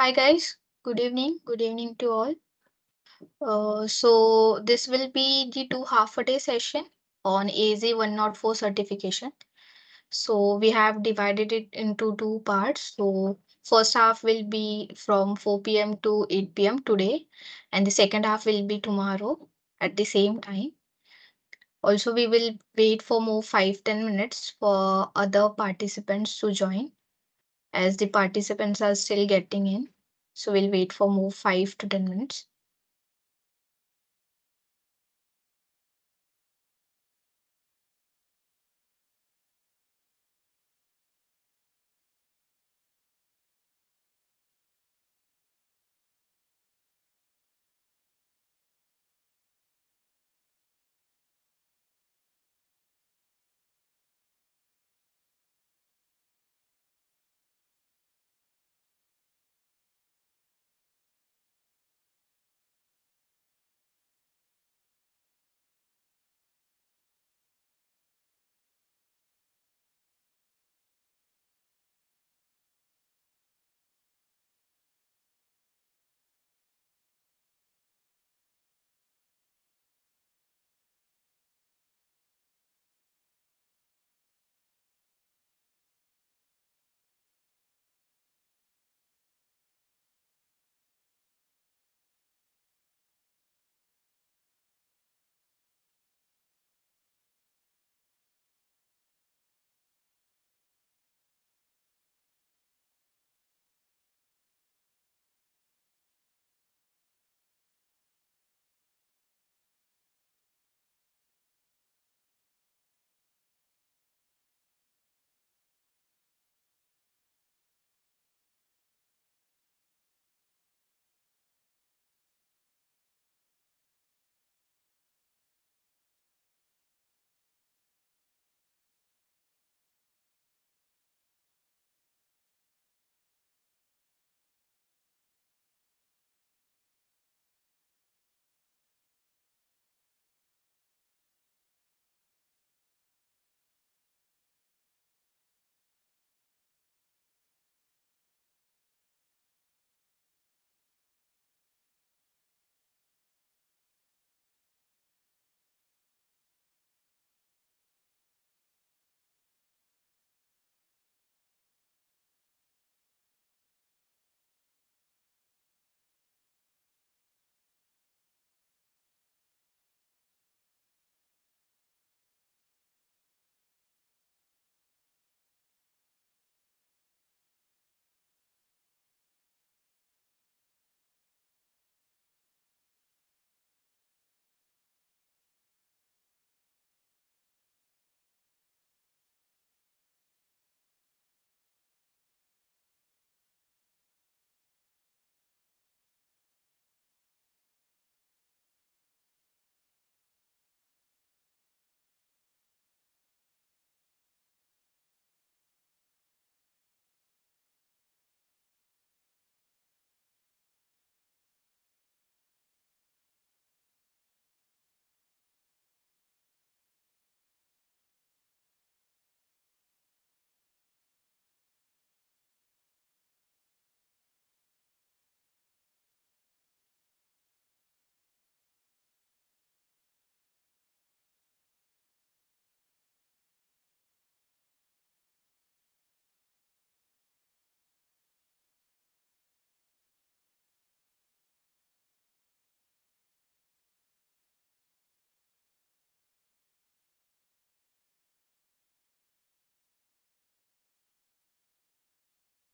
Hi guys, good evening. Good evening to all. Uh, so this will be the two half a day session on AZ 104 certification. So we have divided it into two parts. So first half will be from 4 p.m. to 8 p.m. today, and the second half will be tomorrow at the same time. Also, we will wait for more 5 10 minutes for other participants to join as the participants are still getting in. So we'll wait for more 5 to 10 minutes.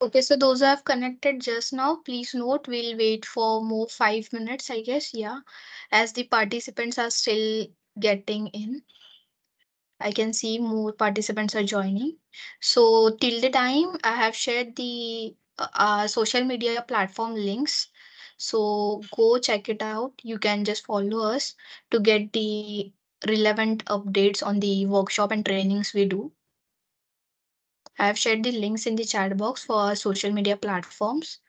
Okay, so those who have connected just now, please note we'll wait for more five minutes, I guess. Yeah, as the participants are still getting in. I can see more participants are joining. So till the time I have shared the uh, social media platform links. So go check it out. You can just follow us to get the relevant updates on the workshop and trainings we do. I have shared the links in the chat box for our social media platforms.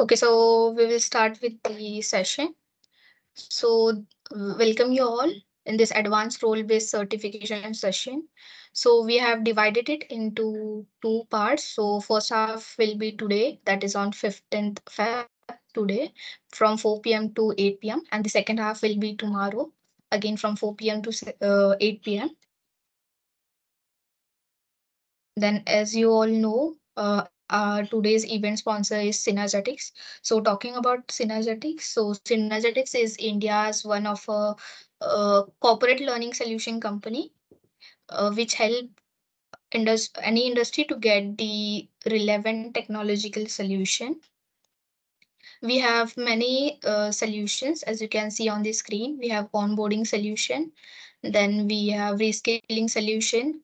Okay, so we will start with the session. So welcome you all in this advanced role-based certification session. So we have divided it into two parts. So first half will be today, that is on 15th Feb today from 4 p.m. to 8 p.m. And the second half will be tomorrow, again from 4 p.m. to uh, 8 p.m. Then as you all know, uh, uh, today's event sponsor is Synergetics. So talking about Synergetics, so Synergetics is India's one of a, a corporate learning solution company, uh, which help indus- any industry to get the relevant technological solution. We have many uh, solutions, as you can see on the screen. We have onboarding solution, then we have reskilling solution,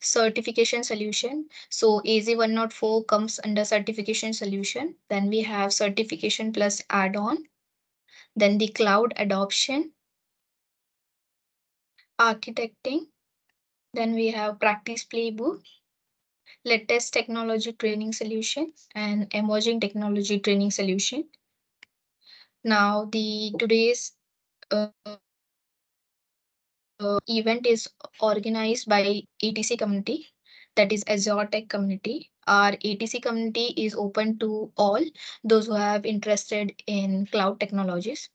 certification solution. So AZ104 comes under certification solution. Then we have certification plus add-on. Then the cloud adoption, architecting. Then we have practice playbook, latest technology training solution, and emerging technology training solution. Now the today's uh, uh, event is organized by ETC community, that is Azure Tech community. Our ETC community is open to all those who have interested in cloud technologies.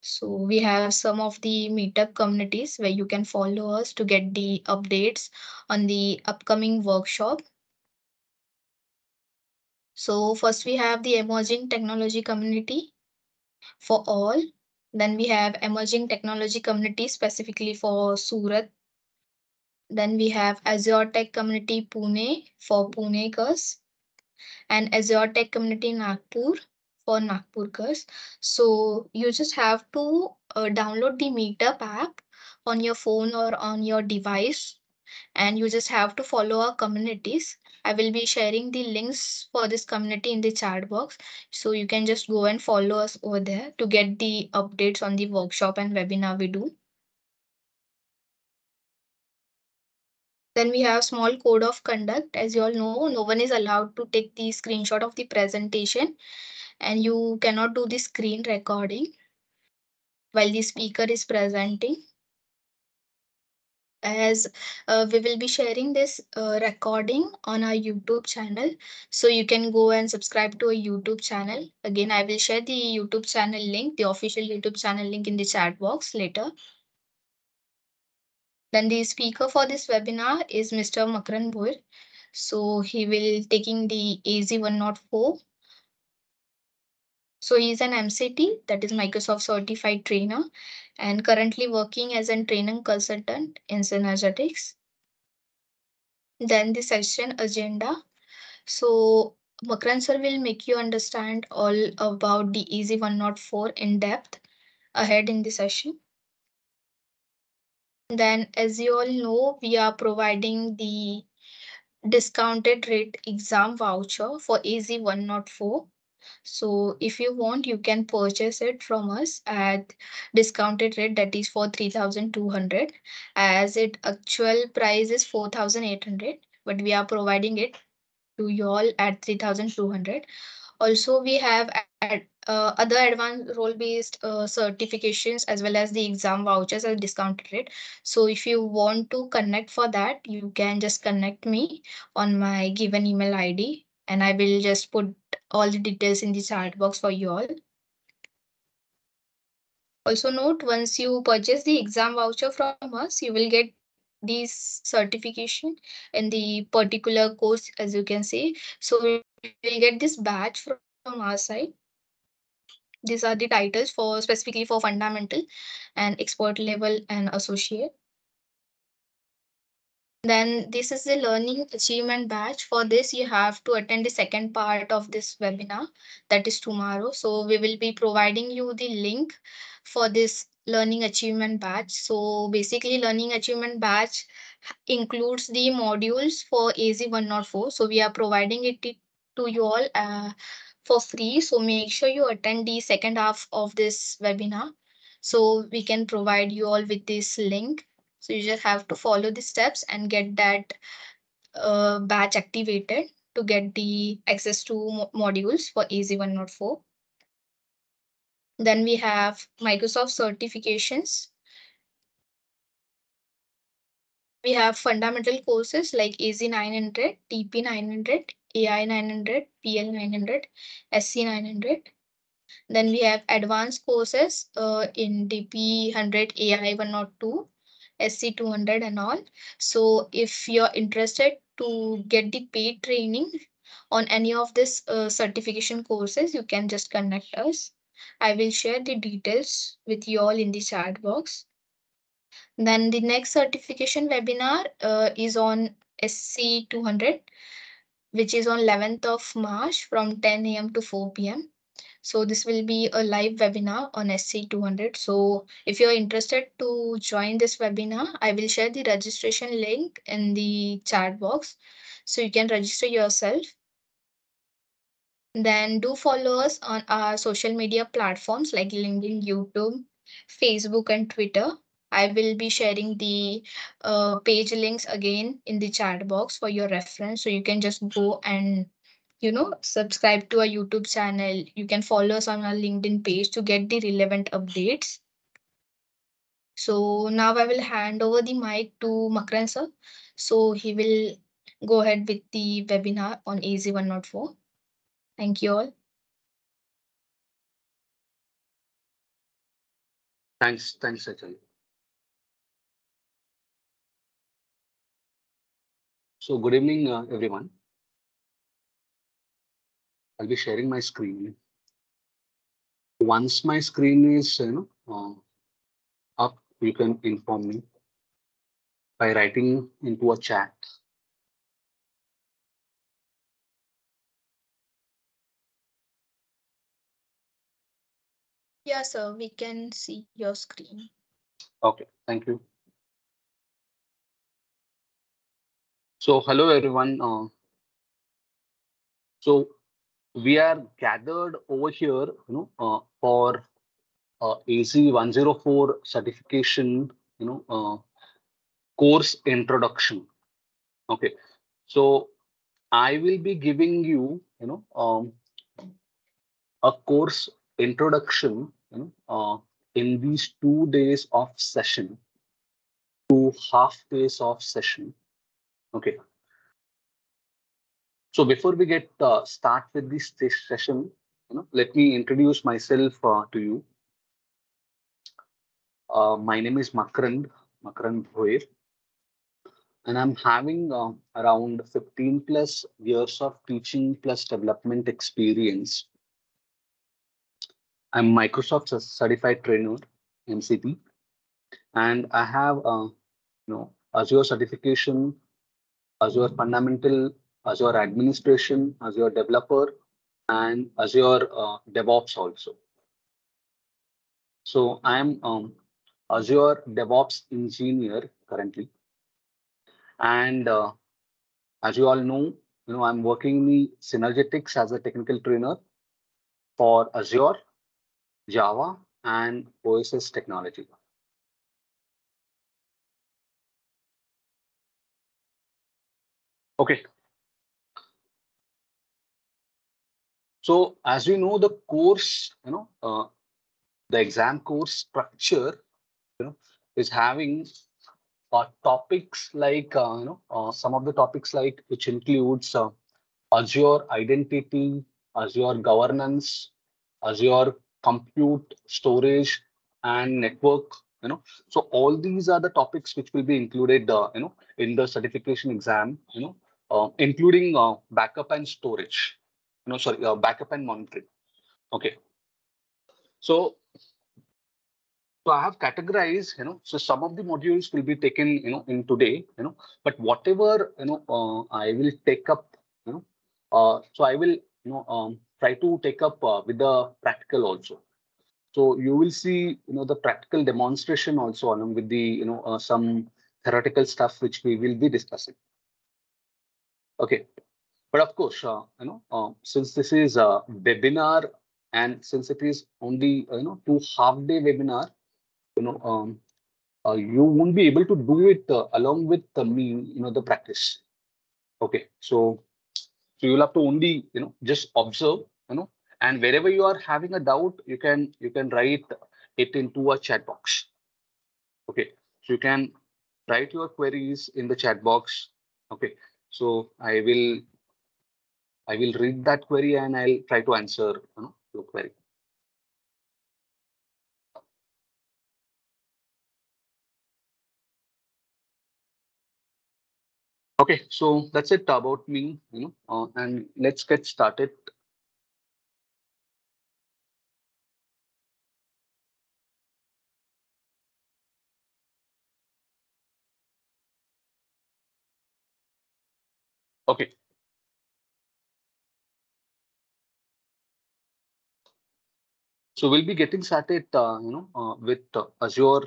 So we have some of the meetup communities where you can follow us to get the updates on the upcoming workshop. So first we have the emerging technology community for all. Then we have emerging technology community specifically for Surat, Then we have Azure Tech Community Pune for Punekars and Azure Tech Community Nagpur for Nagpurkars. So you just have to uh, download the Meetup app on your phone or on your device and you just have to follow our communities. I will be sharing the links for this community in the chat box. So you can just go and follow us over there to get the updates on the workshop and webinar we do. Then we have small code of conduct. As you all know, no one is allowed to take the screenshot of the presentation and you cannot do the screen recording while the speaker is presenting. As uh, we will be sharing this uh, recording on our YouTube channel. So you can go and subscribe to our YouTube channel. Again, I will share the YouTube channel link, the official YouTube channel link in the chat box later. Then the speaker for this webinar is Mr. Makrand Bhoir. So he will taking the AZ104. So he's an MCT, that is Microsoft Certified Trainer, and currently working as a training consultant in Synergetics. Then the session agenda. So Makrand sir will make you understand all about the AZ104 in depth ahead in the session. Then, as you all know, we are providing the discounted rate exam voucher for AZ104. So if you want, you can purchase it from us at discounted rate that is for 3200 as it actual price is 4800 but we are providing it to you all at 3200 also we have uh, other advanced role based uh, certifications as well as the exam vouchers at discounted rate. So if you want to connect for that you can just connect me on my given email id and i will just put all the details in the chat box for you all. Also note once you purchase the exam voucher from us you will get this certification in the particular course as you can see. So we will get this badge from, from our side. These are the titles for specifically for fundamental and expert level and associate then this is the learning achievement badge. For this, you have to attend the second part of this webinar, that is tomorrow. So we will be providing you the link for this learning achievement badge. So basically learning achievement badge includes the modules for AZ104. So we are providing it to you all uh, for free. So make sure you attend the second half of this webinar. So we can provide you all with this link. So you just have to follow the steps and get that uh, batch activated to get the access to modules for AZ104. Then we have Microsoft certifications. We have fundamental courses like AZ900, DP900, AI900, PL900, SC900. Then we have advanced courses uh, in DP100, AI102, SC200 and all. So if you're interested to get the paid training on any of this uh, certification courses, you can just connect us. I will share the details with you all in the chat box. Then the next certification webinar uh, is on SC200, which is on 11th of March from 10 a.m. to 4 p.m. So this will be a live webinar on SC200. So if you're interested to join this webinar, I will share the registration link in the chat box. So you can register yourself. Then do follow us on our social media platforms like LinkedIn, YouTube, Facebook, and Twitter. I will be sharing the uh, page links again in the chat box for your reference. So you can just go and you know subscribe to our youtube channel. You can follow us on our linkedin page to get the relevant updates. So now i will hand over the mic to Makrand sir. So he will go ahead with the webinar on az104 thank you all. Thanks thanks Ajay. so good evening uh, everyone I'll be sharing my screen. Once my screen is you know uh, up, you can inform me by writing into a chat. Yeah, sir, we can see your screen. Okay, thank you. So hello everyone. Uh, so we are gathered over here, you know, uh, for uh, AZ104 certification, you know, uh, course introduction. Okay, so I will be giving you, you know, um, a course introduction, you know, uh, in these two days of session, two half days of session. Okay, so before we get uh, start with this, session, you know, let me introduce myself uh, to you. Uh, my name is Makrand, Makrand Bhoir, and I'm having uh, around 15 plus years of teaching plus development experience. I'm Microsoft certified trainer, MCT, and I have, uh, you know, Azure certification, Azure fundamental Azure administration, Azure developer, and Azure uh, DevOps also. So I'm um, Azure DevOps engineer currently. And uh, as you all know, you know, I'm working in the Synergetics as a technical trainer for Azure, Java, and OSS technology. Okay, So as we know, the course, you know, uh, the exam course structure, you know, is having uh, topics like, uh, you know, uh, some of the topics like which includes uh, Azure identity, Azure governance, Azure compute, storage, and network. You know, so all these are the topics which will be included, uh, you know, in the certification exam. You know, including backup and storage no sorry uh, backup and monitoring. Okay. So so i have categorized you know so some of the modules will be taken you know in today you know but whatever you know uh, i will take up you know uh, so i will you know um, try to take up uh, with the practical also. So you will see you know the practical demonstration also along with the you know uh, some theoretical stuff which we will be discussing. Okay but of course, uh, you know, uh, since this is a webinar and since it is only uh, you know two half day webinar, you know, um, uh, you won't be able to do it uh, along with me, you know, the practice. Okay, so so you'll have to only you know just observe, you know, And wherever you are having a doubt, you can you can write it into a chat box. Okay, so you can write your queries in the chat box. Okay, so I will I will read that query and I'll try to answer you know, your query. Okay, so that's it about me, you know, uh, and let's get started. Okay. So we'll be getting started, uh, you know, uh, with uh, Azure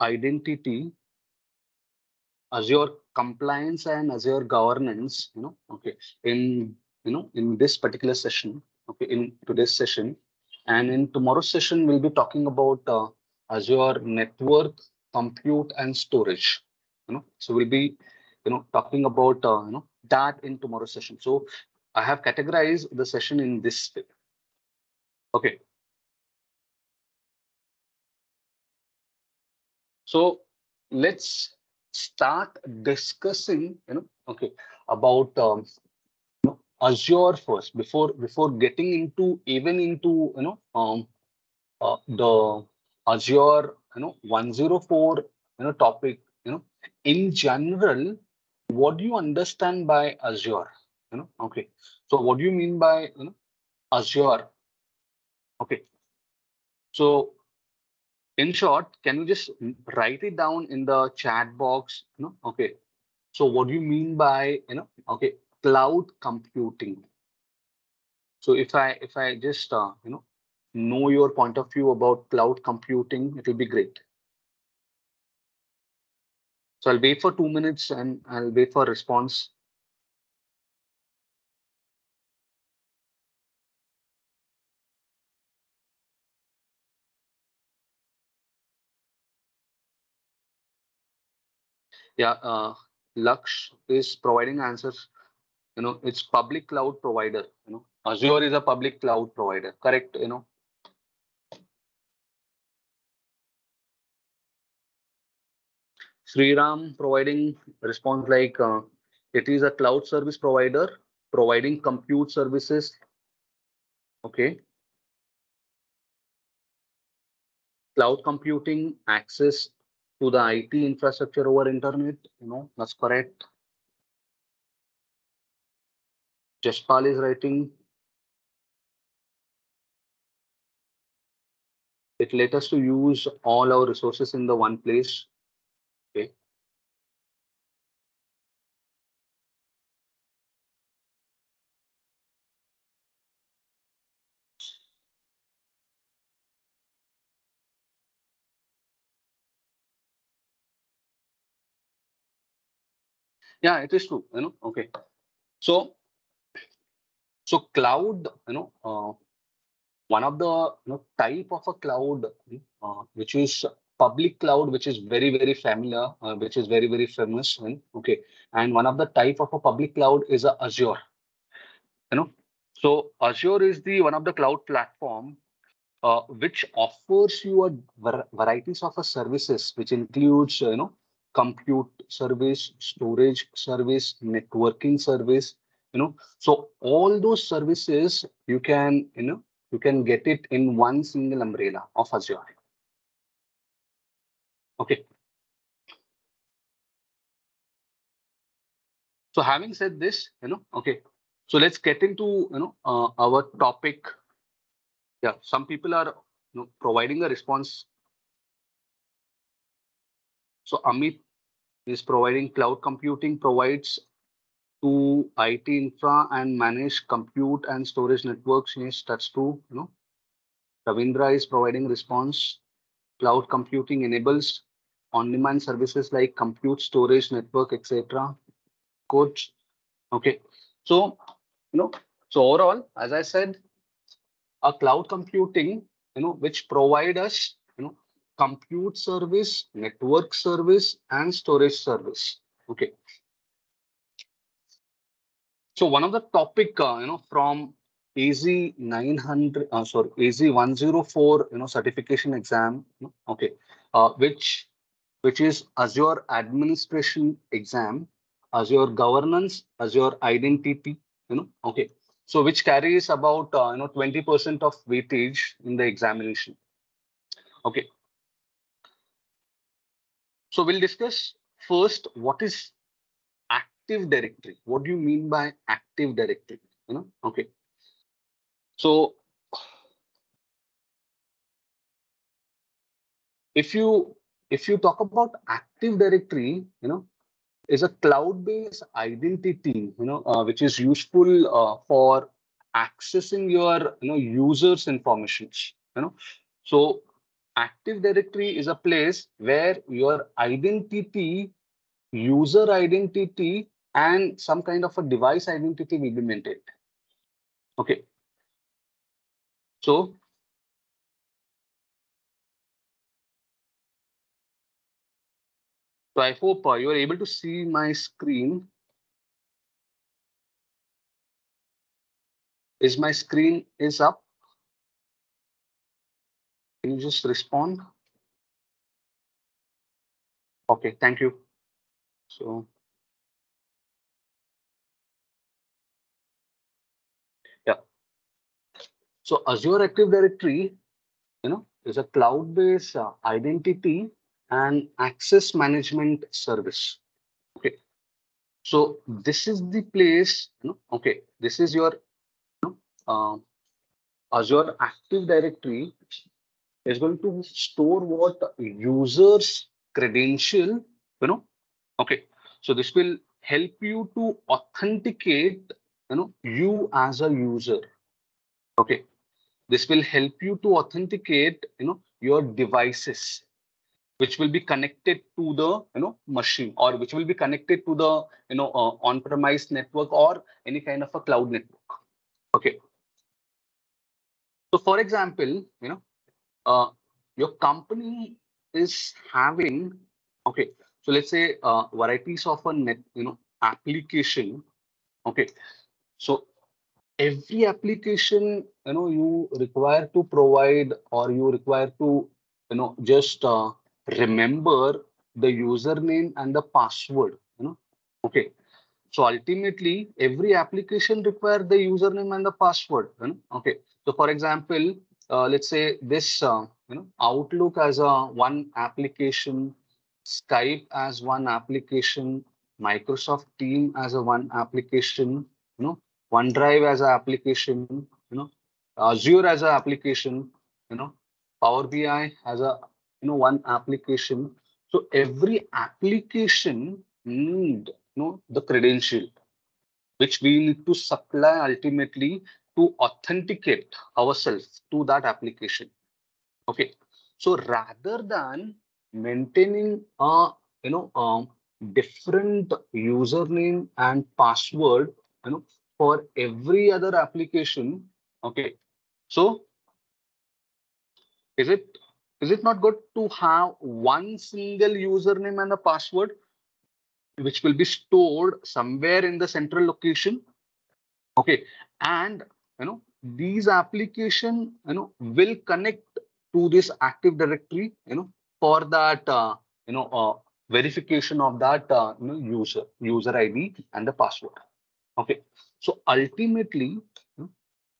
identity Azure compliance and Azure governance, you know, okay, in you know, in this particular session, okay, in today's session, and in tomorrow's session, we'll be talking about uh, Azure network, compute, and storage. You know, so we'll be, you know, talking about uh, you know that in tomorrow's session. So I have categorized the session in this way. Okay. So let's start discussing, you know, okay, about um, you know, Azure first before before getting into even into you know um uh, the Azure you know 104 you know topic you know in general what do you understand by Azure you know okay. So what do you mean by you know Azure okay. So in short, can you just write it down in the chat box? You know, okay. So what do you mean by you know, okay, cloud computing? So if I if I just uh, you know know your point of view about cloud computing, it will be great. So I'll wait for two minutes and I'll wait for response. Yeah, uh, Lux is providing answers. You know, it's public cloud provider. You know, Azure is a public cloud provider. Correct. You know. Sriram providing response like uh, it is a cloud service provider providing compute services. Okay. Cloud computing access to the IT infrastructure over internet. You know, that's correct. Jaspal is writing. It let us to use all our resources in the one place. Yeah, it is true. You know, okay. So, so cloud, you know, uh, one of the you know, type of a cloud uh, which is public cloud, which is very very familiar, uh, which is very very famous. Okay, and one of the type of a public cloud is a Azure. You know, so Azure is the one of the cloud platform uh, which offers you a var varieties of a services, which includes you know compute service, storage service, networking service. You know, so all those services you can you know you can get it in one single umbrella of Azure. Okay. So having said this, you know, okay. So let's get into you know uh, our topic. Yeah, some people are you know, providing a response. So Amit is providing cloud computing provides to IT infra and manage compute and storage networks. Yes, that's true. You know, Ravindra is providing response. Cloud computing enables on-demand services like compute, storage, network, etc. Good. Okay. So, you know, so overall, as I said, a cloud computing, you know, which provide us, compute service, network service, and storage service. Okay. So one of the topic, uh, you know, from AZ 900, uh, sorry, AZ 104, you know, certification exam, okay, uh, which which is Azure administration exam, Azure governance, Azure identity, you know, okay. So which carries about, uh, you know, 20% of weightage in the examination. Okay. So we'll discuss first what is active directory. What do you mean by active directory? You know, okay. So if you if you talk about Active Directory, you know, is a cloud-based identity, you know, uh, which is useful uh, for accessing your, you know, users' informations, you know. So Active Directory is a place where your identity, user identity, and some kind of a device identity will be maintained. Okay. So So I hope uh, you are able to see my screen. Is my screen is up? Can you just respond? Okay, thank you. So yeah. So Azure Active Directory, you know, is a cloud-based uh, identity and access management service. Okay. So this is the place, you know, okay, this is your you know, uh, Azure Active Directory is going to store what users credential, you know, okay. So this will help you to authenticate, you know, you as a user. Okay. This will help you to authenticate, you know, your devices which will be connected to the you know machine or which will be connected to the you know uh, on-premise network or any kind of a cloud network. Okay. So for example, you know, uh, your company is having okay. So let's say uh, varieties of a net you know application. Okay. So every application you know you require to provide or you require to you know just uh, remember the username and the password you know okay so ultimately every application require the username and the password you know? okay so for example uh, let's say this uh, you know outlook as a one application skype as one application microsoft team as a one application you know onedrive as an application you know azure as an application you know power bi as a you know one application. So every application need you know the credential which we need to supply ultimately to authenticate ourselves to that application. Okay. So rather than maintaining a you know different username and password you know for every other application okay. So is it is it not good to have one single username and a password which will be stored somewhere in the central location? Okay, and you know these application you know will connect to this Active Directory you know for that uh, you know uh, verification of that uh, you know user user ID and the password. Okay, so ultimately you know,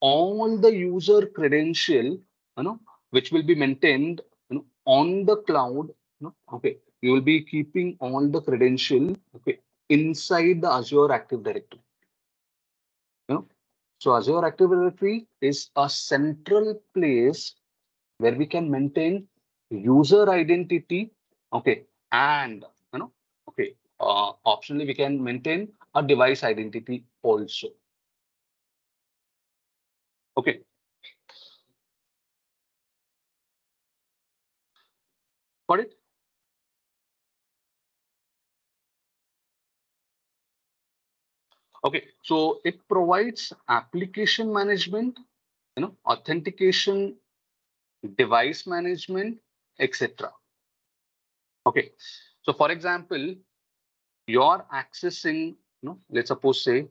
all the user credential you know which will be maintained you know, on the cloud okay you will be keeping all the credential okay inside the azure active directory you know? So azure active directory is a central place where we can maintain user identity okay and you know okay uh, optionally we can maintain a device identity also. Okay. Got it? Okay, so it provides application management, you know, authentication, device management, etc. Okay, so for example, you're accessing, you know, let's suppose say,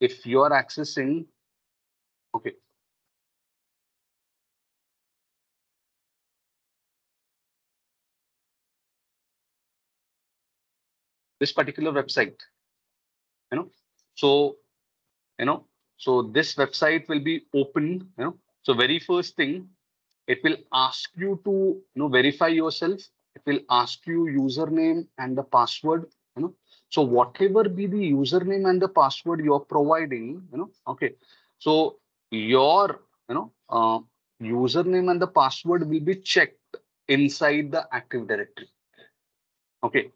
if you're accessing Okay. This particular website, you know, so, you know, so this website will be open, you know, so very first thing, it will ask you to, you know, verify yourself. It will ask you username and the password, you know, so whatever be the username and the password you're providing, you know, okay. So your, you know, uh, username and the password will be checked inside the Active Directory. Okay.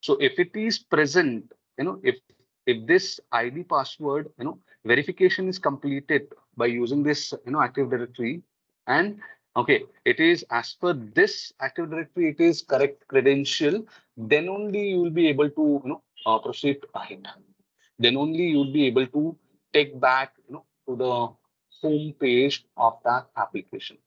So if it is present, you know, if if this ID password, you know, verification is completed by using this, you know, Active Directory and okay, it is as per this Active Directory, it is correct credential, then only you will be able to, you know, uh, proceed ahead. Then only you'll be able to take back you know, to the home page of that application.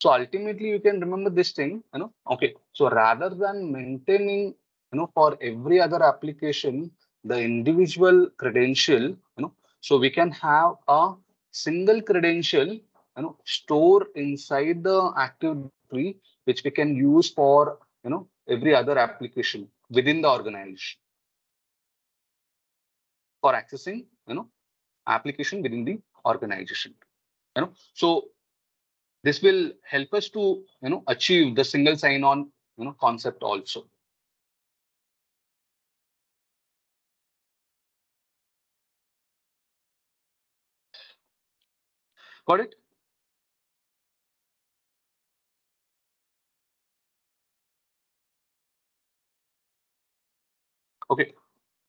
So ultimately, you can remember this thing, you know, okay. So rather than maintaining, you know, for every other application, the individual credential, you know, so we can have a single credential, you know, store inside the Active Directory, which we can use for, you know, every other application within the organization for accessing, you know, application within the organization. You know, so this will help us to, you know, achieve the single sign-on, you know, concept also. Got it? Okay.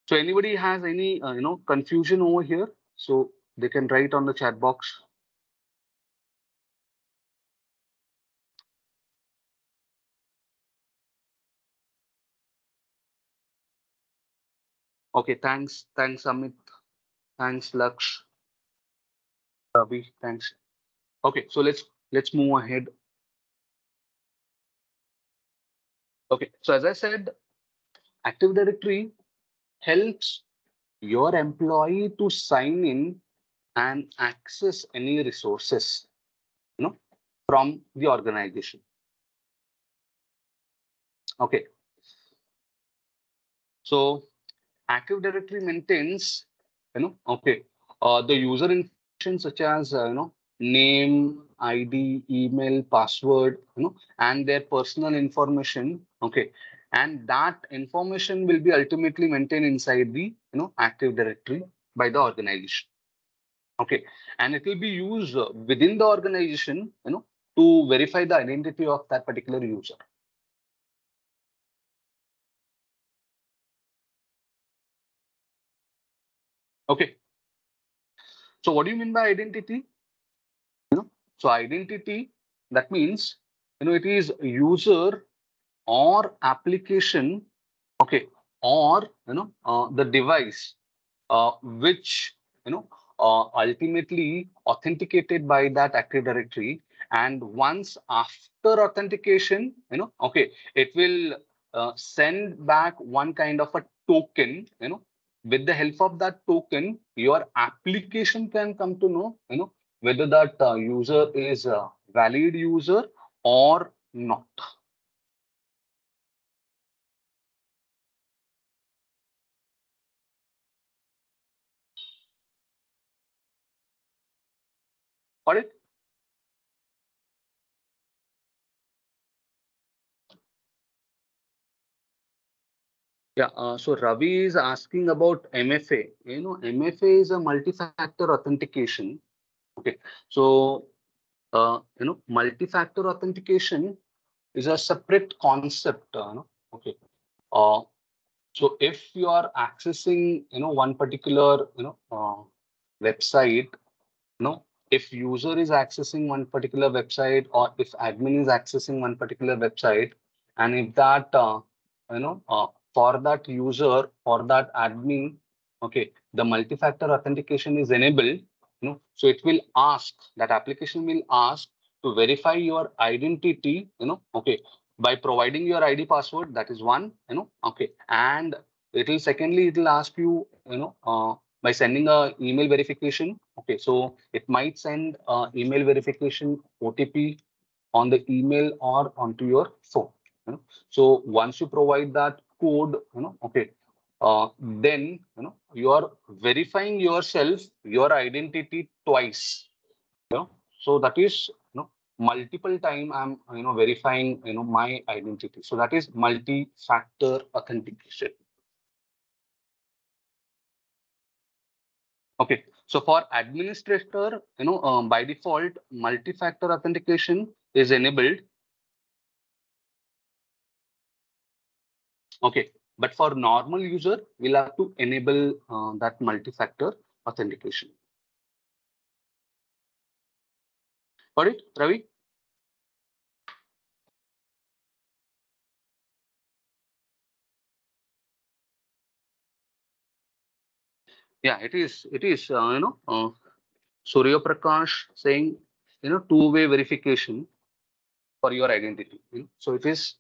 So anybody has any, uh, you know, confusion over here? So they can write on the chat box. Okay, thanks. Thanks, Amit. Thanks, Laksh. Ravi, thanks. Okay, so let's let's move ahead. Okay, so as I said, Active Directory helps your employee to sign in and access any resources, you know, from the organization. Okay. So Active Directory maintains, you know, okay, uh, the user such as, uh, you know, name, ID, email, password, you know, and their personal information. Okay. And that information will be ultimately maintained inside the, you know, Active Directory by the organization. Okay. And it will be used within the organization, you know, to verify the identity of that particular user. Okay. So what do you mean by identity? You know, so identity, that means, you know, it is user or application, okay, or, you know, uh, the device, uh, which, you know, uh, ultimately authenticated by that Active Directory. And once after authentication, you know, okay, it will uh, send back one kind of a token, you know, with the help of that token, your application can come to know, you know, whether that uh, user is a valid user or not. Got it? Yeah, uh, so Ravi is asking about MFA. You know, MFA is a multi-factor authentication. Okay, so uh, you know, multi-factor authentication is a separate concept. Uh, no? Okay, uh, so if you are accessing, you know, one particular, you know, uh, website, you know, if user is accessing one particular website or if admin is accessing one particular website, and if that, uh, you know, uh, for that user or that admin, okay, the multi-factor authentication is enabled, you know, so it will ask, that application will ask to verify your identity, you know, okay, by providing your ID password, that is one, you know, okay, and it will secondly, it will ask you, you know, uh, by sending a email verification, Okay, so it might send uh, email verification OTP on the email or onto your phone. You know? So once you provide that code, you know, okay, uh, then you know you are verifying yourself, your identity twice. You know, so that is you know multiple time I'm you know verifying you know my identity. So that is multi-factor authentication. Okay, so for administrator, you know, um, by default, multi-factor authentication is enabled. Okay, but for normal user, we'll have to enable uh, that multi-factor authentication. Got it, Ravi? Yeah, it is. It is. Uh, you know, uh, Surya Prakash saying, you know, two-way verification for your identity. You know? So it is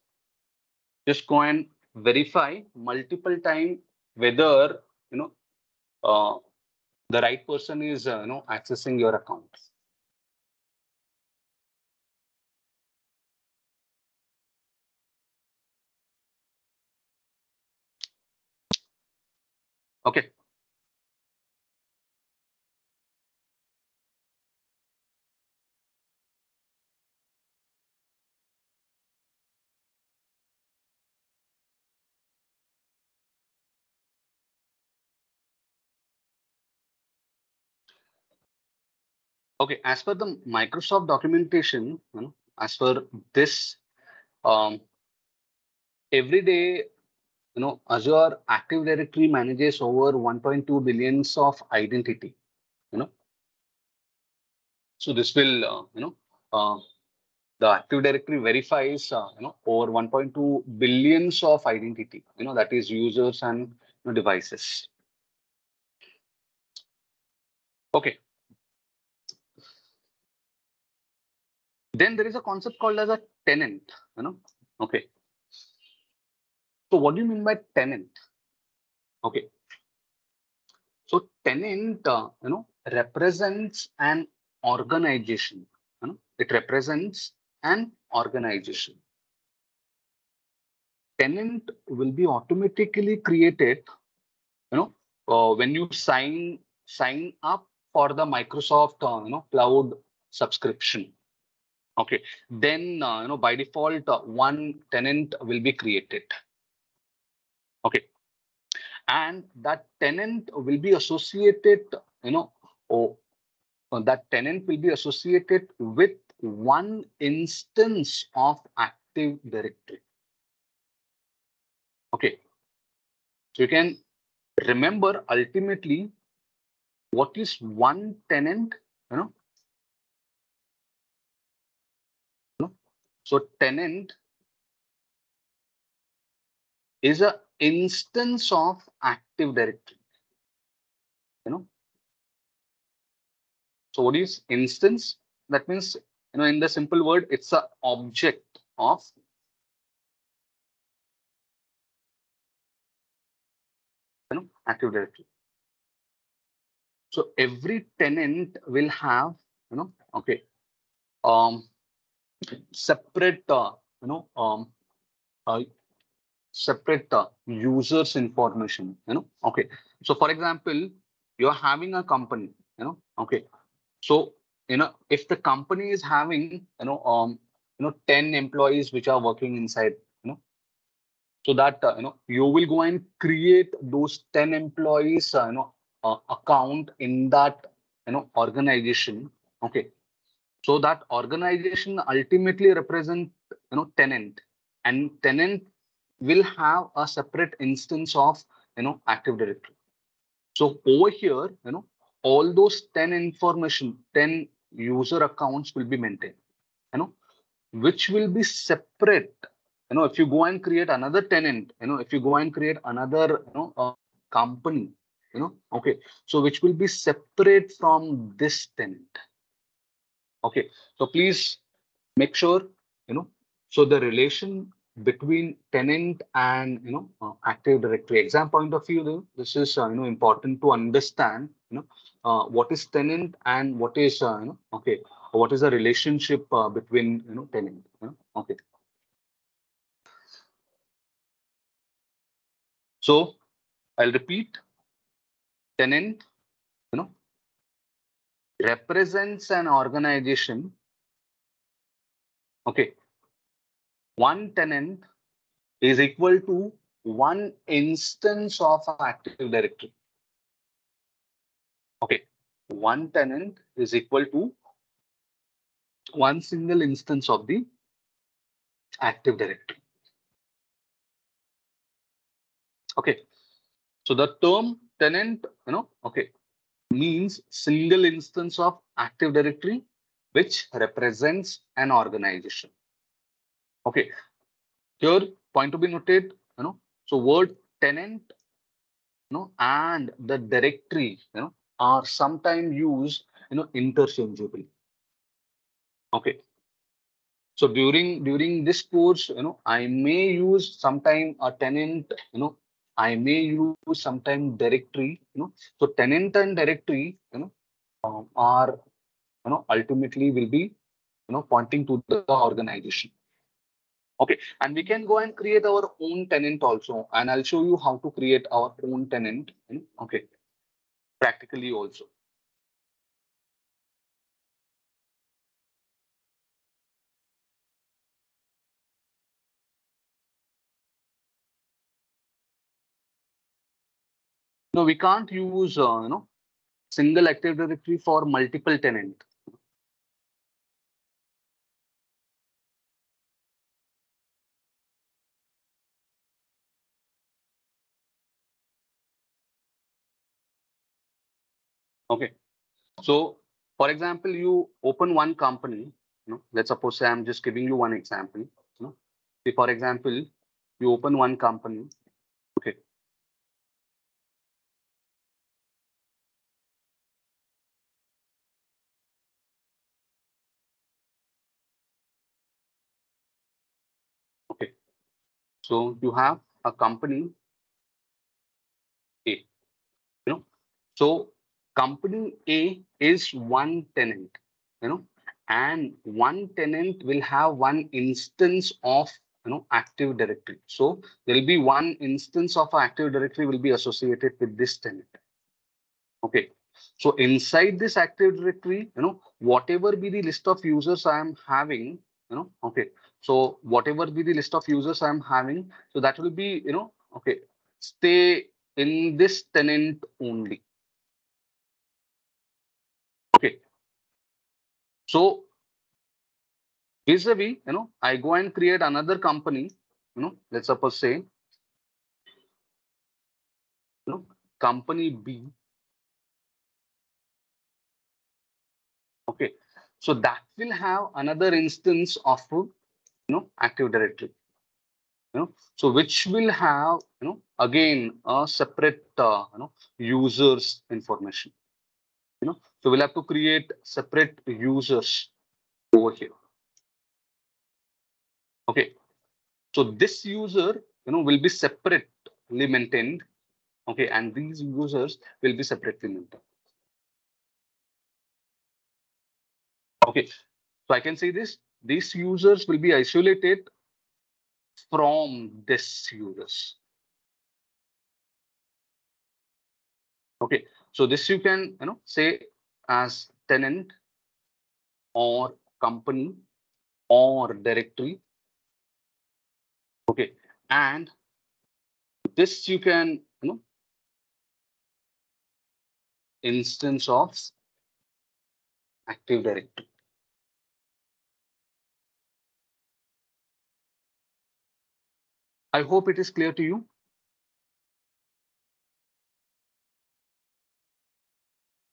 just go and verify multiple time whether you know uh, the right person is uh, you know accessing your account. Okay. Okay, as per the Microsoft documentation, you know, as per this, um, every day, you know, Azure Active Directory manages over 1.2 billions of identity, you know. So this will, uh, you know, uh, the Active Directory verifies, uh, you know, over 1.2 billions of identity, you know, that is users and you know, devices. Okay, Then there is a concept called as a tenant, you know. Okay. So what do you mean by tenant? Okay. So tenant, uh, you know, represents an organization. You know, it represents an organization. Tenant will be automatically created, you know, uh, when you sign sign up for the Microsoft, uh, you know, cloud subscription. Okay, then uh, you know by default uh, one tenant will be created. Okay, and that tenant will be associated, you know, or uh, that tenant will be associated with one instance of Active Directory. Okay, so you can remember ultimately what is one tenant, you know, So tenant is a instance of Active Directory. You know. So what is instance? That means, you know, in the simple word, it's a object of you know, Active Directory. So every tenant will have, you know, okay, um, separate, uh, you know, um, uh, separate uh, users information, you know, okay. So for example, you're having a company, you know, okay. So, you know, if the company is having, you know, um, you know, 10 employees which are working inside, you know, so that, uh, you know, you will go and create those 10 employees, uh, you know, uh, account in that, you know, organization, okay so that organization ultimately represent you know tenant. And tenant will have a separate instance of you know active directory. So over here you know all those 10 information 10 user accounts will be maintained you know which will be separate. You know if you go and create another tenant you know if you go and create another you know uh, company you know okay. So which will be separate from this tenant Okay, so please make sure, you know, so the relation between tenant and, you know, uh, Active Directory exam point of view, this is, uh, you know, important to understand, you know uh, what is tenant and what is uh, you know okay what is the relationship uh, between you know tenant you know? okay so i'll repeat tenant you know represents an organization okay one tenant is equal to one instance of active directory. Okay one tenant is equal to one single instance of the active directory. Okay so the term tenant you know okay means single instance of active directory which represents an organization. Okay. Here point to be noted you know so word tenant you know and the directory you know are sometimes used you know interchangeably. Okay. So during during this course you know i may use sometime a tenant you know i may use sometime directory you know. So tenant and directory you know um, are you know ultimately will be you know pointing to the organization. Okay and we can go and create our own tenant also and i'll show you how to create our own tenant okay practically also no we can't use uh, you know single active directory for multiple tenant. Okay. So for example you open one company you know let's suppose i'm just giving you one example you know. For example you open one company so you have a company a you know. So company a is one tenant you know and one tenant will have one instance of you know active directory. So there will be one instance of active directory will be associated with this tenant. Okay. So inside this active directory you know whatever be the list of users i am having you know okay so whatever be the list of users i'm having so that will be you know okay stay in this tenant only. Okay. So vis-a-vis you know i go and create another company you know let's suppose say you know company b. Okay. So that will have another instance of you know active directory you know. So which will have you know again a separate uh, you know users information you know. So we'll have to create separate users over here. Okay. So this user you know will be separately maintained. Okay. And these users will be separately maintained. Okay. So i can say this these users will be isolated from this users. Okay so this you can you know say as tenant or company or directory. Okay and this you can you know instance of active directory i hope it is clear to you.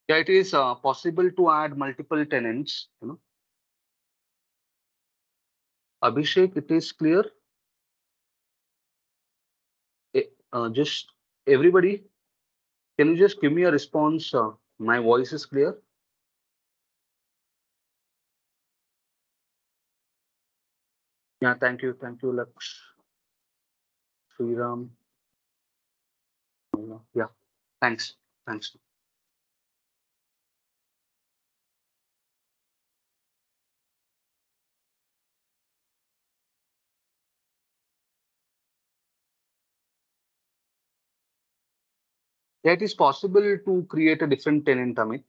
Yeah it is uh, possible to add multiple tenants you know. Abhishek it is clear? Uh, just everybody can you just give me a response uh, my voice is clear? Yeah thank you thank you laksh Sriram. Yeah, thanks. Thanks. It is possible to create a different tenant, Amit.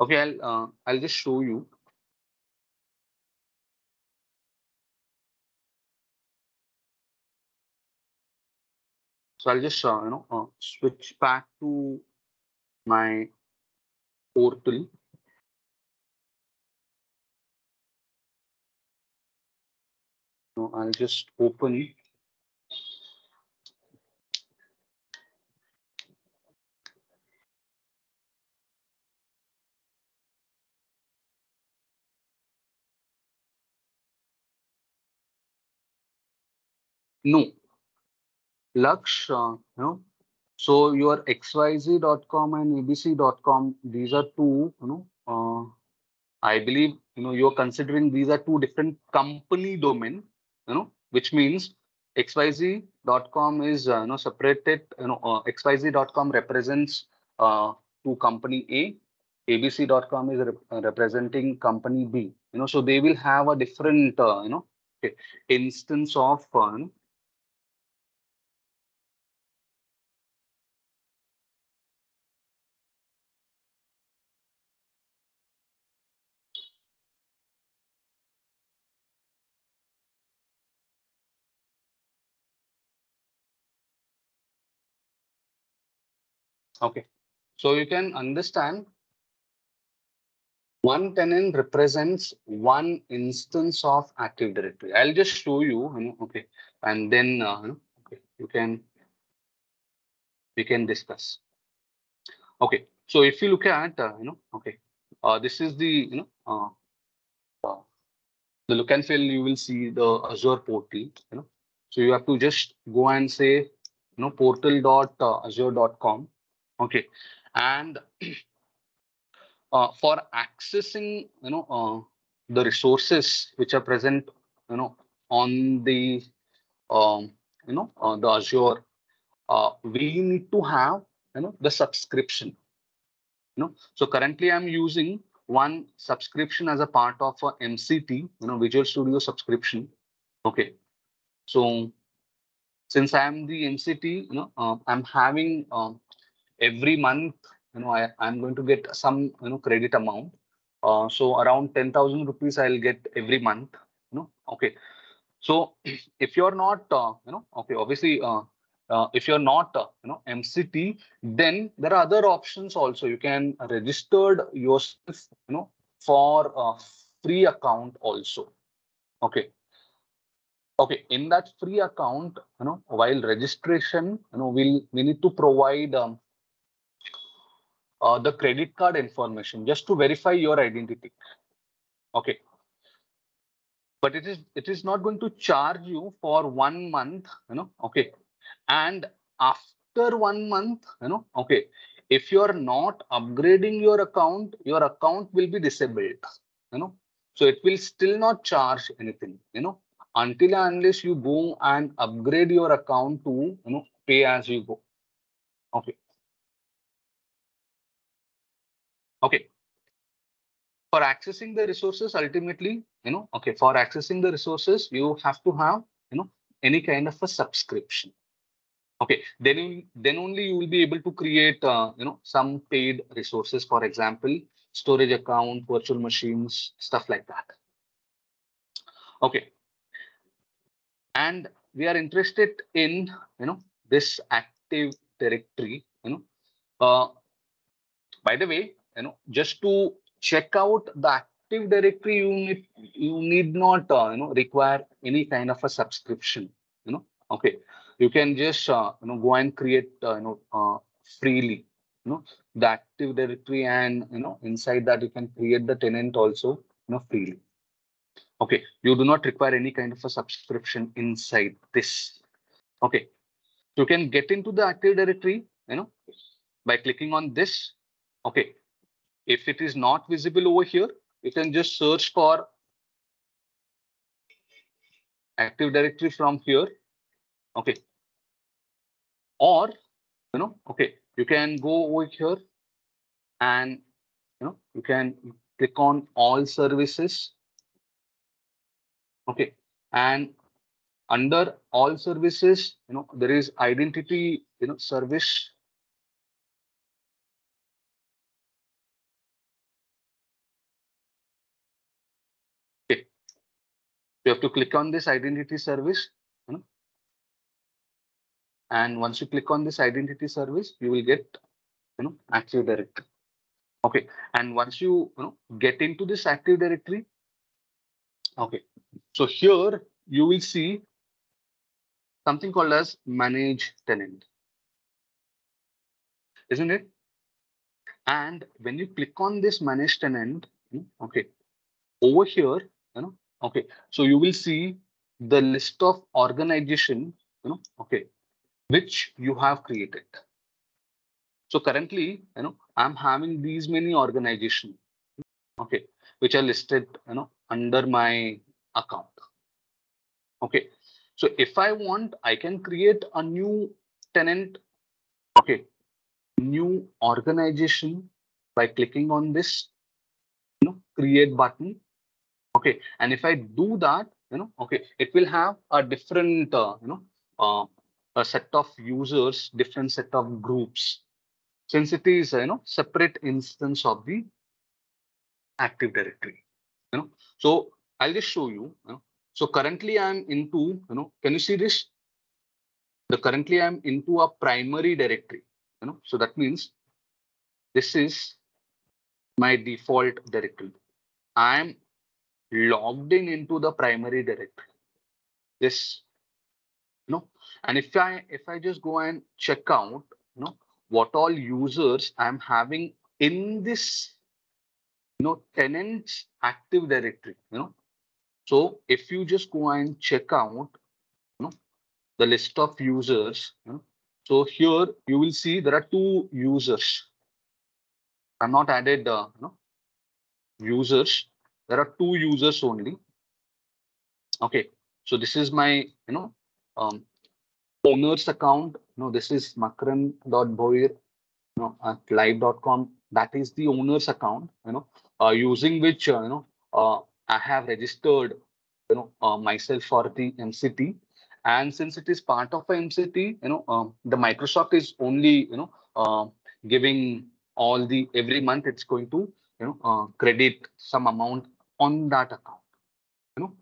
Okay, I'll uh, I'll just show you. So I'll just uh, you know uh, switch back to my portal. So I'll just open No. Laksh, uh, you know, so your xyz.com and abc.com, these are two, you know, uh, I believe, you know, you're considering these are two different company domain, you know, which means xyz.com is, uh, you know, separated, you know, uh, xyz.com represents uh, to company A, abc.com is rep representing company B, you know, so they will have a different, uh, you know, instance of uh, Okay, so you can understand one tenant represents one instance of Active Directory. I'll just show you, you know, okay, and then uh, okay, you can we can discuss. Okay, so if you look at uh, you know, okay, uh, this is the you know uh, uh, the look and feel. You will see the Azure portal. You know, so you have to just go and say you know portal.azure.com Okay, and uh, for accessing, you know, uh, the resources which are present, you know, on the, um, you know, uh, the Azure, uh, we need to have, you know, the subscription. You know, so currently I'm using one subscription as a part of a MCT, you know, Visual Studio subscription. Okay, so since I'm the MCT, you know, uh, I'm having um, every month, you know, I, I'm going to get some, you know, credit amount. Uh, so around 10,000 rupees I'll get every month, you know, okay. So if you're not, uh, you know, okay, obviously, uh, uh, if you're not, uh, you know, MCT, then there are other options also. You can registered yourself, you know, for a free account also. Okay. Okay, in that free account, you know, while registration, you know, we'll we need to provide um, uh, the credit card information just to verify your identity. Okay. But it is it is not going to charge you for one month, you know. Okay. And after one month, you know, okay, if you are not upgrading your account, your account will be disabled, you know. So it will still not charge anything, you know, until unless you go and upgrade your account to, you know, pay as you go. Okay. Okay. For accessing the resources, ultimately, you know, okay, for accessing the resources, you have to have, you know, any kind of a subscription. Okay, then you, then only you will be able to create, uh, you know, some paid resources. For example, storage account, virtual machines, stuff like that. Okay, and we are interested in, you know, this Active Directory. You know, uh, by the way, you know just to check out the active directory you need you need not uh, you know require any kind of a subscription you know. Okay. You can just uh, you know go and create uh, you know uh, freely you know the active directory and you know inside that you can create the tenant also you know freely. Okay. You do not require any kind of a subscription inside this. Okay. You can get into the active directory you know by clicking on this. Okay if it is not visible over here, you can just search for Active Directory from here. Okay. Or, you know, okay, you can go over here and, you know, you can click on all services. Okay. And under all services, you know, there is identity, you know, service. You have to click on this identity service. You know, and once you click on this identity service, you will get, you know, Active Directory. Okay. And once you, you know, get into this Active Directory, okay. So here you will see something called as manage tenant. Isn't it? And when you click on this manage tenant, okay, over here, okay, so you will see the list of organization, you know, okay, which you have created. So currently, you know, I'm having these many organizations, okay, which are listed, you know, under my account. Okay, so if I want, I can create a new tenant, okay, new organization by clicking on this, you know, create button. Okay, and if I do that, you know, okay, it will have a different, uh, you know, uh, a set of users, different set of groups, since it is, you know, separate instance of the Active Directory. You know, so I'll just show you. you know, so currently I'm into, you know, can you see this? The currently I'm into a primary directory, you know, so that means this is my default directory. I'm logged in into the primary directory. This, No. and if I if I just go and check out, you know, what all users I'm having in this, you know, tenants active directory, you know, so if you just go and check out you know, the list of users, you know, so here you will see there are two users. I'm not added uh, you know, users. There are two users only. Okay, so this is my you know um, owner's account. No, this is makrand.bhoir you know, at live.com. That is the owner's account, you know, uh, using which, uh, you know, uh, I have registered, you know, uh, myself for the MCT. And since it is part of MCT, you know, um, the Microsoft is only, you know, uh, giving all the every month it's going to, you know, uh, credit some amount on that account. You know,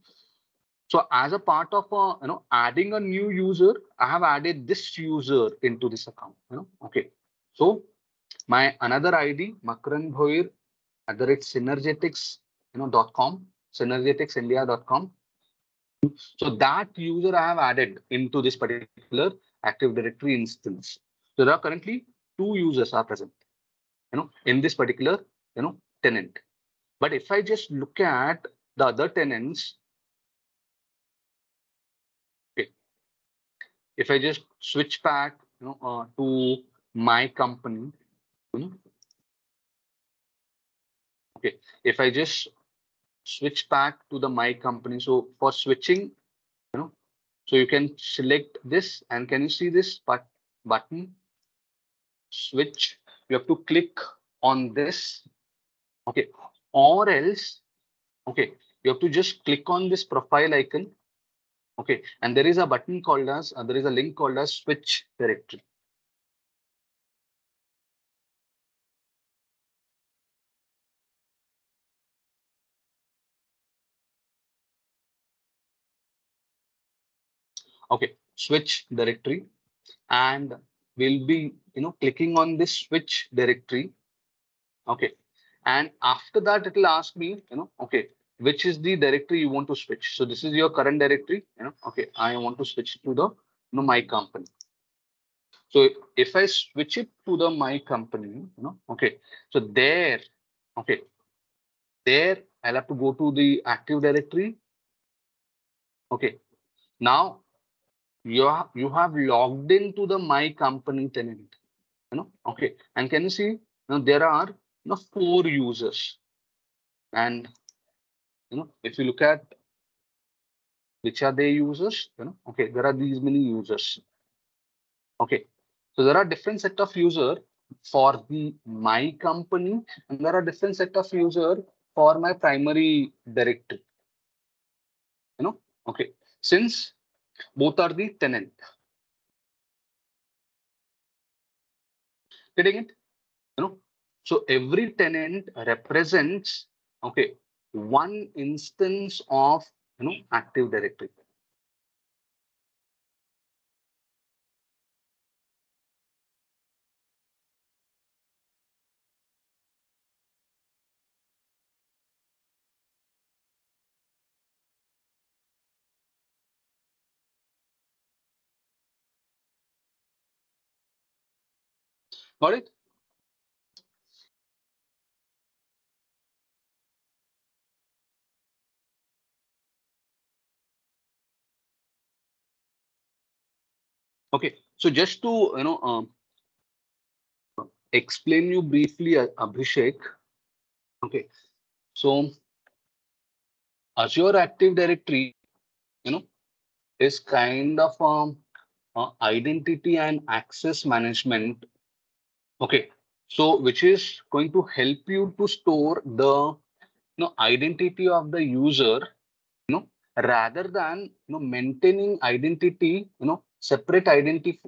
so as a part of, uh, you know, adding a new user, I have added this user into this account. You know, okay. So my another ID, Makrand Bhoir at the rate synergetics, you know, dot com synergeticsindia.com. So that user I have added into this particular Active Directory instance. So there are currently two users are present, you know, in this particular, you know, tenant. But if I just look at the other tenants, okay, if I just switch back, you know, uh, to my company, okay, if I just switch back to the my company. So for switching, you know, so you can select this and can you see this but button switch? You have to click on this. Okay, or else, okay, you have to just click on this profile icon. Okay, and there is a button called as uh, there is a link called as switch directory. okay switch directory and we'll be you know clicking on this switch directory okay and after that it will ask me you know okay which is the directory you want to switch? So this is your current directory you know okay i want to switch to the you know my company. So if i switch it to the my company you know okay so there okay there i'll have to go to the active directory. Okay now you have you have logged into the my company tenant you know okay and can you see now there are you know four users and you know if you look at which are they users you know okay there are these many users okay so there are different set of user for the my company and there are different set of user for my primary directory you know okay since both are the tenant. Getting it? So every tenant represents okay one instance of you know active directory. Got it? Okay, so just to you know um, explain you briefly, uh, Abhishek. Okay, so Azure Active Directory, you know, is kind of um, uh, identity and access management. Okay, so which is going to help you to store the you know identity of the user, you know, rather than you know maintaining identity, you know, separate identity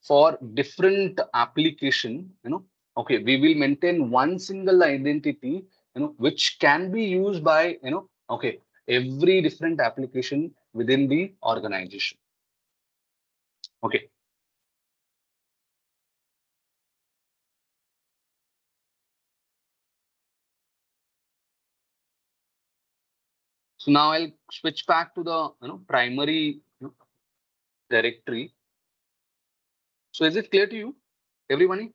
for different application. You know, okay, we will maintain one single identity, you know, which can be used by you know, okay, every different application within the organization. Okay. So now I'll switch back to the you know primary directory. So is it clear to you, everybody?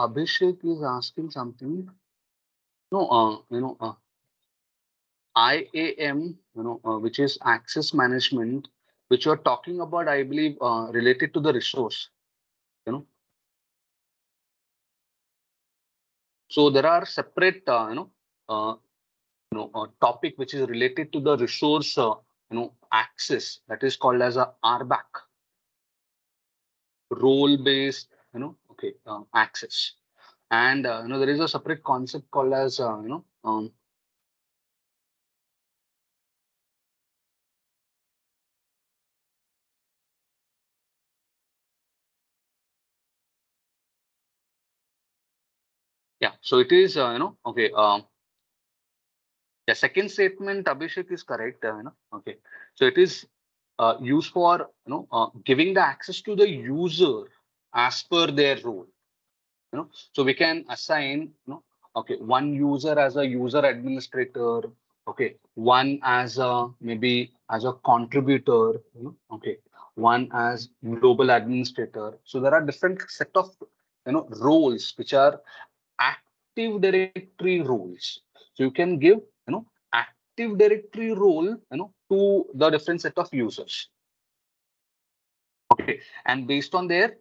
Abhishek is asking something. No, uh, you know, uh, IAM, you know, uh, which is access management, which you're talking about, I believe, uh, related to the resource, you know. So there are separate, uh, you know, uh, you know, a topic which is related to the resource, uh, you know, access that is called as a RBAC, role-based, you know, okay, um, access. And, uh, you know, there is a separate concept called as, uh, you know, um, so it is, uh, you know, okay, um, the second statement, Abhishek is correct, uh, you know, okay. So it is uh, used for, you know, giving the access to the user as per their role, you know. So we can assign, you know, okay, one user as a user administrator, okay, one as a maybe as a contributor, you know, okay, one as global administrator. So there are different set of, you know, roles which are active directory roles. So you can give, you know, active directory role, you know, to the different set of users. Okay, and based on their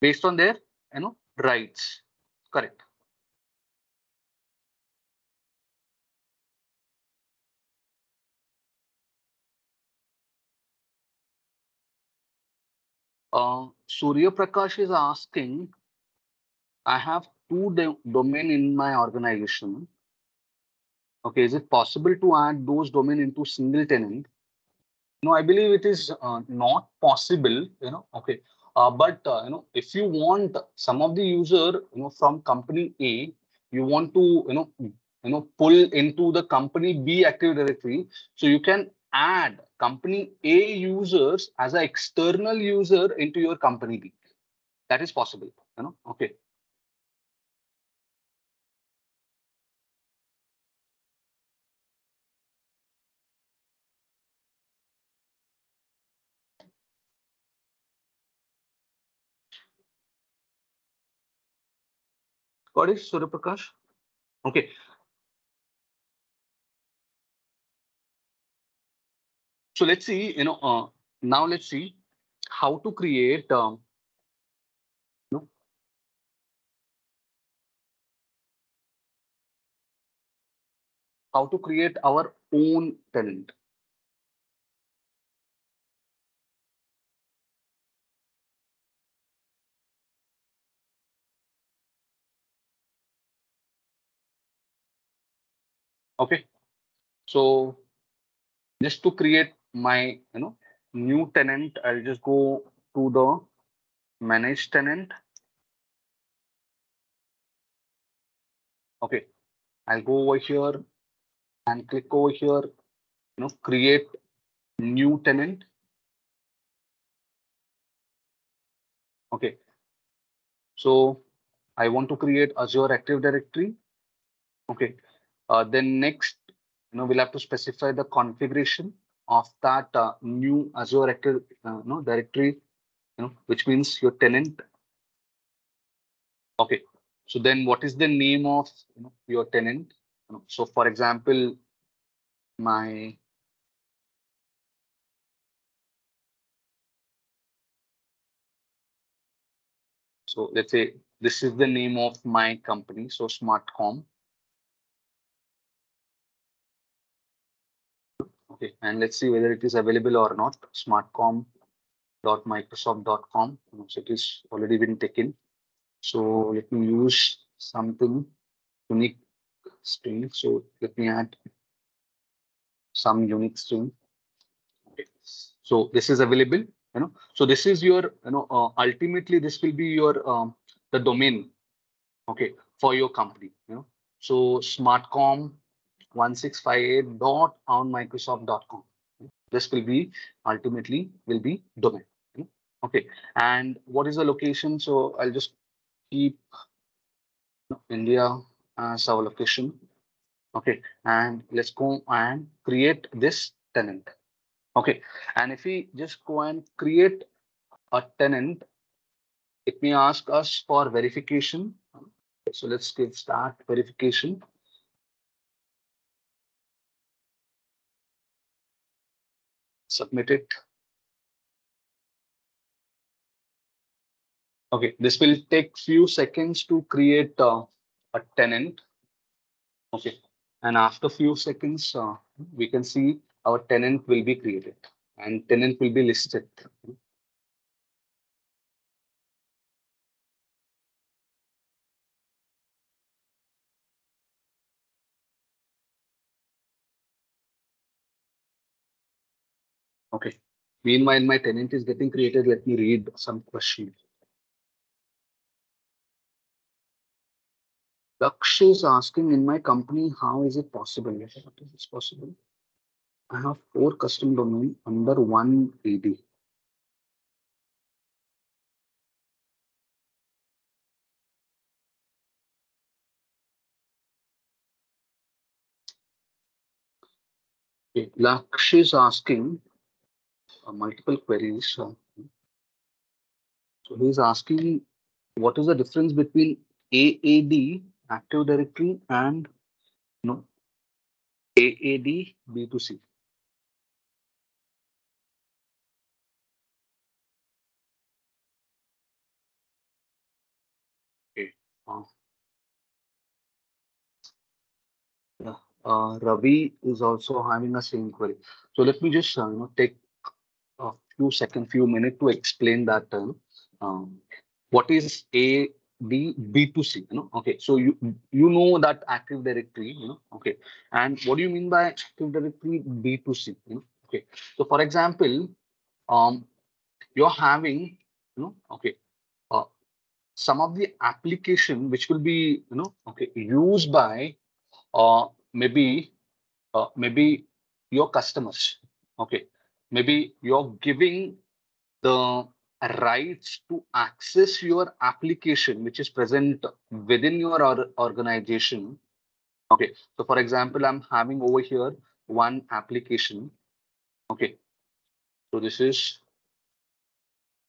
based on their you know rights correct uh surya prakash is asking i have two do- domain in my organization. Okay is it possible to add those domain into single tenant? No i believe it is uh, not possible you know okay. Uh, but uh, you know if you want some of the user you know from company a you want to you know you know pull into the company b active directory so you can add company a users as an external user into your company b. That is possible you know okay What is Surya Prakash? Okay. So let's see, you know, uh, now let's see how to create, um, how to create our own tenant. Okay, so just to create my you know new tenant, I'll just go to the manage tenant. Okay, I'll go over here and click over here, you know, create new tenant. Okay, so I want to create Azure Active Directory. Okay, uh, then next, you know, we'll have to specify the configuration of that uh, new Azure uh, no, directory, you know, which means your tenant. Okay, so then what is the name of you know, your tenant? So for example, my so let's say this is the name of my company, so Smartcom. Okay, and let's see whether it is available or not. Smartcom.microsoft.com. So it is already been taken. So let me use something unique string. So let me add some unique string. Okay. So this is available, you know. So this is your, you know, uh, ultimately this will be your um, the domain, okay, for your company, you know. So smartcom 1658 dot on microsoft.com. This will be ultimately will be domain. Okay, and what is the location? So I'll just keep India as our location. Okay, and let's go and create this tenant. Okay, and if we just go and create a tenant, it may ask us for verification. So let's give start verification. Submit it. Okay, this will take few seconds to create uh, a tenant. Okay, and after few seconds, uh, we can see our tenant will be created and tenant will be listed. Okay. Meanwhile, my tenant is getting created. Let me read some question. Laksh is asking in my company, how is it possible? What is this possible? I have four custom domain under one AD. Okay. Laksh is asking, multiple queries. Uh, so he's asking what is the difference between AAD Active Directory and you know AAD B2C. Okay. Uh, yeah. Uh, Ravi is also having a same query. So let me just uh, you know take few seconds, few minutes to explain that term. Um, what is A B B2C? You know, okay. So you you know that Active Directory, you know, okay. And what do you mean by Active Directory B2C? You know, okay. So for example, um, you're having, you know, okay, uh, some of the application which will be, you know, okay, used by, uh, maybe, uh, maybe your customers, okay maybe you're giving the rights to access your application which is present within your or organization. Okay so for example i'm having over here one application. Okay so this is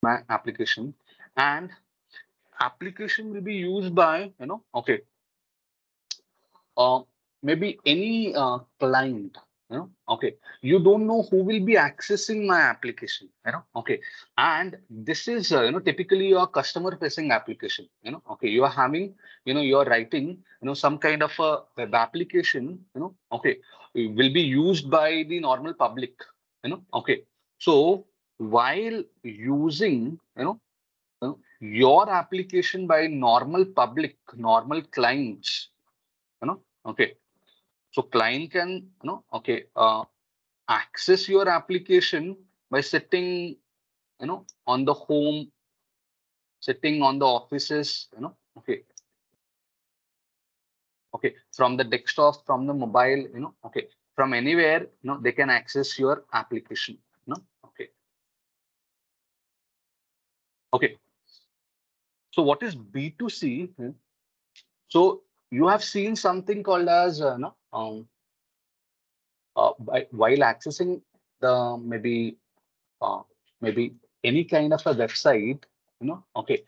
my application. And application will be used by you know okay. Uh maybe any uh, client you know okay you don't know who will be accessing my application you know okay and this is uh, you know typically your customer facing application you know okay you are having you know you're writing you know some kind of a web application you know okay will be used by the normal public you know okay so while using you know, you know your application by normal public normal clients you know okay so client can, you know, okay, uh, access your application by setting, you know, on the home, setting on the offices, you know, okay. Okay, from the desktop, from the mobile, you know, okay, from anywhere, you know, they can access your application, you know, okay. Okay. So what is B2C? Hmm? So you have seen something called as, uh, no, um, uh, by, while accessing the maybe uh, maybe any kind of a website, you know, okay,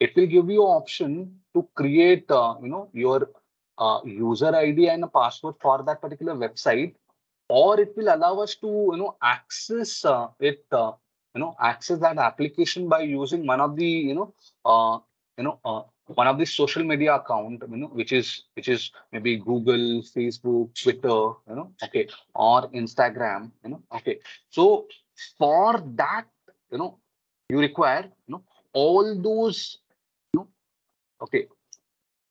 it will give you option to create, uh, you know, your uh, user ID and a password for that particular website, or it will allow us to, you know, access uh, it, uh, you know, access that application by using one of the, you know, uh, you know, uh, one of the social media account you know which is which is maybe google facebook twitter you know okay or instagram you know okay so for that you know you require you know all those you know okay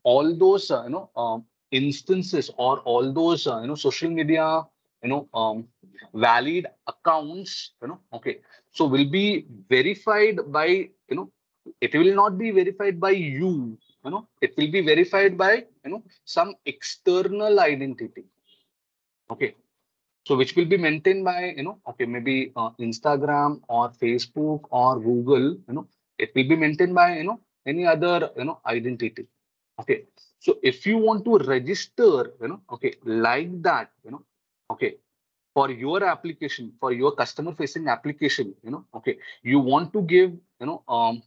all those uh, you know um, instances or all those uh, you know social media you know um, valid accounts you know okay so will be verified by you know it will not be verified by you you know. It will be verified by you know some external identity. Okay. So which will be maintained by you know okay maybe uh, instagram or facebook or google you know. It will be maintained by you know any other you know identity. Okay. So if you want to register you know okay like that you know okay for your application for your customer facing application you know okay you want to give you know um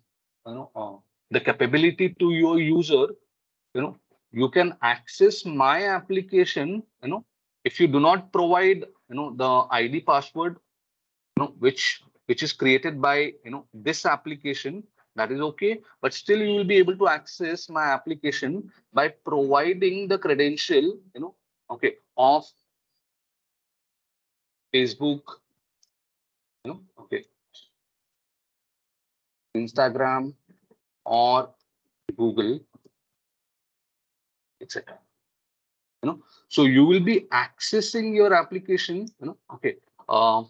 you know uh, the capability to your user you know you can access my application you know if you do not provide you know the id password you know which which is created by you know this application that is okay. But still you will be able to access my application by providing the credential you know okay of facebook you know okay instagram or Google, etc. You know, so you will be accessing your application, you know, okay, uh,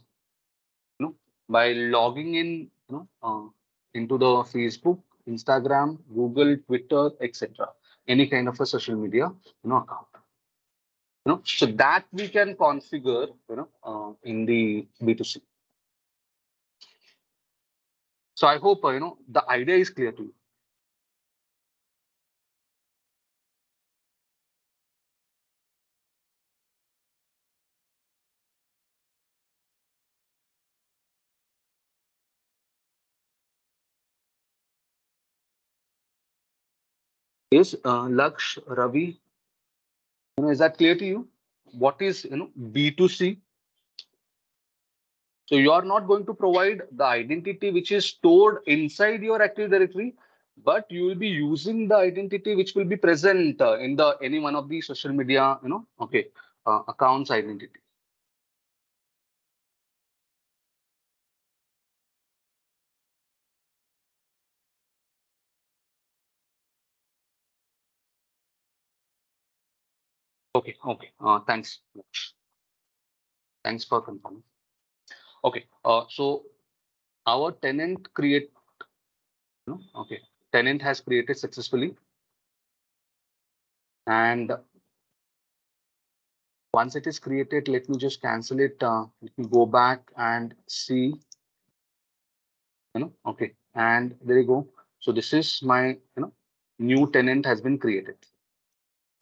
you know, by logging in, you know, uh, into the Facebook, Instagram, Google, Twitter, etc. Any kind of a social media, you know, account. You know, so that we can configure, you know, uh, in the B2C. So I hope, uh, you know, the idea is clear to you. Yes, uh, Laksh, Ravi, you know, is that clear to you? What is, you know, B2C? So you are not going to provide the identity which is stored inside your Active Directory, but you will be using the identity which will be present uh, in the any one of the social media, you know, okay, uh, accounts identity. Okay, okay. Uh, thanks. Thanks for confirming. Okay, uh, so our tenant create, no, okay, tenant has created successfully. And once it is created, let me just cancel it. Uh, let me go back and see. You know, okay, and there you go. So this is my, you know, new tenant has been created.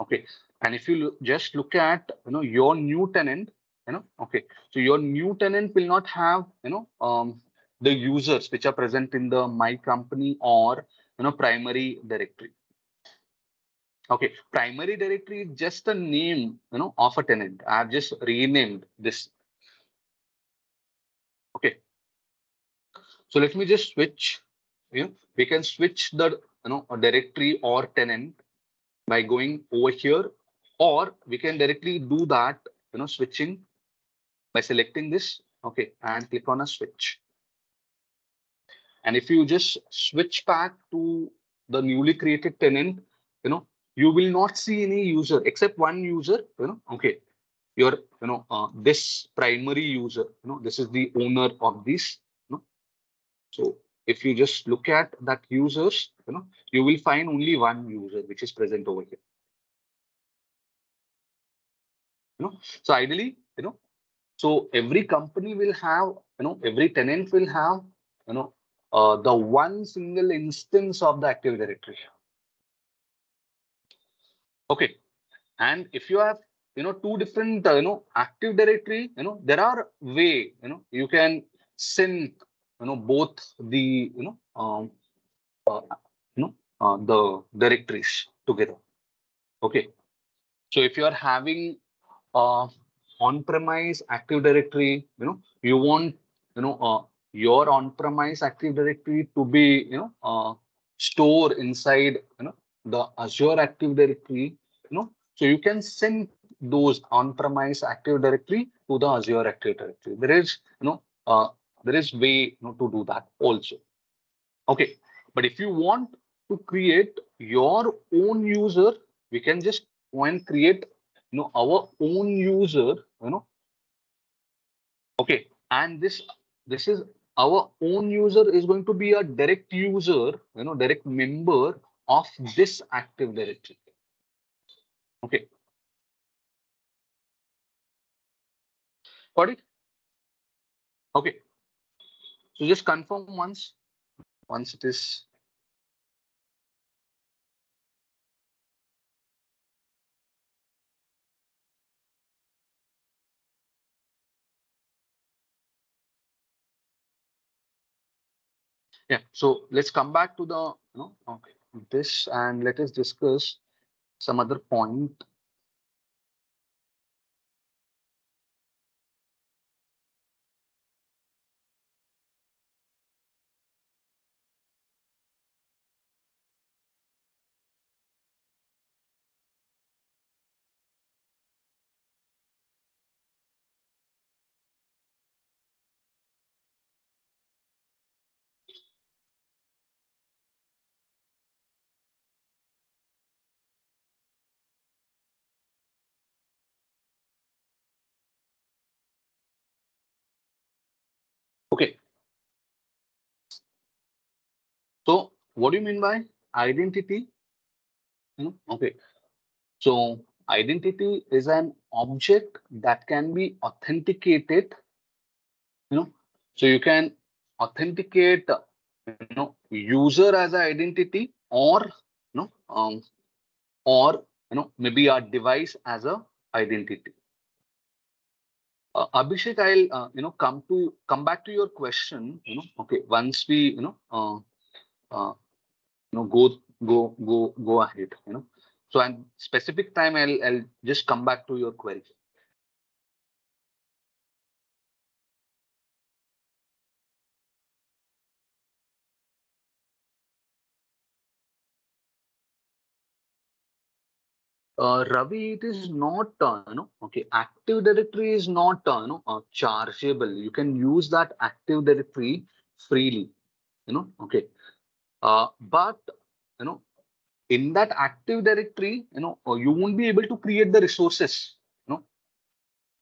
Okay, and if you just look at, you know, your new tenant, you know, okay, so your new tenant will not have, you know, um, the users which are present in the my company or, you know, primary directory. Okay, primary directory is just a name, you know, of a tenant. I have just renamed this. Okay. So let me just switch. You know, we can switch the you know a directory or tenant by going over here, or we can directly do that, you know, switching by selecting this. Okay, and click on a switch. And if you just switch back to the newly created tenant, you know, you will not see any user except one user, you know, okay, your, you know, uh, this primary user, you know, this is the owner of this, you know. So if you just look at that users, you know, you will find only one user which is present over here. You know, so ideally, you know, so every company will have, you know, every tenant will have, you know, uh, the one single instance of the Active Directory. Okay, and if you have, you know, two different, uh, you know, Active Directory, you know, there are way, you know, you can sync, you know, both the, you know, um, uh, you know, uh, the directories together. Okay, so if you are having uh, on-premise Active Directory, you know, you want, you know, uh, your on-premise Active Directory to be, you know, uh, stored inside, you know, the Azure Active Directory, you know, so you can send those on-premise Active Directory to the Azure Active Directory. There is, you know, uh, there is way you know, to do that also. Okay, but if you want to create your own user, we can just go and create, you know, our own user, you know. Okay, and this this is our own user is going to be a direct user, you know, direct member of this Active Directory. Okay. Got it? Okay. So just confirm once, once it is. Yeah, so let's come back to the, you know, okay, this and let us discuss some other point So what do you mean by identity? Hmm, Okay. So identity is an object that can be authenticated. You know, so you can authenticate, you know, user as an identity or, you know, um, or, you know, maybe a device as a identity. Uh, Abhishek, I'll uh, you know come to come back to your question. You know, okay. Once we you know uh, uh, you know go go go go ahead. You know, so and specific time I'll I'll just come back to your query. Uh, Ravi, it is not, uh, you know, okay, Active Directory is not, uh, you know, uh, chargeable. You can use that Active Directory freely, you know, okay. Uh, but, you know, in that Active Directory, you know, uh, you won't be able to create the resources, you know.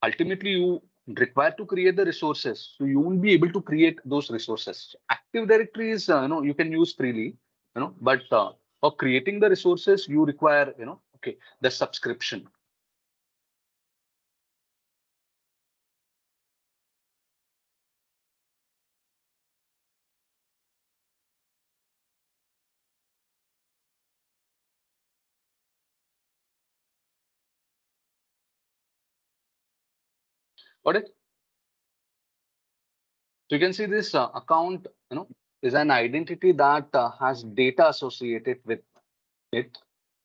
Ultimately, you require to create the resources. So you won't be able to create those resources. Active Directory is, uh, you know, you can use freely, you know, but uh, for creating the resources, you require, you know, okay, the subscription. Got it? So you can see this uh, account, you know, is an identity that uh, has data associated with it.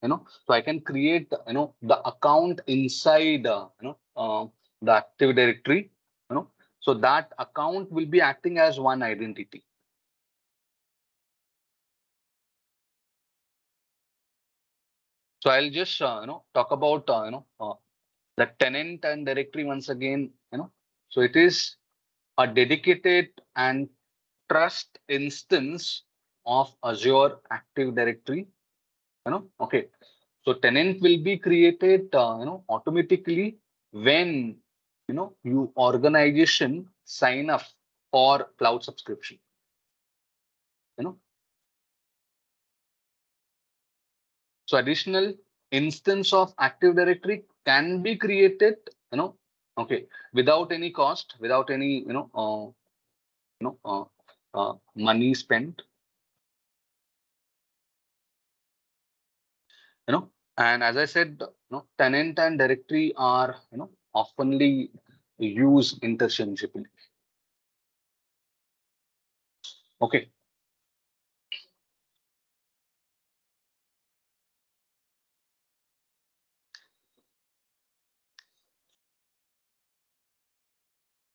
you know, so I can create, you know, the account inside, uh, you know, uh, the Active Directory, you know, so that account will be acting as one identity. So I'll just, uh, you know, talk about, uh, you know, uh, the tenant and directory once again, you know, so it is a dedicated and trust instance of Azure Active Directory, you know, okay. So tenant will be created, uh, you know, automatically when, you know, you organization sign up for cloud subscription, you know, So additional instance of Active Directory can be created, you know, okay, without any cost, without any, you know, uh, you know, uh, uh, money spent. You know, and as I said, you know, tenant and directory are, you know, oftenly used interchangeably. Okay.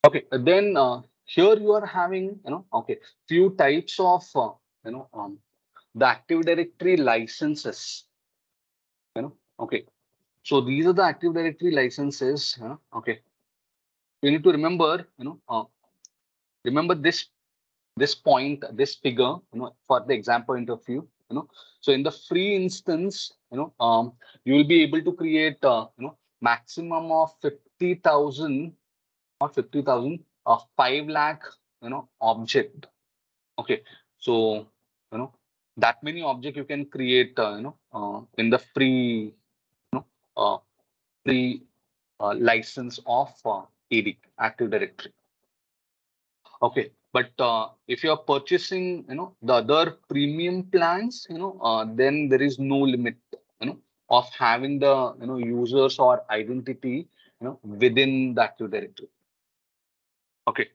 Okay, then uh, here you are having, you know, okay, few types of, uh, you know, um, the Active Directory licenses. You know, okay. So these are the Active Directory licenses. You know, okay. You need to remember, you know, uh, remember this this point, this figure, you know, for the exam point of view. You know, so in the free instance, you know, um, you will be able to create, uh, you know, maximum of fifty thousand not 50,000 of 5 lakh, you know, object. Okay. So, you know, that many object you can create, uh, you know, uh, in the free, you know, uh, free uh, license of uh, AD, Active Directory. Okay. But uh, if you're purchasing, you know, the other premium plans, you know, uh, then there is no limit, you know, of having the, you know, users or identity, you know, within the Active Directory. Okay.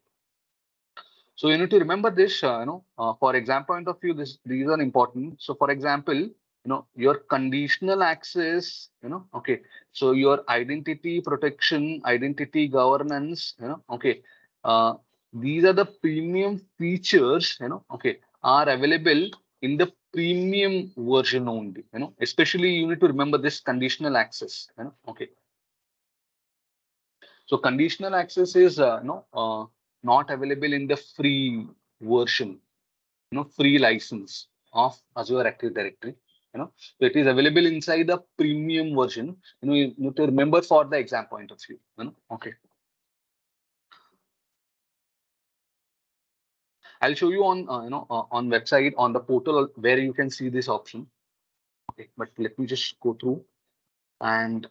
So you need to remember this, uh, you know, uh, for exam point of view, this these are important. So for example, you know, your conditional access, you know, okay. So your identity protection, identity governance, you know, okay. Uh, these are the premium features, you know, okay, are available in the premium version only, you know, especially you need to remember this conditional access, you know, okay. So conditional access is uh, no uh, not available in the free version, you know, free license of Azure Active Directory. You know, so it is available inside the premium version. You know, you need to remember for the exam point of view. You know, okay. I'll show you on uh, you know uh, on website on the portal where you can see this option. Okay, but let me just go through and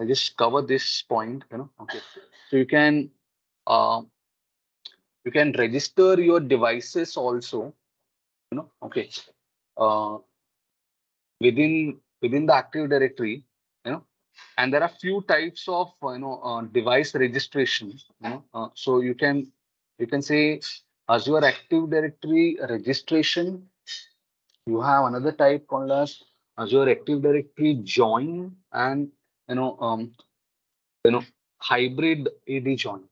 I just cover this point, you know, okay. So you can, uh, you can register your devices also, you know, okay. Uh, within, within the Active Directory, you know, and there are few types of, you know, uh, device registration, you know, uh, so you can, you can say Azure Active Directory registration. You have another type called as Azure Active Directory join and you know, um, you know, hybrid AD join.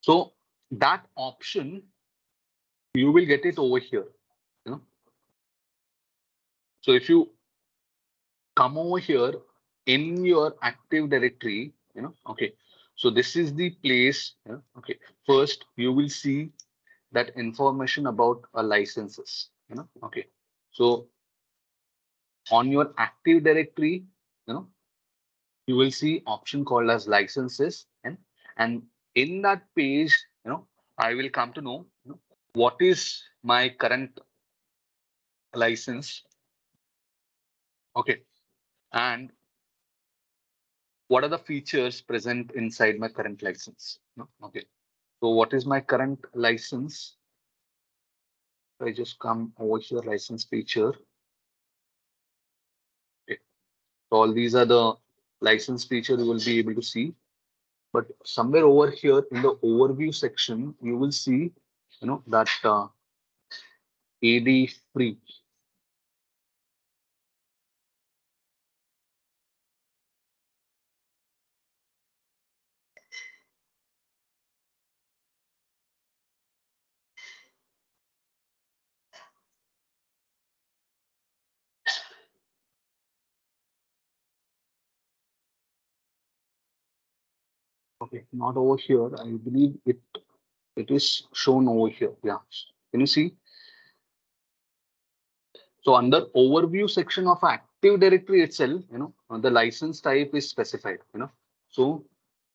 So that option, you will get it over here. You know? So if you come over here in your Active Directory, you know, okay, so this is the place. Okay. First, you will see that information about a licenses. You know. Okay. So on your Active Directory, you know, you will see option called as licenses, and and in that page, you know, I will come to know, you know what is my current license. Okay. And what are the features present inside my current license? Okay. So what is my current license? I just come over here, license feature. Okay. So all these are the license feature you will be able to see. but somewhere over here in the overview section, you will see, you know, that uh, AD free. Okay, not over here. I believe it it is shown over here. Yeah. Can you see? So under overview section of Active Directory itself, you know, uh, the license type is specified, you know. So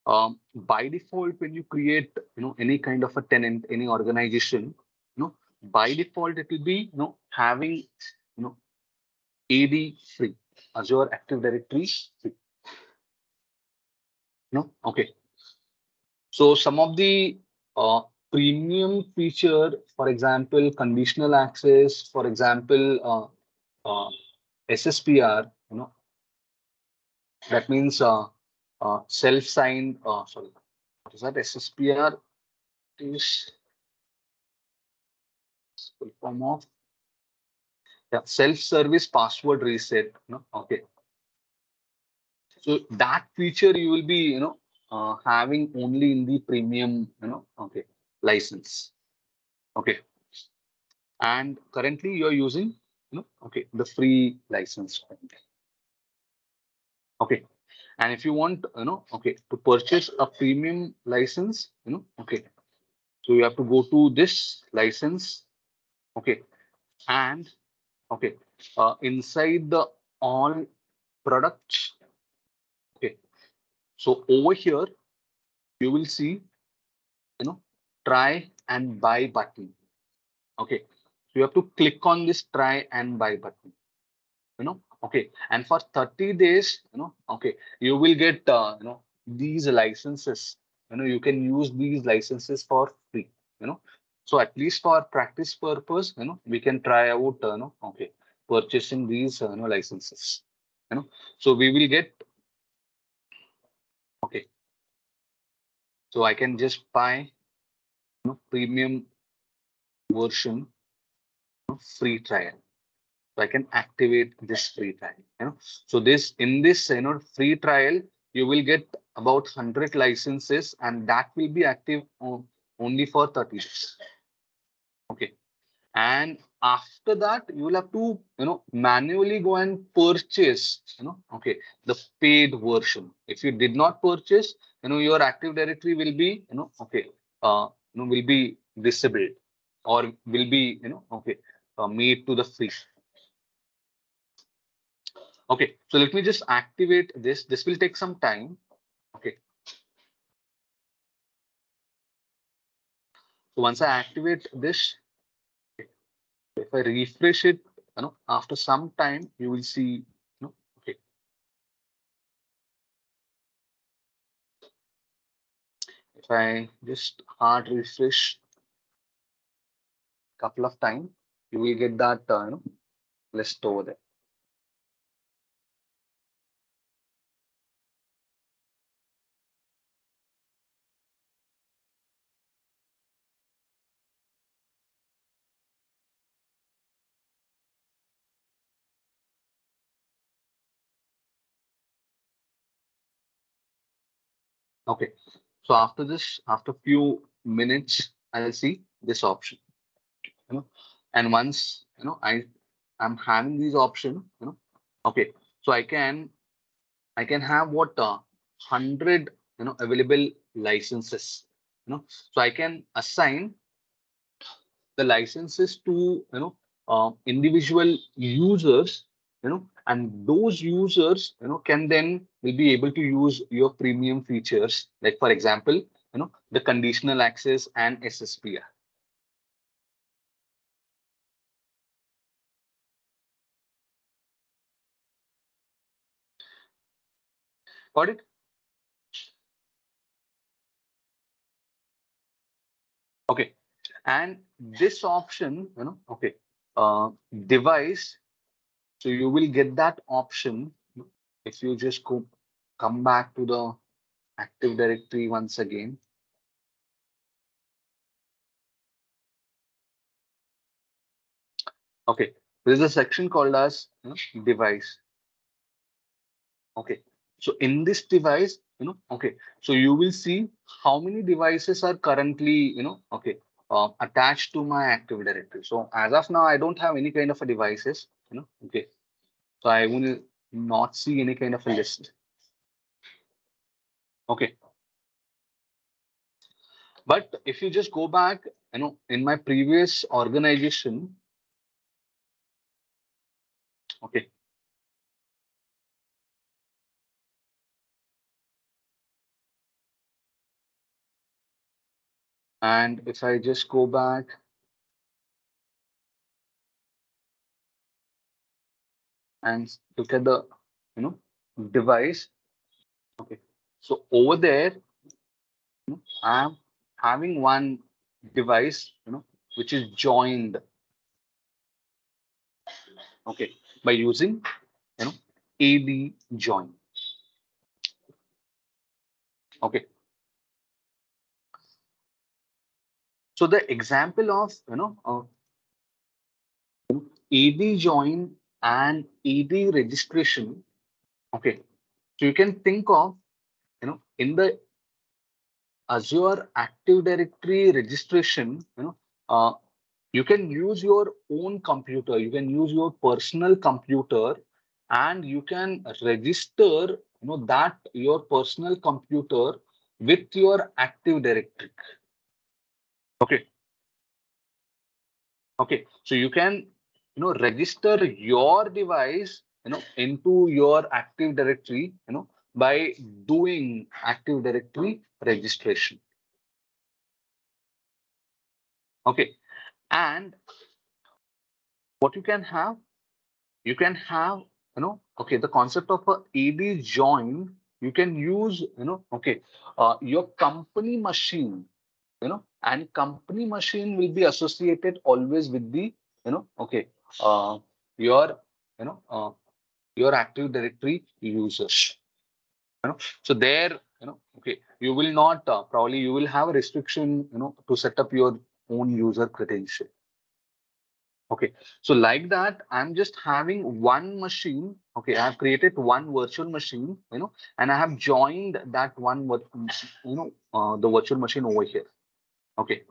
um, by default, when you create, you know, any kind of a tenant, any organization, you know, by default, it will be, you know, having, you know, AD free, Azure Active Directory free. No, okay. So some of the uh, premium feature, for example, conditional access, for example, uh, uh, SSPR, you know, that means uh, uh, self-signed, sorry, what is that? SSPR is full form of yeah, self-service password reset. No, okay. So that feature you will be, you know, uh, having only in the premium, you know, okay, license. Okay. And currently you're using, you know, okay, the free license. Okay. And if you want, you know, okay, to purchase a premium license, you know, okay. So you have to go to this license. Okay. And okay, uh, inside the all products. So over here, you will see, you know, try and buy button. Okay, so you have to click on this try and buy button. You know, okay, and for 30 days, you know, okay, you will get, uh, you know, these licenses. You know, you can use these licenses for free. You know, so at least for practice purpose, you know, we can try out, uh, you know, okay, purchasing these, uh, you know, licenses. You know, so we will get okay so i can just buy you know, premium version you know, free trial. So i can activate this free trial you know. So this in this you know free trial you will get about 100 licenses and that will be active on, only for 30 days. Okay. And after that you will have to you know manually go and purchase you know. Okay. The paid version. If you did not purchase you know your active directory will be you know okay uh you know will be disabled or will be you know okay uh, made to the free. Okay so let me just activate this. This will take some time. Okay. So once i activate this if I refresh it, you know, after some time, you will see, If I just hard refresh couple of times, you will get that, uh, you know, list over there. Okay, so after this, after few minutes, I'll see this option. You know, and once you know I I'm having these option, you know, okay, so I can I can have what uh, hundred you know available licenses. You know, so I can assign the licenses to you know uh, individual users you know and those users you know can then will be able to use your premium features like for example you know the conditional access and sspr got it? Okay. And this option you know okay uh device so you will get that option if you just go come back to the Active Directory once again. Okay, there is a section called as you know, device. Okay, so in this device, you know, okay, so you will see how many devices are currently, you know, okay, uh, attached to my Active Directory. So as of now, I don't have any kind of a devices, you know, okay. So I will not see any kind of a list. Okay. But if you just go back, you know, in my previous organization, okay. And if I just go back, and look at the, you know, device. Okay. So over there, you know, I'm having one device, you know, which is joined. Okay, by using, you know, AD join. Okay. So the example of, you know, uh, AD join and AD registration. Okay. So you can think of, you know, in the Azure Active Directory registration, you know, uh, you can use your own computer, you can use your personal computer, and you can register, you know, that your personal computer with your Active Directory. Okay. Okay, so you can, you know, register your device, you know, into your Active Directory, you know, by doing Active Directory registration. Okay, and what you can have, you can have, you know, okay, the concept of a AD join, you can use, you know, okay, uh, your company machine, you know, and company machine will be associated always with the, you know, okay, uh, your, you know, uh, your Active Directory users. You know, so there, you know, okay, you will not uh, probably you will have a restriction, you know, to set up your own user credential. Okay, so like that, I'm just having one machine. Okay, I have created one virtual machine, you know, and I have joined that one, you know, uh, the virtual machine over here. Okay.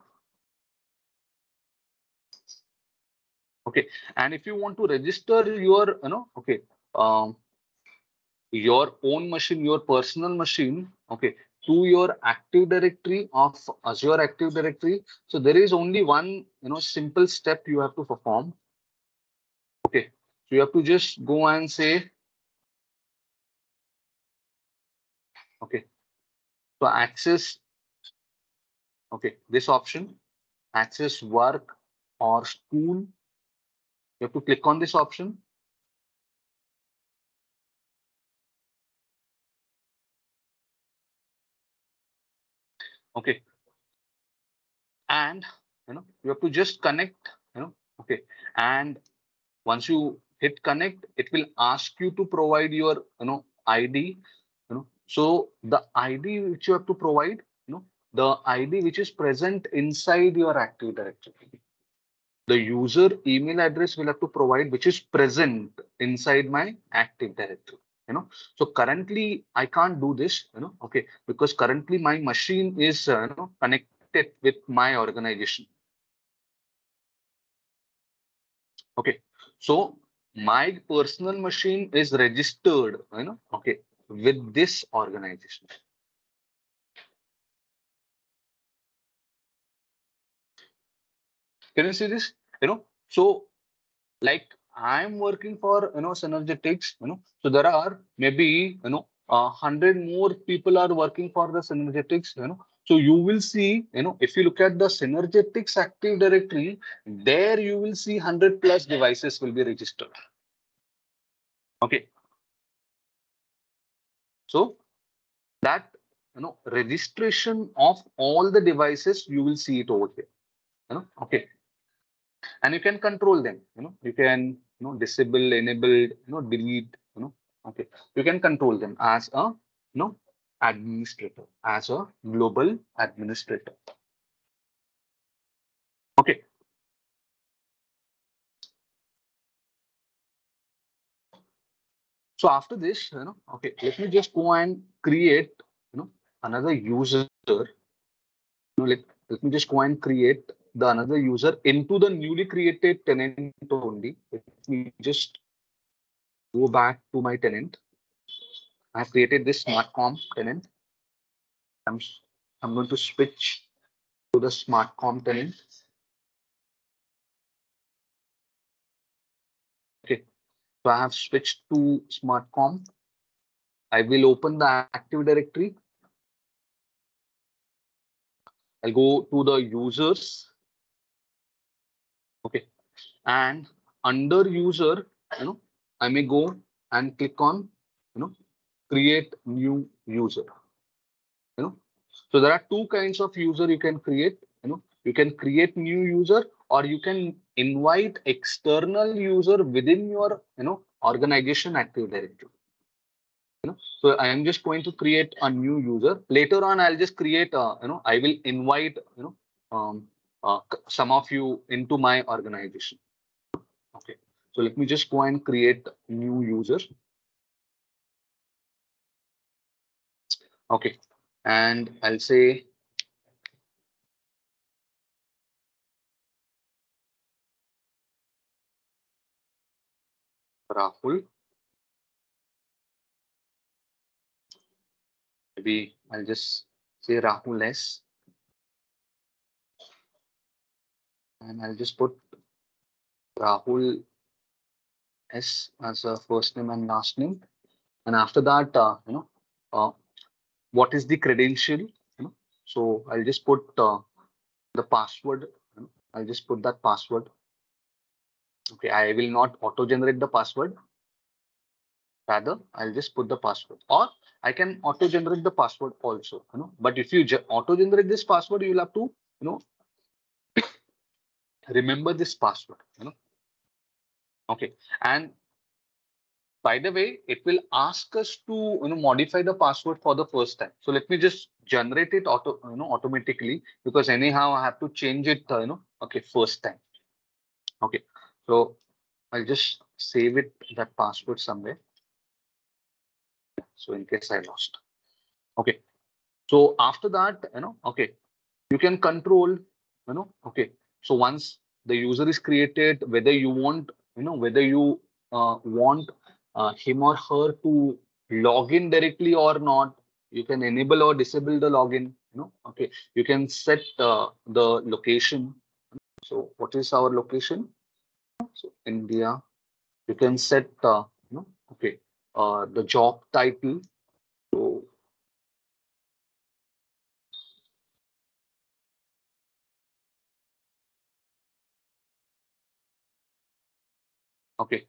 Okay, and if you want to register your, you know, okay, um, your own machine, your personal machine, okay, to your Active Directory of Azure Active Directory. So there is only one, you know, simple step you have to perform. Okay, so you have to just go and say, okay, so access, okay, this option, access work or school. You have to click on this option. Okay. And you know you have to just connect you know okay. And once you hit connect it will ask you to provide your you know id you know. So the id which you have to provide you know the id which is present inside your active directory the user email address will have to provide which is present inside my active directory you know. So currently i can't do this you know okay because currently my machine is uh, you know connected with my organization. Okay so my personal machine is registered you know okay with this organization can you see this you know so like I'm working for you know synergetics, you know, so there are maybe you know a hundred more people are working for the synergetics, you know. So you will see, you know, if you look at the synergetics active directory, there you will see 100 plus devices will be registered. Okay. So that you know registration of all the devices you will see it over here. You know, okay and you can control them you know you can you know disable enable you know delete you know okay you can control them as a you know administrator as a global administrator. Okay. So after this, you know, okay, let me just go and create, you know, another user. You know, let, let me just go and create the another user into the newly created tenant only. Let me just go back to my tenant. I have created this smartcom tenant. I'm, I'm going to switch to the smartcom tenant. Okay, so I have switched to smartcom. I will open the Active Directory. I'll go to the users. Okay, and under user, you know, I may go and click on, you know, create new user. You know, so there are two kinds of user you can create. You know, you can create new user or you can invite external user within your, you know, organization Active Directory. You know, so I am just going to create a new user. Later on, I'll just create, a, you know, I will invite, you know, um, uh, some of you into my organization. Okay, so let me just go and create new user. Okay, and I'll say Rahul. Maybe I'll just say Rahul S. And I'll just put Rahul S as a first name and last name. And after that, uh, you know, uh, what is the credential? You know, so I'll just put uh, the password. You know, I'll just put that password. Okay, I will not auto generate the password. Rather, I'll just put the password or I can auto generate the password also, you know, but if you auto generate this password, you'll have to, you know, remember this password, you know. Okay, and by the way, it will ask us to you know modify the password for the first time. So let me just generate it auto you know automatically because anyhow I have to change it uh, you know okay first time. Okay, so I'll just save it that password somewhere. So in case I lost. Okay, so after that you know okay you can control you know okay so once the user is created whether you want you know whether you uh, want uh, him or her to log in directly or not you can enable or disable the login you know okay? You can set uh, the location. So what is our location? So india. You can set uh, you know okay uh, the job title okay.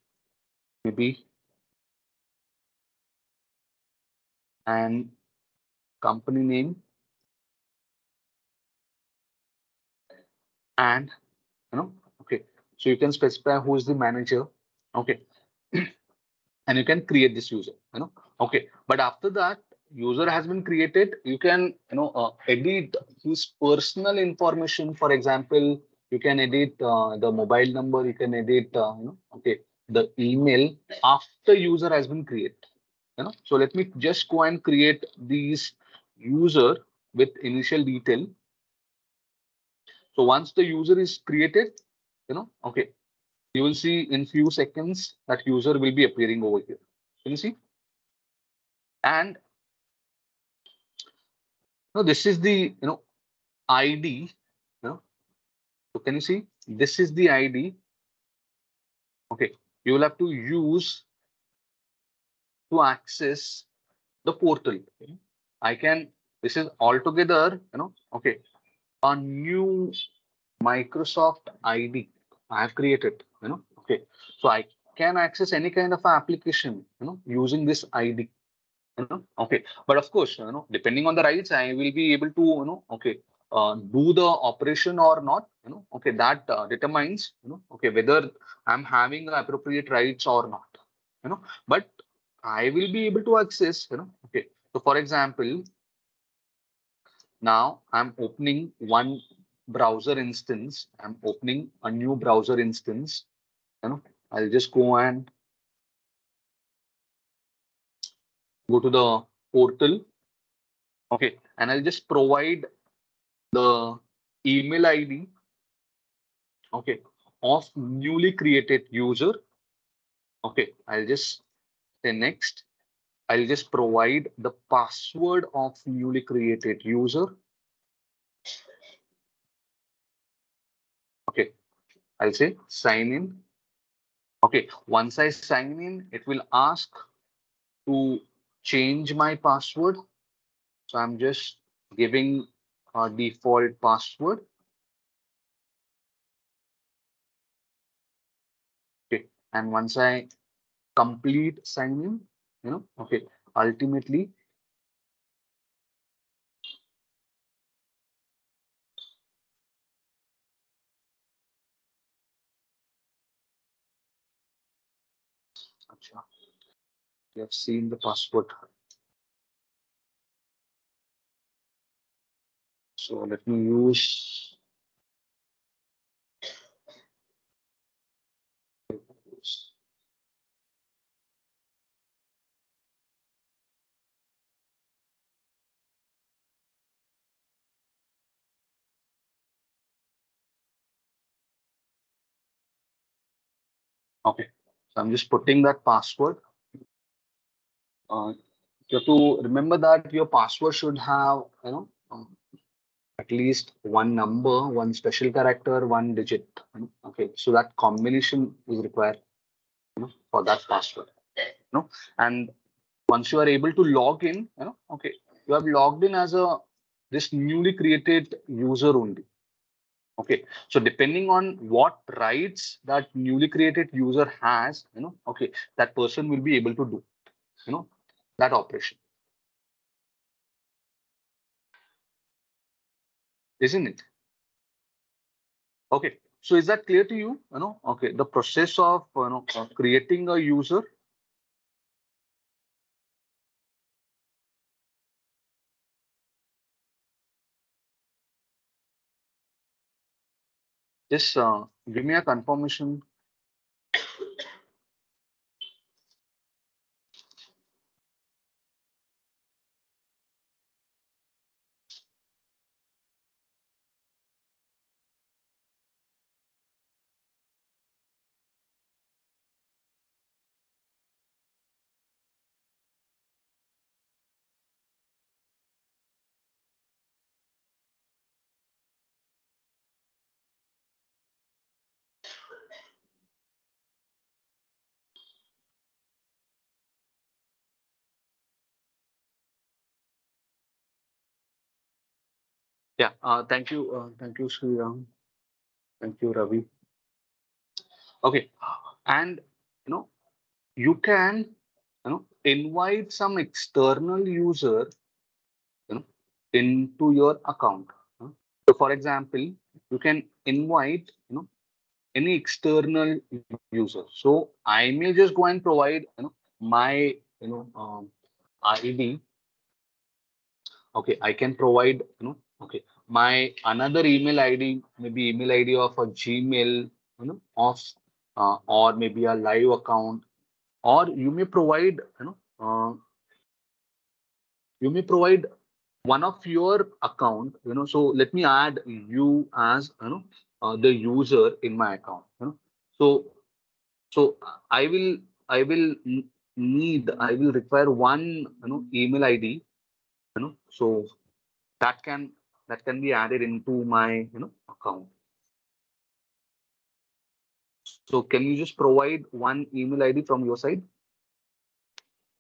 Maybe. And company name. And you know okay. So you can specify who is the manager. Okay. And you can create this user you know. Okay. But after that user has been created. You can you know uh, edit his personal information. For example you can edit uh, the mobile number you can edit uh, you know okay the email after user has been created you know. So let me just go and create these user with initial detail. So once the user is created you know okay you will see in few seconds that user will be appearing over here. Can you see? And you know, this is the you know id so can you see this is the id okay you will have to use to access the portal. I can, this is altogether, you know, okay, a new Microsoft ID I have created, you know, okay. So I can access any kind of application, you know, using this ID, you know, okay. But of course, you know, depending on the rights, I will be able to, you know, okay, uh, do the operation or not, you know, okay, that uh, determines, you know, okay, whether I'm having appropriate rights or not, you know, but I will be able to access, you know, okay, so for example, now I'm opening one browser instance. I'm opening a new browser instance. You know, I'll just go and go to the portal. Okay, and I'll just provide the email ID. Okay, of newly created user. Okay, I'll just say next. I'll just provide the password of newly created user. Okay, I'll say sign in. Okay, once I sign in, it will ask to change my password. So I'm just giving a default password. Okay, and once I complete sign in, you know, okay, ultimately you have seen the password. So let me use Okay, so I'm just putting that password. Uh, you have to remember that your password should have, you know, um, at least one number, one special character, one digit. Okay, so that combination is required you know, for that password. You know, and once you are able to log in, you know, okay, you have logged in as a this newly created user only. Okay, so depending on what rights that newly created user has, you know, okay, that person will be able to do, you know, that operation. Isn't it? Okay, so is that clear to you? You know, okay, the process of you know creating a user. Just uh, give me a confirmation. Yeah, uh, thank you, uh, thank you, Sriram. Thank you, Ravi. Okay, and you know, you can you know invite some external user you know into your account. So, for example, you can invite you know any external user. So I may just go and provide you know my you know um, ID. Okay, I can provide you know okay my another email ID, maybe email ID of a Gmail, you know, of uh, or maybe a live account, or you may provide you know uh, you may provide one of your account you know. So let me add you as you know uh, the user in my account you know. So so i will i will need i will require one you know email id you know. So that can that can be added into my you know account. So can you just provide one email id from your side?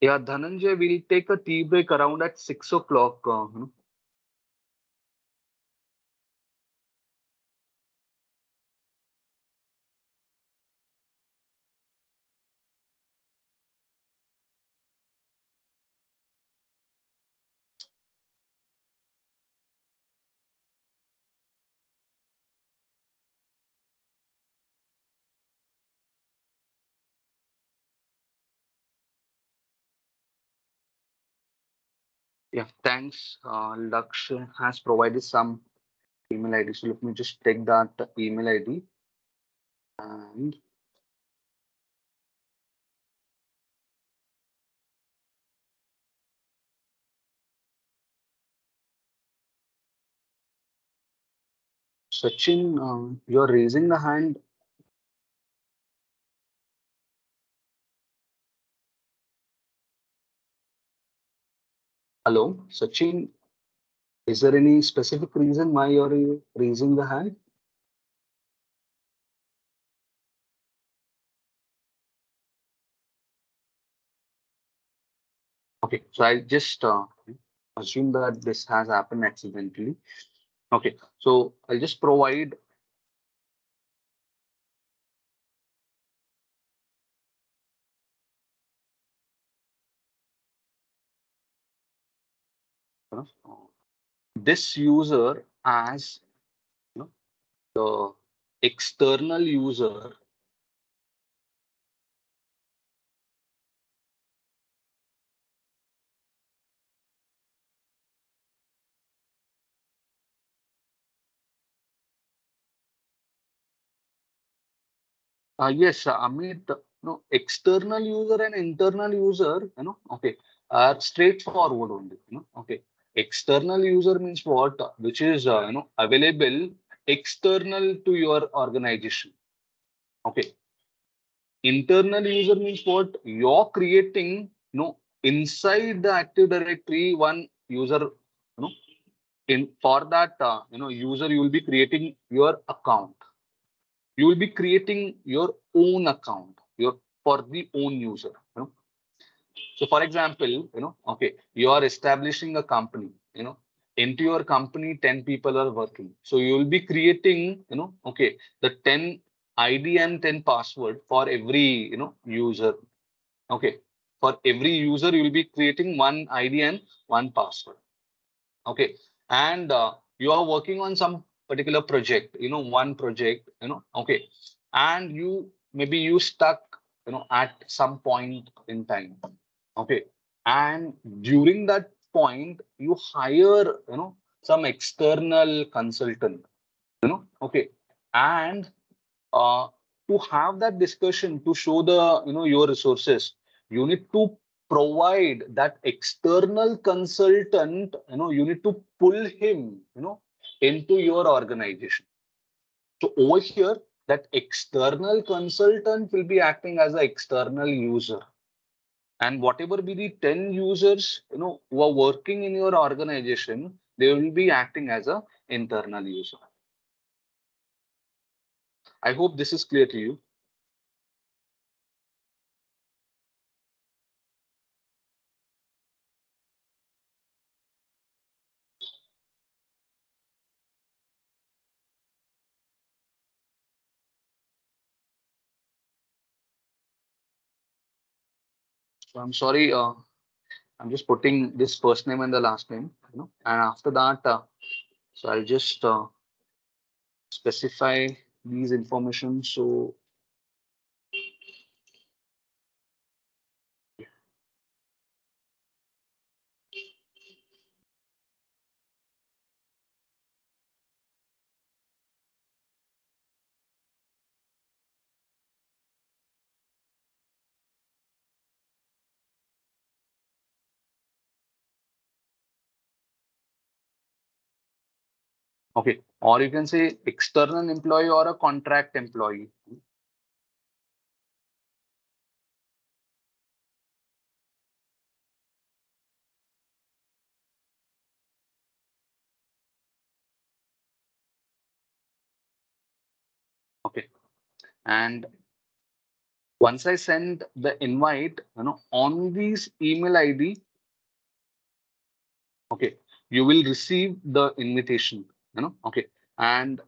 Yeah dhananjay will take a tea break around at six o'clock uh, you know, Yeah, thanks. Uh, Laksh has provided some email ID. So let me just take that email ID and Sachin, uh, you're raising the hand. Hello, Sachin. Is there any specific reason why you're raising the hand? Okay, so I'll just uh, assume that this has happened accidentally. Okay, so I'll just provide uh, this user as you know, the external user Uh, yes, Amit, no, external user and internal user, you know, okay, are straightforward only, you know, okay. External user means what? Which is, uh, you know, available external to your organization. Okay. Internal user means what? You're creating, you know, inside the Active Directory, one user, you know, in for that, uh, you know, user, you will be creating your account you will be creating your own account your for the own user you know so for example you know okay you are establishing a company you know into your company 10 people are working. So you will be creating you know okay the 10 id and 10 password for every you know user. Okay for every user you will be creating one id and one password. Okay and uh, you are working on some particular project you know one project you know okay and you maybe you stuck you know at some point in time okay. And during that point you hire you know some external consultant you know okay. And uh, to have that discussion to show the you know your resources you need to provide that external consultant you know you need to pull him you know into your organization. So over here that external consultant will be acting as an external user and whatever be the 10 users you know who are working in your organization they will be acting as a internal user. I hope this is clear to you so i'm sorry uh, i'm just putting this first name and the last name you know. And after that uh, so i'll just uh, specify these information so okay. Or you can say external employee or a contract employee. Okay. And once i send the invite you know on this email id okay you will receive the invitation you know okay and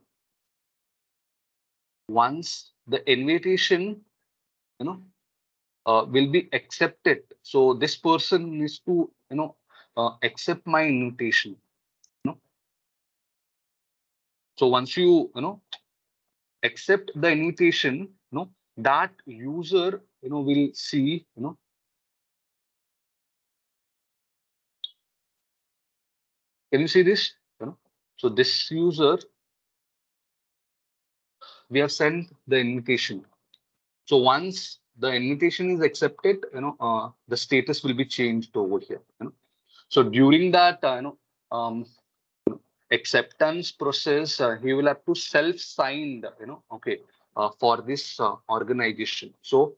once the invitation you know uh, will be accepted so this person needs to you know uh, accept my invitation you know so once you you know accept the invitation you know that user you know will see you know can you see this? So this user, we have sent the invitation. So once the invitation is accepted, you know, uh, the status will be changed over here. You know? So during that, uh, you know, um, acceptance process, uh, he will have to self-sign, you know, okay, uh, for this uh, organization. So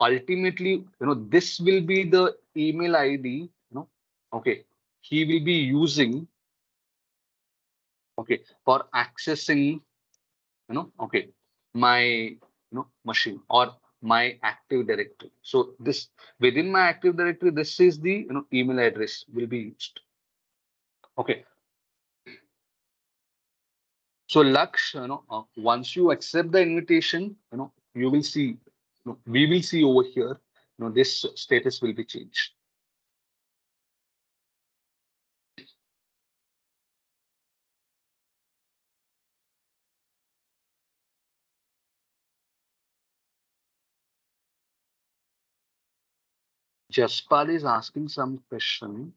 ultimately, you know, this will be the email ID, you know, okay, he will be using, okay, for accessing, you know, okay, my, you know, machine or my active directory. So this within my active directory, this is the you know email address will be used. Okay. So Laksh, you know, uh, once you accept the invitation, you know, you will see, you know, we will see over here, you know, this status will be changed. Jaspal is asking some question.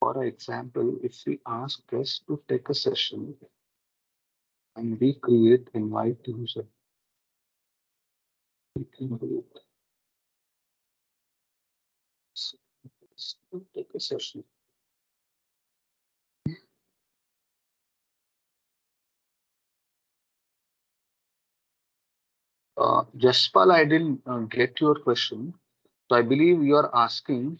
For example, if we ask us to take a session and we create invite user, we can do it. So, take a session. Uh, Jaspal, I didn't uh, get your question. So I believe you are asking.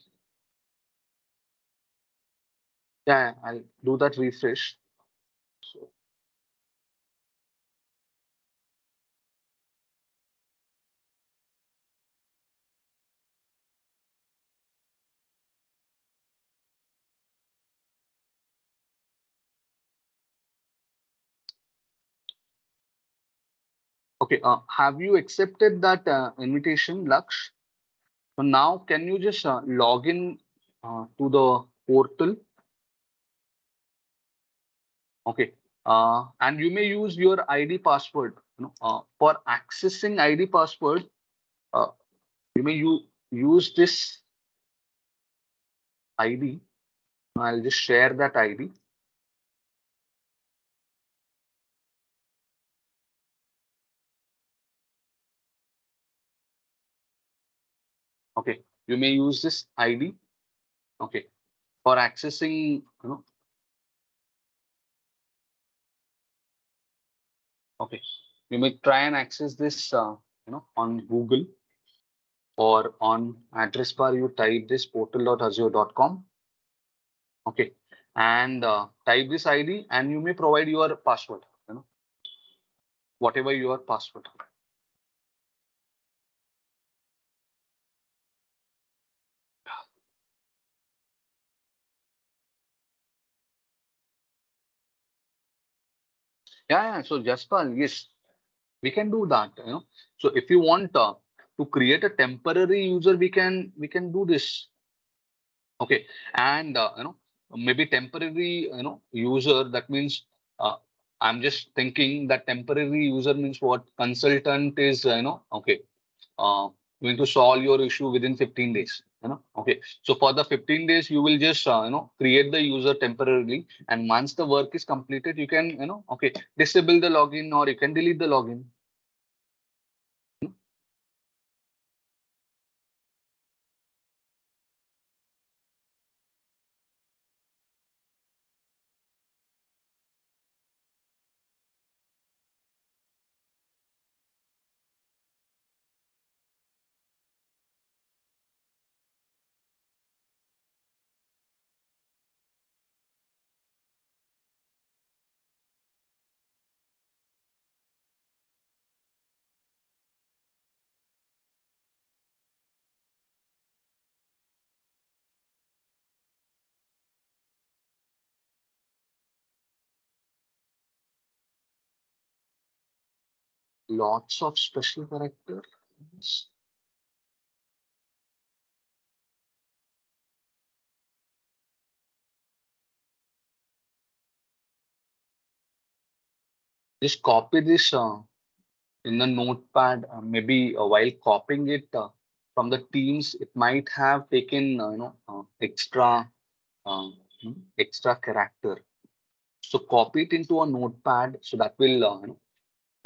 Yeah, I'll do that refresh. Okay, uh, have you accepted that uh, invitation, Laksh? So now can you just uh, log in uh, to the portal? Okay, uh, and you may use your ID password. You know, uh, for accessing ID password, you may you use this ID. I'll just share that ID. Okay, you may use this ID. Okay, for accessing, you know. Okay, you may try and access this, uh, you know, on Google or on address bar. You type this portal.azure.com. Okay, and uh, type this ID, and you may provide your password. You know, whatever your password. Yeah, yeah. So Jaspal, yes, we can do that. You know, so if you want uh, to create a temporary user, we can we can do this. Okay, and uh, you know maybe temporary you know user that means uh, I'm just thinking that temporary user means what consultant is you know okay uh, going to solve your issue within 15 days know okay. So for the 15 days you will just uh, you know create the user temporarily. And once the work is completed you can you know okay disable the login or you can delete the login lots of special characters just copy this uh, in the notepad uh, maybe uh, while copying it uh, from the teams it might have taken uh, you know uh, extra hmm, extra character. So copy it into a notepad. So that will you know,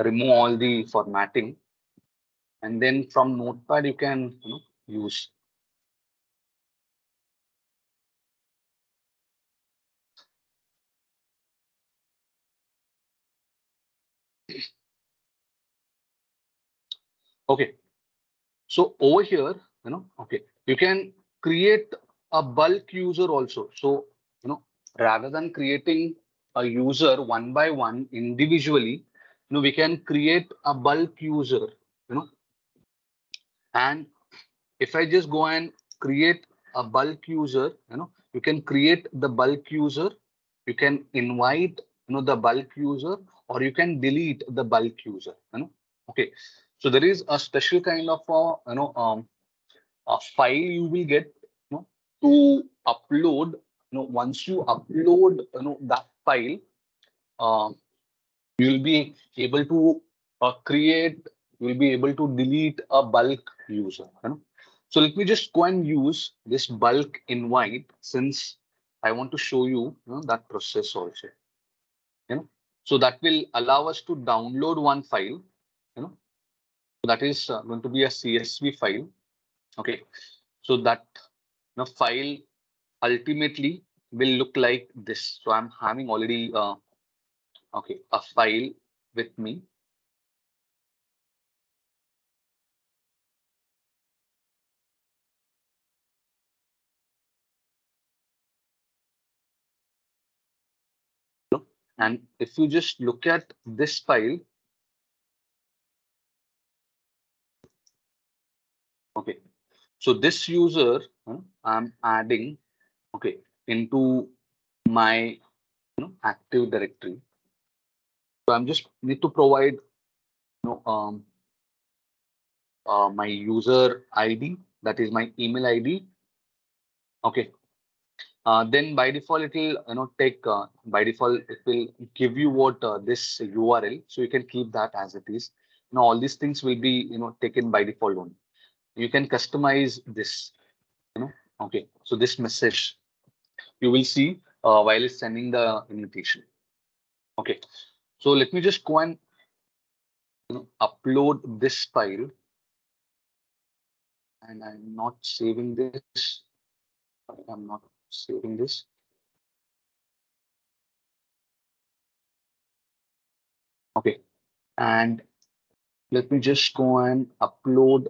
remove all the formatting. And then from notepad, you can you know, use. Okay. So over here, you know, okay, you can create a bulk user also. So, you know, rather than creating a user one by one individually, you know, we can create a bulk user, you know, and if I just go and create a bulk user, you know, you can create the bulk user, you can invite, you know, the bulk user, or you can delete the bulk user, you know. Okay, so there is a special kind of, a, you know, um, a file you will get, you know, to upload, you know, once you upload, you know, that file, um, you will be able to uh, create, you will be able to delete a bulk user, you know. So let me just go and use this bulk invite since I want to show you, you know, that process also. You know, so that will allow us to download one file. You know, so that is uh, going to be a CSV file. Okay, so that the file ultimately will look like this. So I'm having already uh, okay a file with me And if you just look at this file, okay, so this user I'm adding, okay, into my you know, active directory. So I'm just need to provide you know um uh, my user ID, that is my email ID. Okay, uh, then by default it will you know take uh, by default it will give you what uh, this url so you can keep that as it is. Now all these things will be you know taken by default only. You can customize this you know. Okay. So this message you will see uh, while it's sending the invitation. Okay so let me just go and upload this file and i'm not saving this i'm not saving this. Okay, and let me just go and upload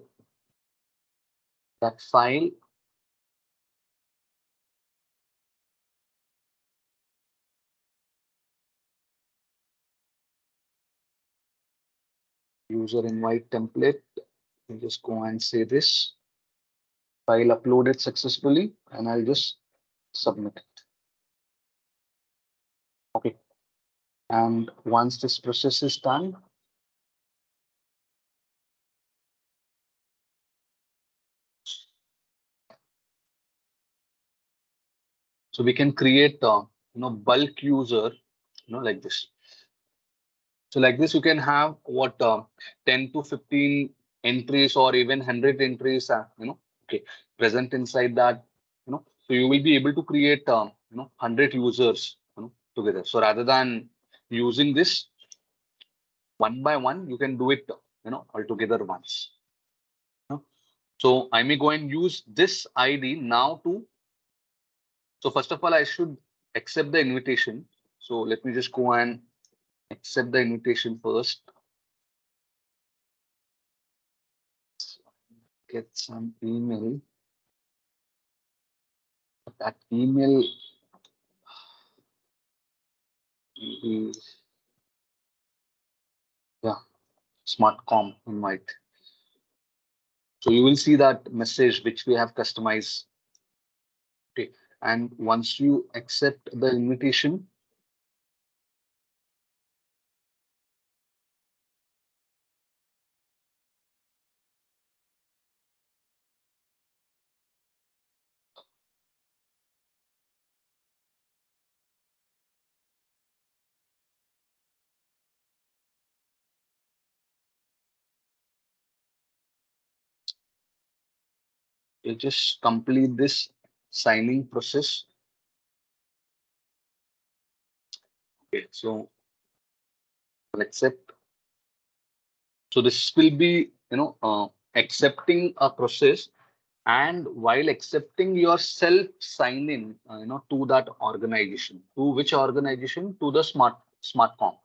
that file. User invite template. You just go and say this file uploaded successfully, and I'll just submit it. Okay. And once this process is done, so we can create a you know bulk user, you know, like this. So like this, you can have what uh, 10 to 15 entries or even 100 entries, uh, you know, okay, present inside that, you know, so you will be able to create, uh, you know, 100 users you know, together. So rather than using this one by one, you can do it, you know, all together once. So I may go and use this ID now to. So first of all, I should accept the invitation. So let me just go and accept the invitation first. Get some email. That email is yeah, SmartCom invite. So you will see that message which we have customized. Okay, and once you accept the invitation, you just complete this signing process Okay, so accept. So this will be, you know, uh, accepting a process and while accepting yourself sign in, uh, you know, to that organization, to which organization? To the smart smartcom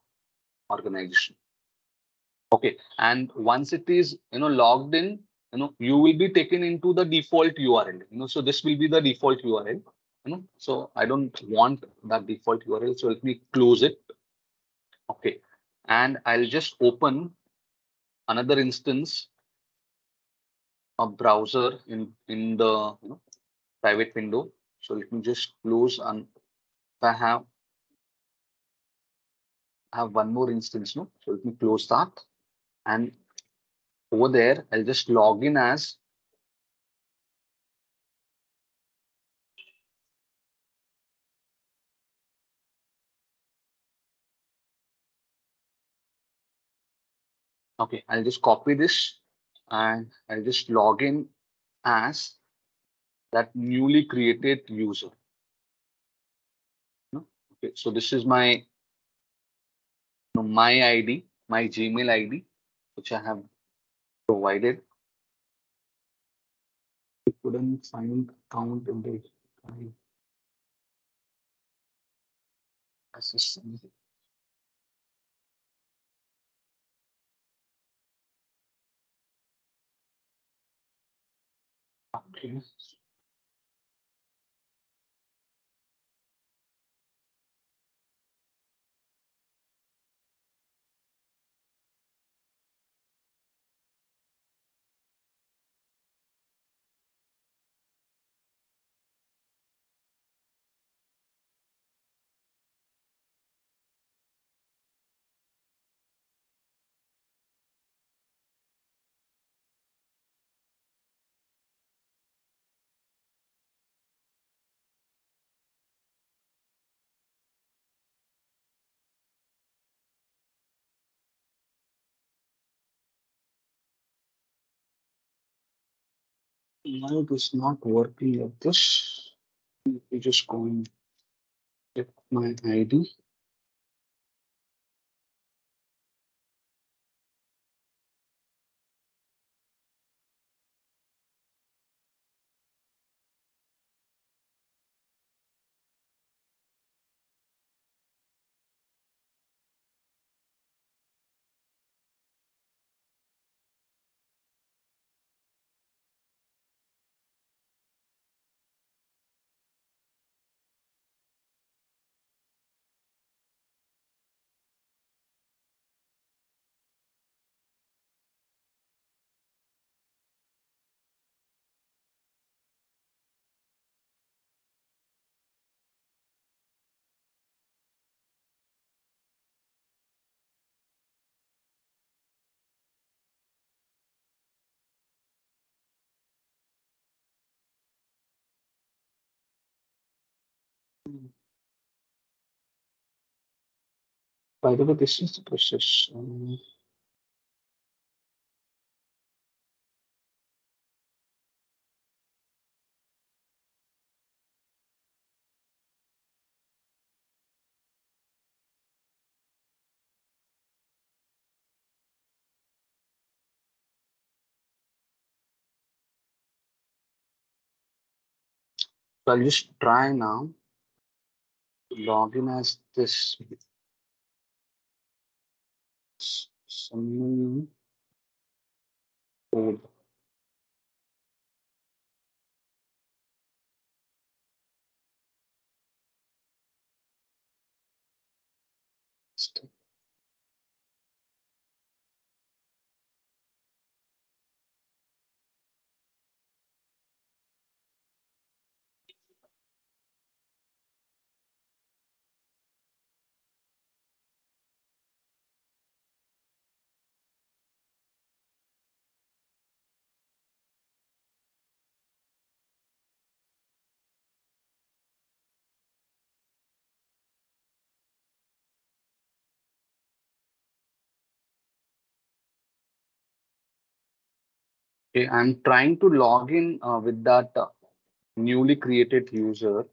organization. Okay, and once it is, you know, logged in, you know, you will be taken into the default URL. You know, so this will be the default URL. You know, so I don't want that default URL. So let me close it. Okay, and I'll just open another instance a browser in in the you know, private window. So let me just close and I have I have one more instance. No, so let me close that and over there I'll just log in as okay. I'll just copy this and I'll just log in as that newly created user. Okay, so this is my my ID, my Gmail ID, which I have provided. I couldn't find count in the assistant. Okay. Now it is not working like this. Me just go and get my ID. By the way, this is the process. So I'll just try now log in as this some code. Okay, I'm trying to log in uh, with that uh, newly created user.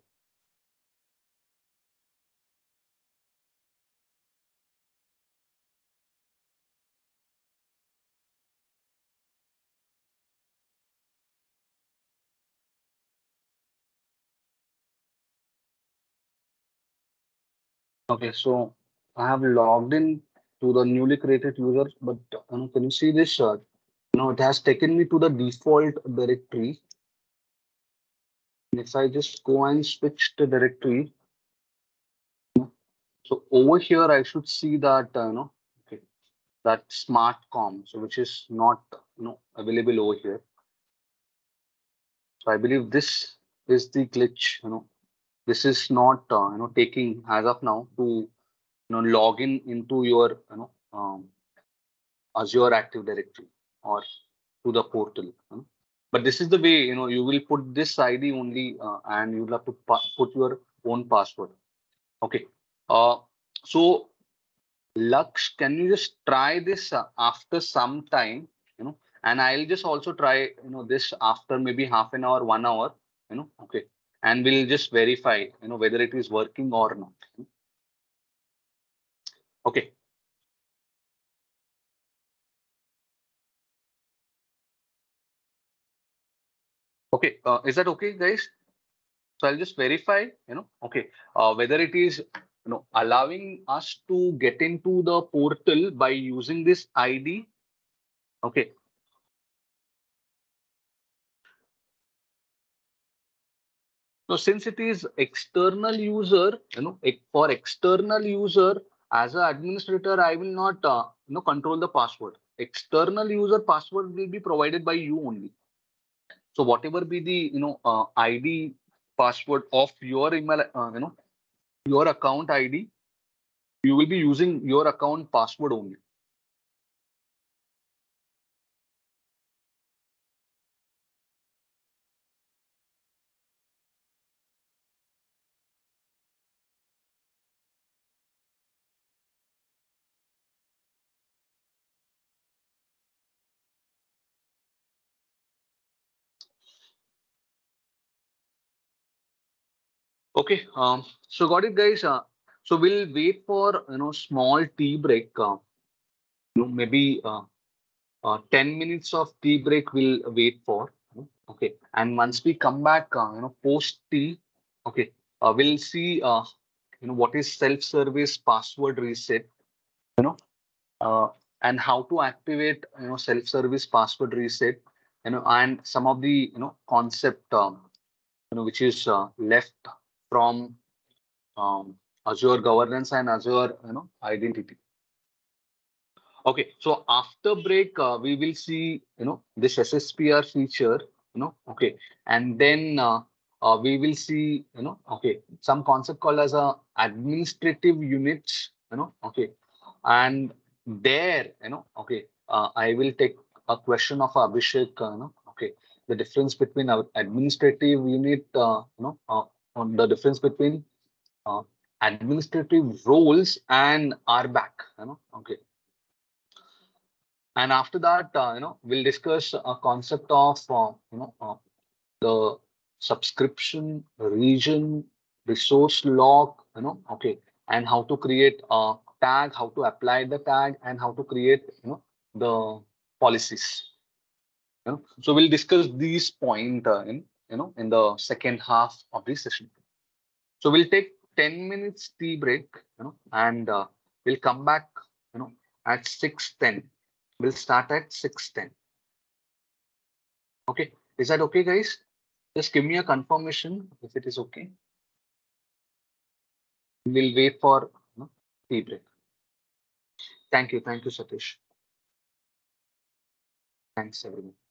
Okay, so I have logged in to the newly created user, but um, can you see this uh, know, it has taken me to the default directory. If I just go and switch the directory, so over here I should see that uh, you know, okay, that SmartCom, so which is not you know available over here. So I believe this is the glitch. You know, this is not uh, you know taking as of now to you know log in into your you know um, Azure Active Directory or to the portal. But this is the way you know you will put this ID only, uh, and you'll have to put your own password. Okay. Uh, so Laksh, can you just try this uh, after some time? You know, and I'll just also try you know this after maybe half an hour, one hour. You know, okay, and we'll just verify you know whether it is working or not. Okay. Okay, uh, is that okay, guys? So I'll just verify, you know, okay, uh, whether it is, you know, allowing us to get into the portal by using this ID. Okay. So since it is external user, you know, for external user as an administrator, I will not, uh, you know, control the password. External user password will be provided by you only. So whatever be the, you know, uh, ID password of your email, uh, you know, your account ID, you will be using your account password only. Okay, um, so got it, guys. Uh, so we'll wait for you know small tea break. Uh, you know, maybe uh, uh, 10 minutes of tea break we'll wait for. Okay, and once we come back, uh, you know, post tea, okay, uh, we'll see uh, you know what is self-service password reset, you know, uh, and how to activate you know self-service password reset, you know, and some of the you know concept um, you know which is uh, left from um, Azure governance and Azure you know identity. Okay, so after break, uh, we will see you know this SSPR feature, you know, okay, and then uh, uh, we will see you know okay some concept called as a administrative units, you know, okay, and there you know okay uh, I will take a question of Abhishek, uh, you know, okay, the difference between our administrative unit, uh, you know, on the difference between uh, administrative roles and RBAC, you know, okay. And after that, uh, you know, we'll discuss a concept of, uh, you know, uh, the subscription region resource lock, you know, okay, and how to create a tag, how to apply the tag, and how to create, you know, the policies. You know? So we'll discuss these point uh, in, you know, in the second half of this session. So we'll take 10 minutes tea break, you know, and uh, we'll come back, you know, at 6.10. We'll start at 6.10. Okay, is that okay, guys? Just give me a confirmation if it is okay. We'll wait for you know, tea break. Thank you. Thank you, Satish. Thanks, everyone.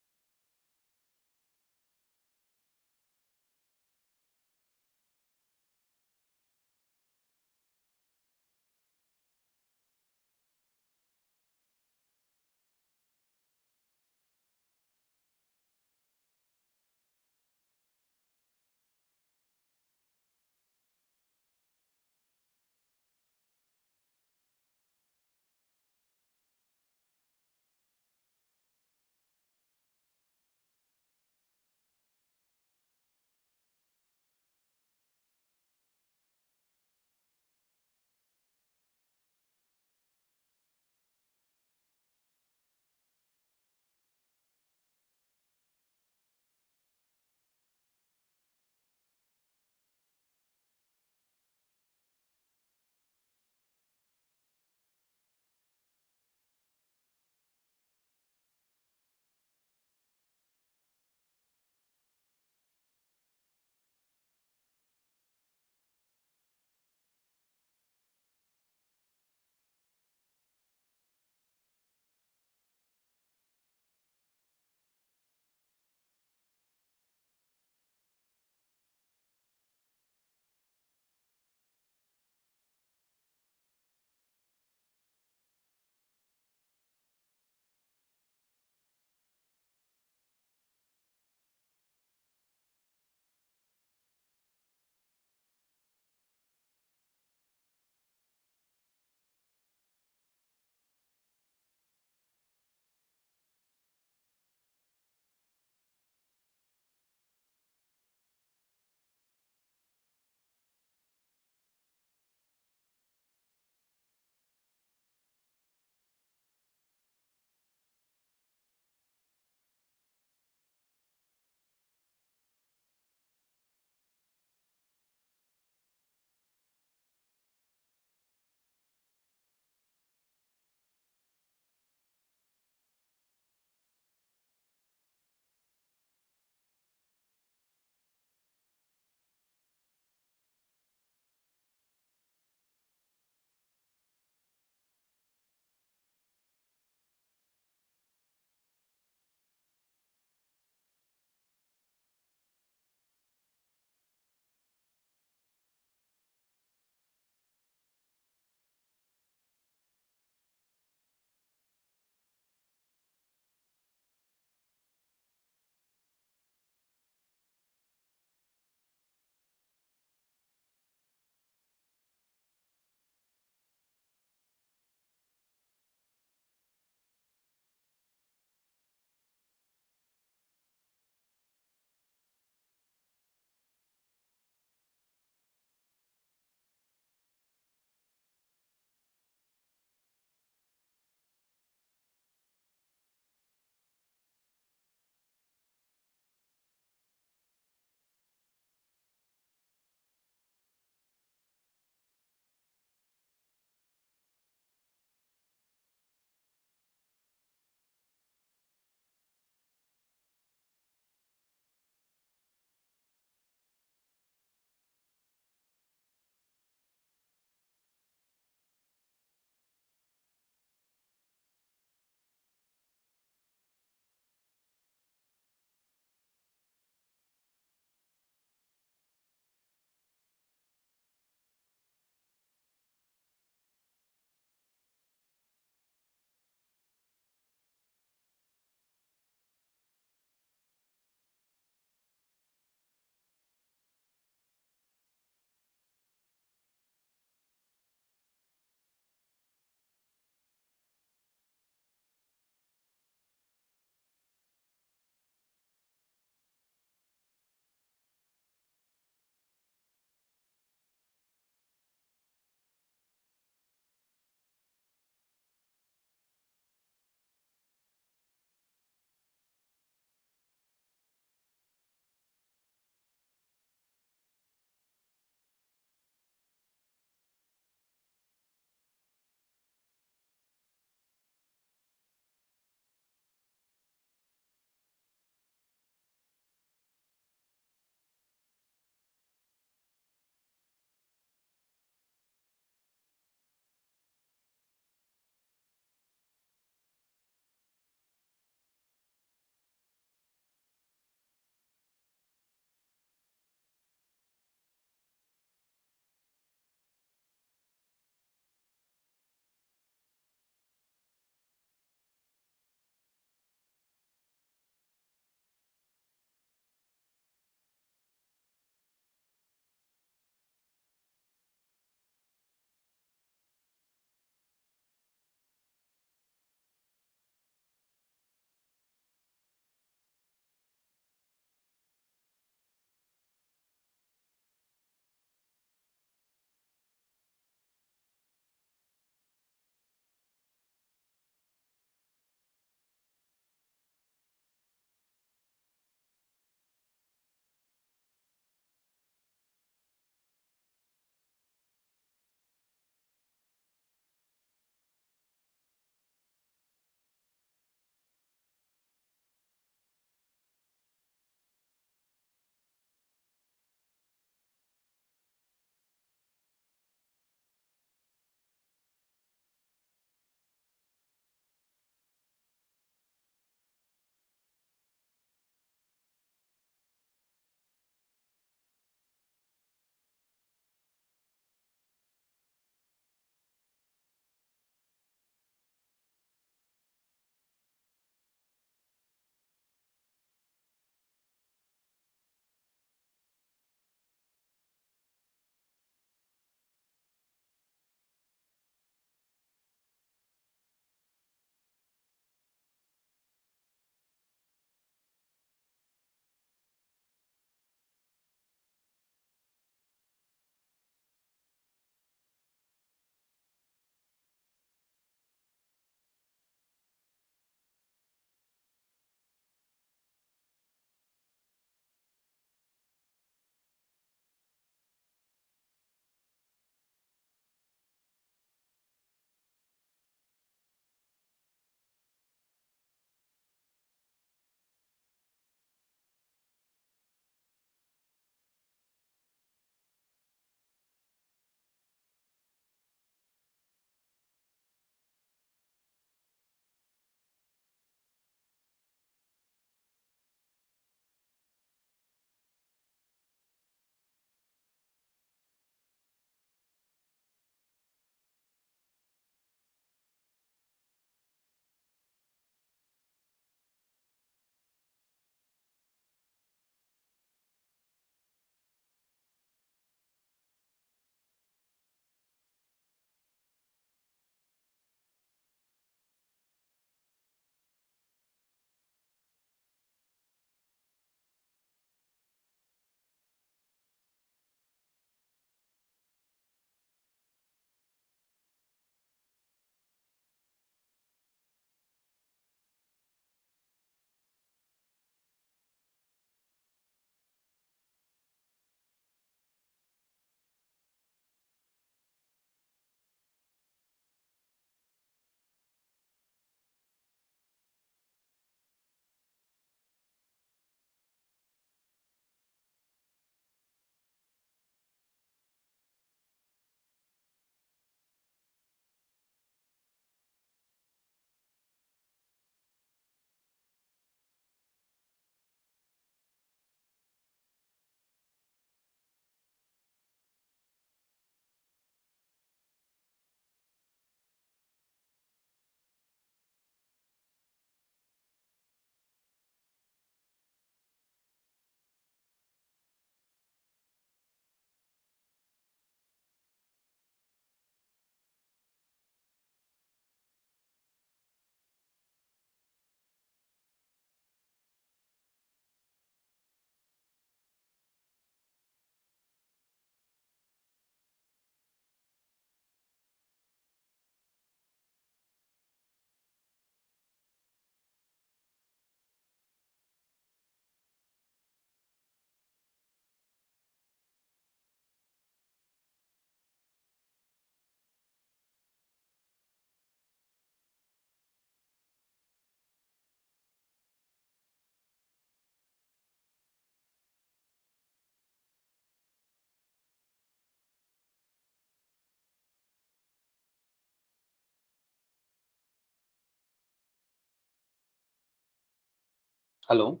Hello.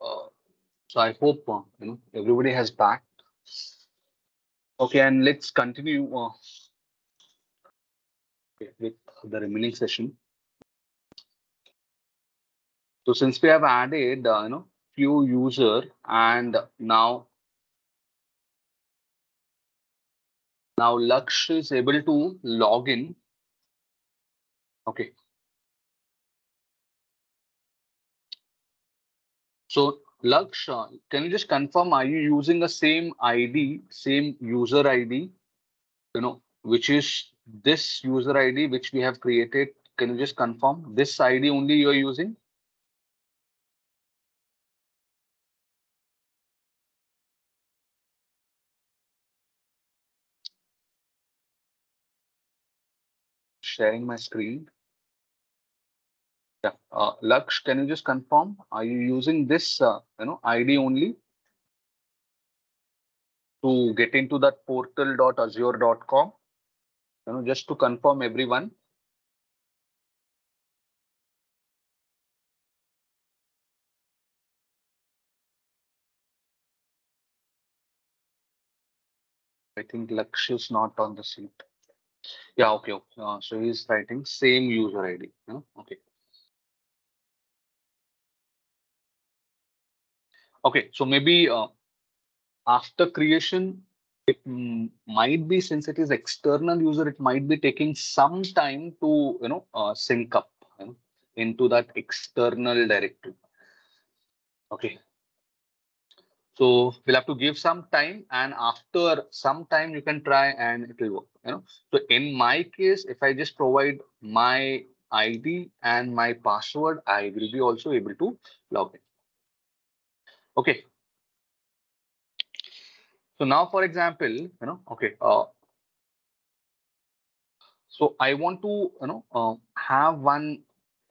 Uh, so I hope uh, you know everybody has backed. Okay, and let's continue uh, with the remaining session. So since we have added, uh, you know, few user and now now Laksh is able to log in. Okay. So Laksh, uh, can you just confirm, are you using the same ID, same user ID, you know, which is this user ID which we have created? Can you just confirm this ID only you're using? Sharing my screen. Yeah, uh, Laksh, can you just confirm? Are you using this, uh, you know, ID only to get into that portal.azure.com? You know, just to confirm everyone. I think Laksh is not on the seat. Yeah, okay. okay. Uh, so he's writing same user ID. You know? Okay. Okay, so maybe uh, after creation, it might be since it is external user, it might be taking some time to you know uh, sync up you know, into that external directory. Okay. So we'll have to give some time, and after some time, you can try and it will work. You know. So in my case, if I just provide my ID and my password, I will be also able to log in. Okay. So now, for example, you know, okay. Uh, so I want to, you know, uh, have one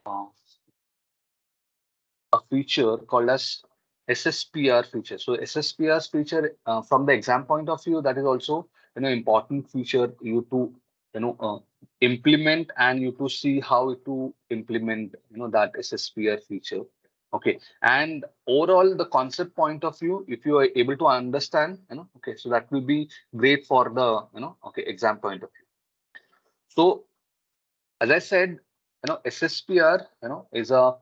uh, a feature called as SSPR feature. So SSPR feature uh, from the exam point of view, that is also you know important feature you to you know uh, implement and you to see how to implement you know that SSPR feature. Okay, and overall the concept point of view, if you are able to understand, you know, okay, so that will be great for the you know okay exam point of view. So as I said, you know SSPR you know is a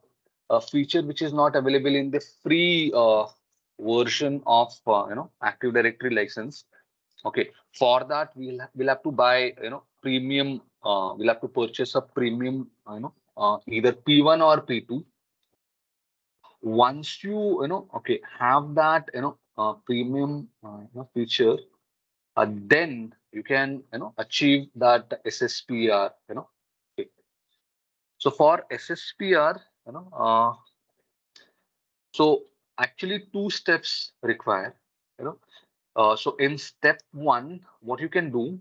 a feature which is not available in the free uh, version of uh, you know Active Directory license. Okay, for that we'll we'll have to buy you know premium. Uh, we'll have to purchase a premium you know uh, either P1 or P2. Once you you know okay have that you know uh, premium uh, you know, feature, uh, then you can you know achieve that SSPR. You know. Okay. So for SSPR, you know uh, so actually two steps require you know uh, so in step one what you can do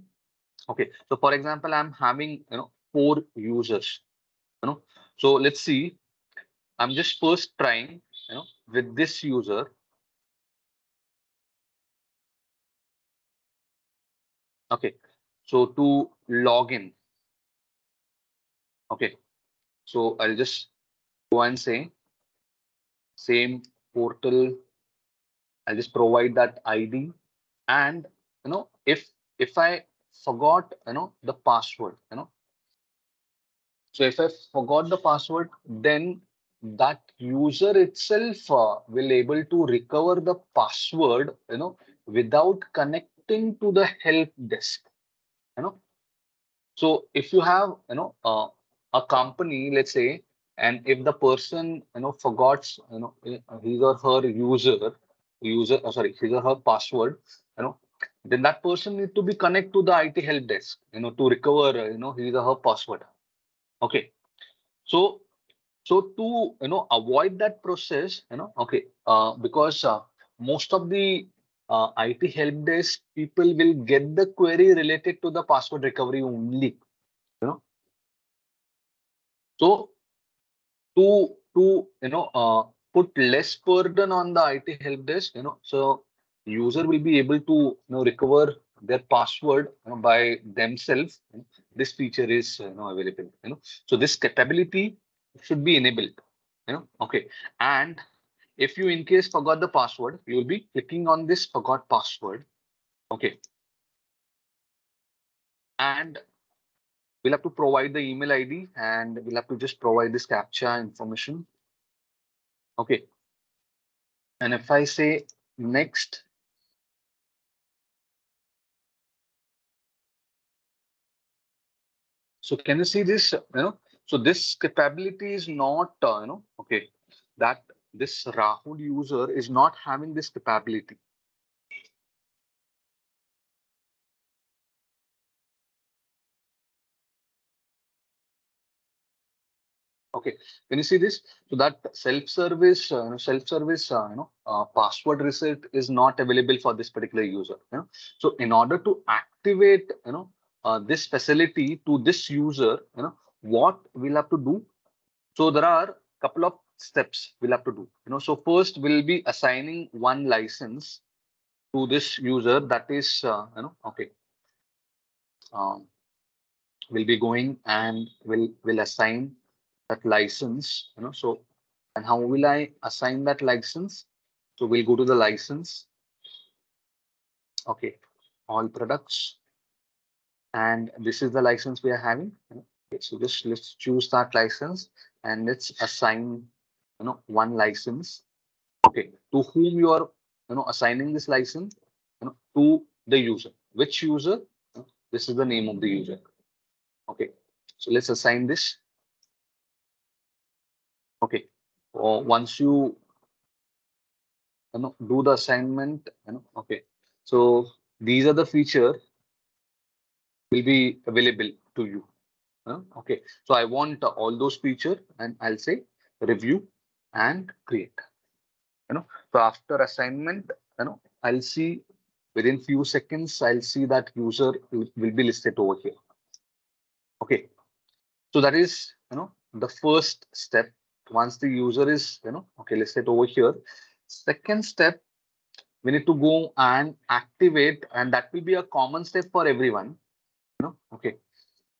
okay so for example i'm having you know four users you know so let's see i'm just first trying you know with this user. Okay so to log in. Okay so i'll just go and say same portal. I'll just provide that id and you know if if i forgot you know the password you know. So if i forgot the password then that user itself uh, will able to recover the password you know without connecting to the help desk you know. So if you have you know uh, a company let's say and if the person you know forgets you know his or her user user oh, sorry his or her password you know then that person need to be connect to the it help desk you know to recover you know his or her password. Okay. So so to you know avoid that process you know okay uh, because uh, most of the uh, it help desk people will get the query related to the password recovery only you know so to to you know uh, put less burden on the IT help desk, you know, so user will be able to you know recover their password you know, by themselves. this feature is you know available you know so this capability should be enabled you know okay. And if you in case forgot the password you will be clicking on this forgot password okay. And we'll have to provide the email id and we'll have to just provide this captcha information okay. And if i say next So can you see this, you know, so this capability is not, uh, you know, okay, that this Rahul user is not having this capability. Okay, can you see this? So that self-service, uh, self-service, uh, you know, uh, password reset is not available for this particular user. You know? So in order to activate, you know, uh, this facility to this user, you know, what we'll have to do. So there are a couple of steps we'll have to do. You know, so first we'll be assigning one license to this user that is, uh, you know, okay. Um, we'll be going and we'll we'll assign that license. You know, so and how will I assign that license? So we'll go to the license. Okay, all products and this is the license we are having. Okay, so just let's choose that license and let's assign you know one license. Okay, to whom you are you know assigning this license you know to the user. Which user? This is the name of the user. Okay, so let's assign this. Okay, or once you you know do the assignment, you know, okay. So these are the feature will be available to you. Okay, so I want uh, all those feature and I'll say review and create. You know, so after assignment, you know, I'll see within few seconds, I'll see that user will be listed over here. Okay, so that is, you know, the first step. Once the user is, you know, okay, listed over here. Second step, we need to go and activate, and that will be a common step for everyone You know okay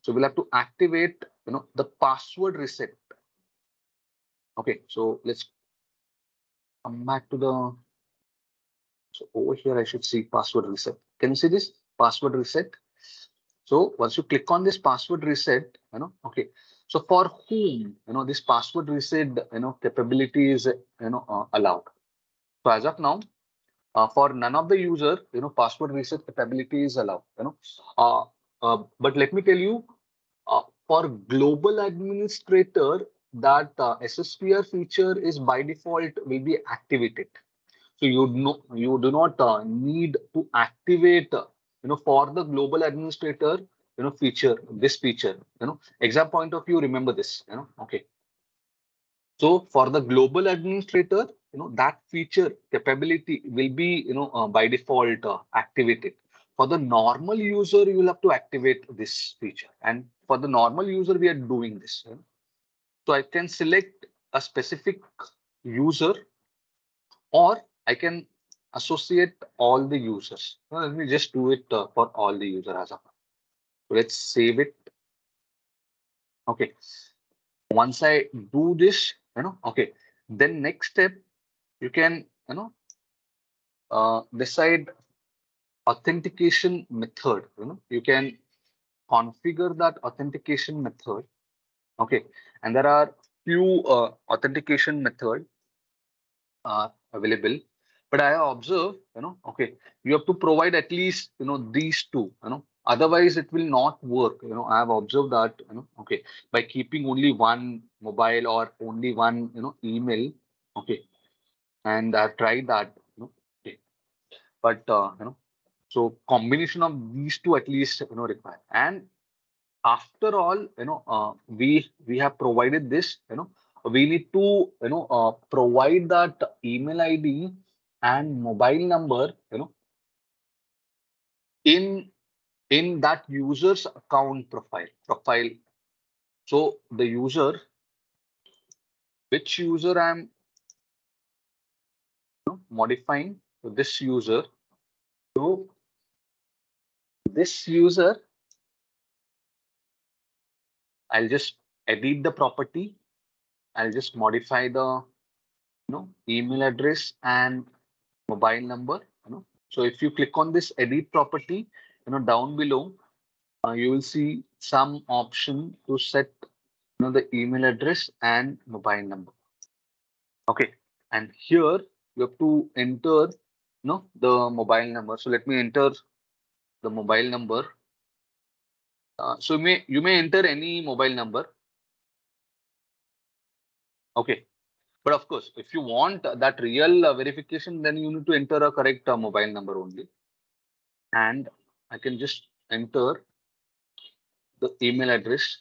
so we'll have to activate you know the password reset. Okay so let's come back to the so over here i should see password reset. Can you see this? Password reset. So once you click on this password reset you know okay. So for whom you know this password reset you know capability is you know uh, allowed? So as of now uh, for none of the user you know password reset capability is allowed you know. Uh, uh, but let me tell you, for global administrator, that uh, SSPR feature is by default will be activated. So you know you do not uh, need to activate, uh, you know, for the global administrator, you know, feature this feature. You know, exam point of view, remember this. You know, okay. So for the global administrator, you know, that feature capability will be, you know, uh, by default uh, activated. For the normal user, you will have to activate this feature. And for the normal user, we are doing this. So I can select a specific user or I can associate all the users. let me just do it uh, for all the user as of now. So let's save it. Okay. Once I do this, you know, okay, then next step, you can, you know, uh, decide authentication method you know you can configure that authentication method okay? And there are few uh, authentication method uh, available. But i observe you know okay you have to provide at least you know these two you know? Otherwise it will not work you know? I have observed that you know okay by keeping only one mobile or only one you know email okay? And i've tried that you know okay? But uh, you know so combination of these two at least you know required. And after all, you know, uh, we we have provided this, you know, we need to you know uh, provide that email ID and mobile number, you know, in in that user's account profile profile. So the user, which user I'm you know, modifying so this user. So this user I'll just edit the property. I'll just modify the you know email address and mobile number. You know, so if you click on this edit property, you know down below, uh, you will see some option to set you know the email address and mobile number. Okay, and here you have to enter you know the mobile number. So let me enter the mobile number. Uh, so you may you may enter any mobile number. Okay, but of course, if you want that real uh, verification, then you need to enter a correct uh, mobile number only. And I can just enter the email address.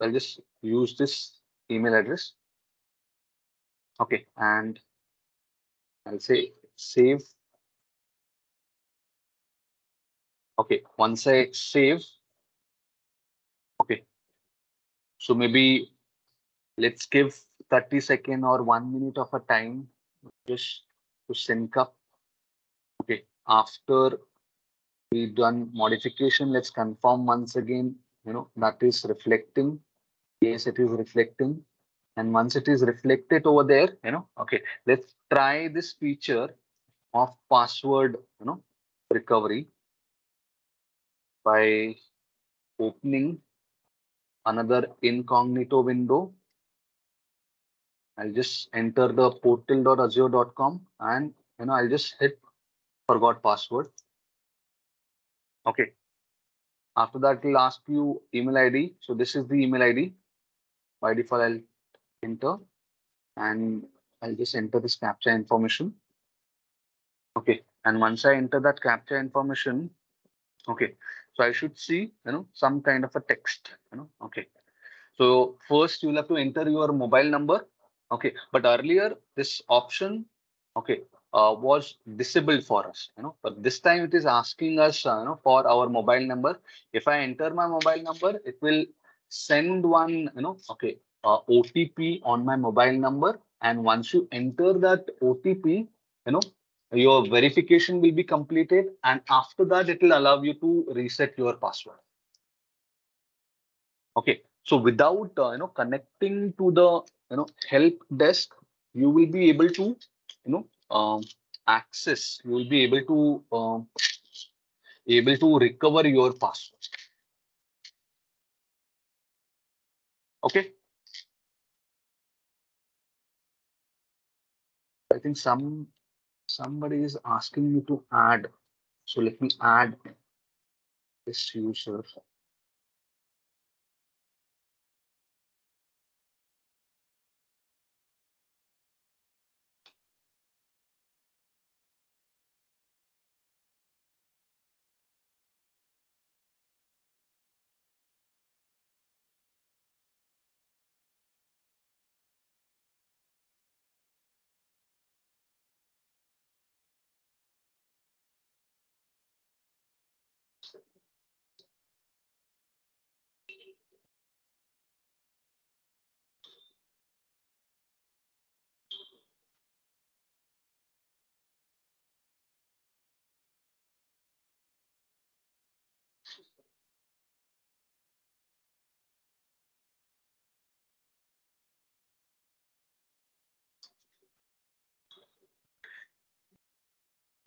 I'll just use this email address. Okay, and I'll say save. Okay, once I save, okay. So maybe let's give 30 second or one minute of a time just to sync up. Okay, after we done modification, let's confirm once again, you know, that is reflecting. Yes, it is reflecting. And once it is reflected over there, you know, okay, let's try this feature of password, you know, recovery by opening another incognito window. I'll just enter the portal.azure.com and you know I'll just hit forgot password. Okay. After that, it'll ask you email ID. So this is the email ID. By default, I'll enter and I'll just enter this capture information. Okay. And once I enter that capture information, okay. So I should see, you know, some kind of a text, you know, okay. So first you'll have to enter your mobile number. Okay. But earlier this option, okay, uh, was disabled for us, you know, but this time it is asking us, uh, you know, for our mobile number. If I enter my mobile number, it will send one, you know, okay, uh, OTP on my mobile number. And once you enter that OTP, you know, your verification will be completed. And after that, it will allow you to reset your password. Okay, so without, uh, you know, connecting to the, you know, help desk, you will be able to, you know, um, access, you will be able to um, able to recover your password. Okay. I think some somebody is asking me to add. So let me add this user.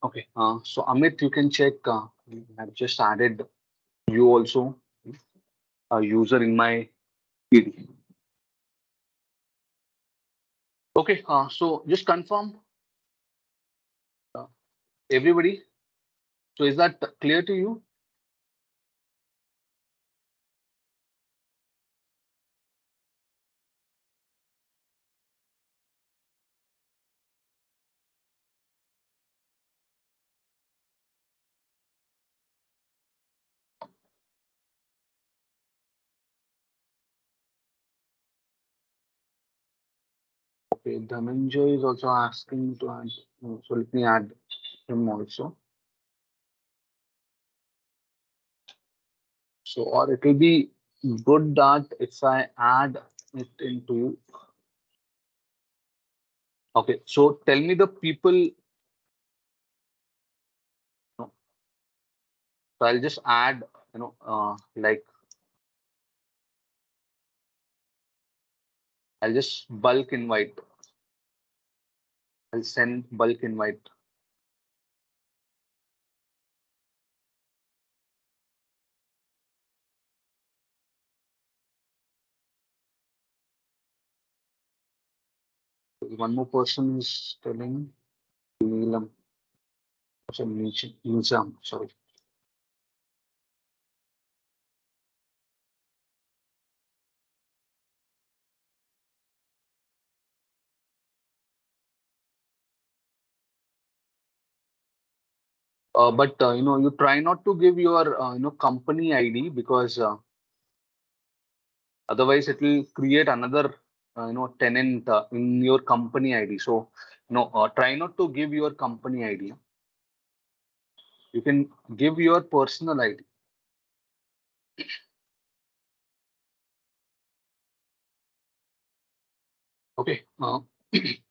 Okay, uh, so Amit, you can check. Uh, I've just added you also a user in my PD. Okay, uh, so just confirm uh, everybody. So is that clear to you? Okay, Dhananjay is also asking to add. uh, So let me add him also. So, or it will be good that if I add it into. Okay, so tell me the people. no. So I'll just add, you know, uh, like I'll just bulk invite. I'll send bulk invite. One more person is telling Neelam. Nizam, sorry. Uh, but uh, you know, you try not to give your uh, you know company ID because uh, otherwise it will create another uh, you know tenant uh, in your company ID. So you know, try not to give your company ID. You can give your personal ID. Okay.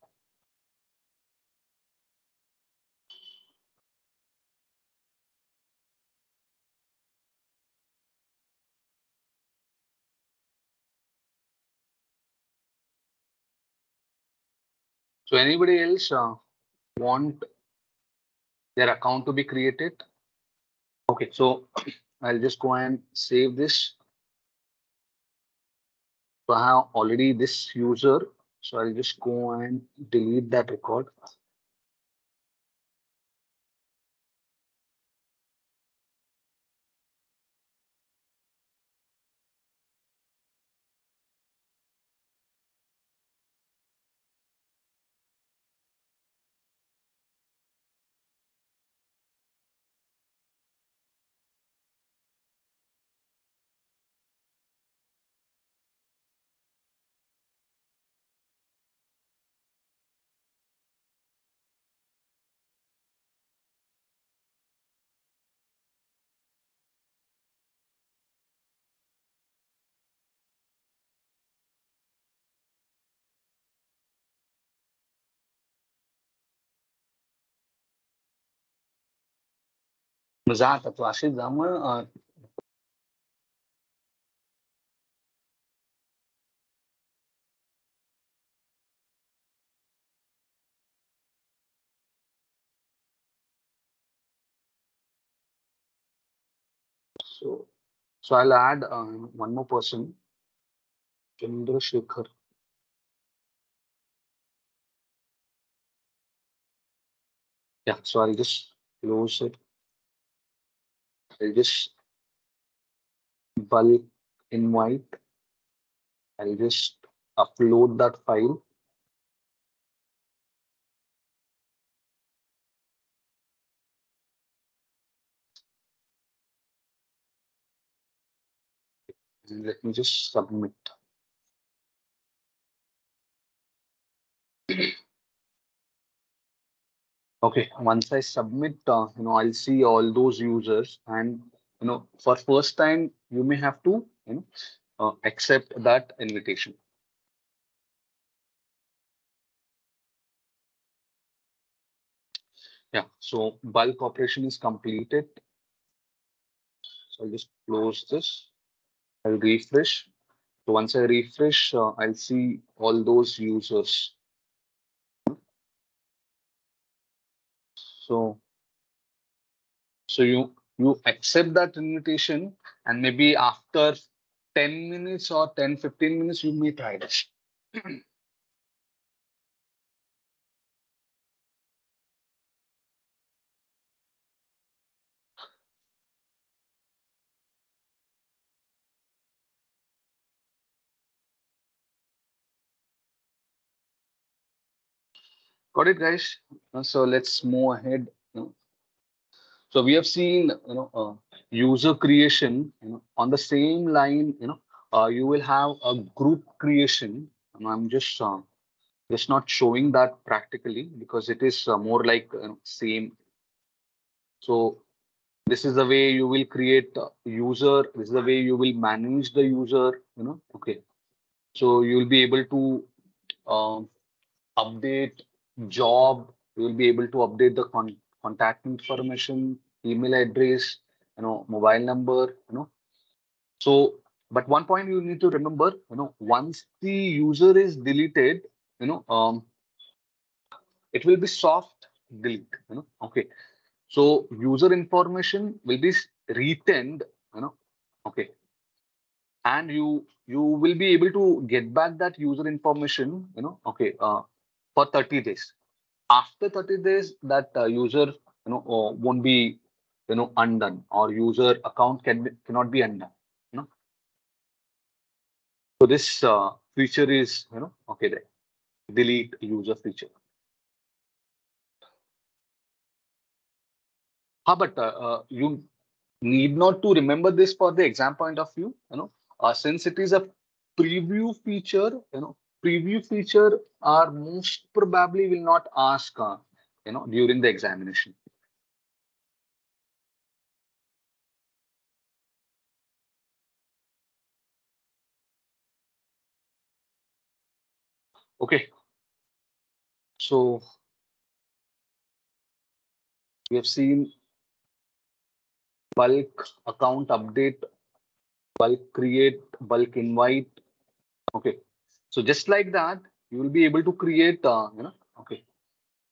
so anybody else uh, want their account to be created? Okay, so I'll just go and save this. So I have already this user. So I'll just go and delete that record. Exato, so, so I'll add uh, one more person, Chandrasekhar. Yeah, so I'll just close it. I'll just bulk invite. I'll just upload that file. Let me just submit. Okay, once I submit, uh, you know, I'll see all those users and, you know, for first time, you may have to, you know, uh, accept that invitation. Yeah, so bulk operation is completed. So I'll just close this. I'll refresh. So once I refresh, uh, I'll see all those users. So, so you you accept that invitation and maybe after 10 minutes or 10, 15 minutes, you may try this. Got it, guys? So let's move ahead. So we have seen, you know, uh, user creation. You know, on the same line, you know, uh, you will have a group creation. And I'm just uh, just not showing that practically because it is uh, more like you know, same. So this is the way you will create user. This is the way you will manage the user. You know, okay. So you will be able to um, update job. You will be able to update the con contact information, email address, you know, mobile number, you know. So, but one point you need to remember, you know, once the user is deleted, you know, um, it will be soft delete, you know, okay. So user information will be retained, you know, okay. And you you will be able to get back that user information, you know, okay, uh, for 30 days. After 30 days, that uh, user, you know, uh, won't be, you know, undone or user account can be, cannot be undone, you know. So this uh, feature is, you know, okay, there, delete user feature. How but uh, uh, you need not to remember this for the exam point of view, you know, uh, since it is a preview feature, you know, preview feature are most probably will not ask, uh, you know, during the examination. Okay. So we have seen bulk account update, bulk create, bulk invite. Okay. So just like that, you will be able to create, uh, you know, okay,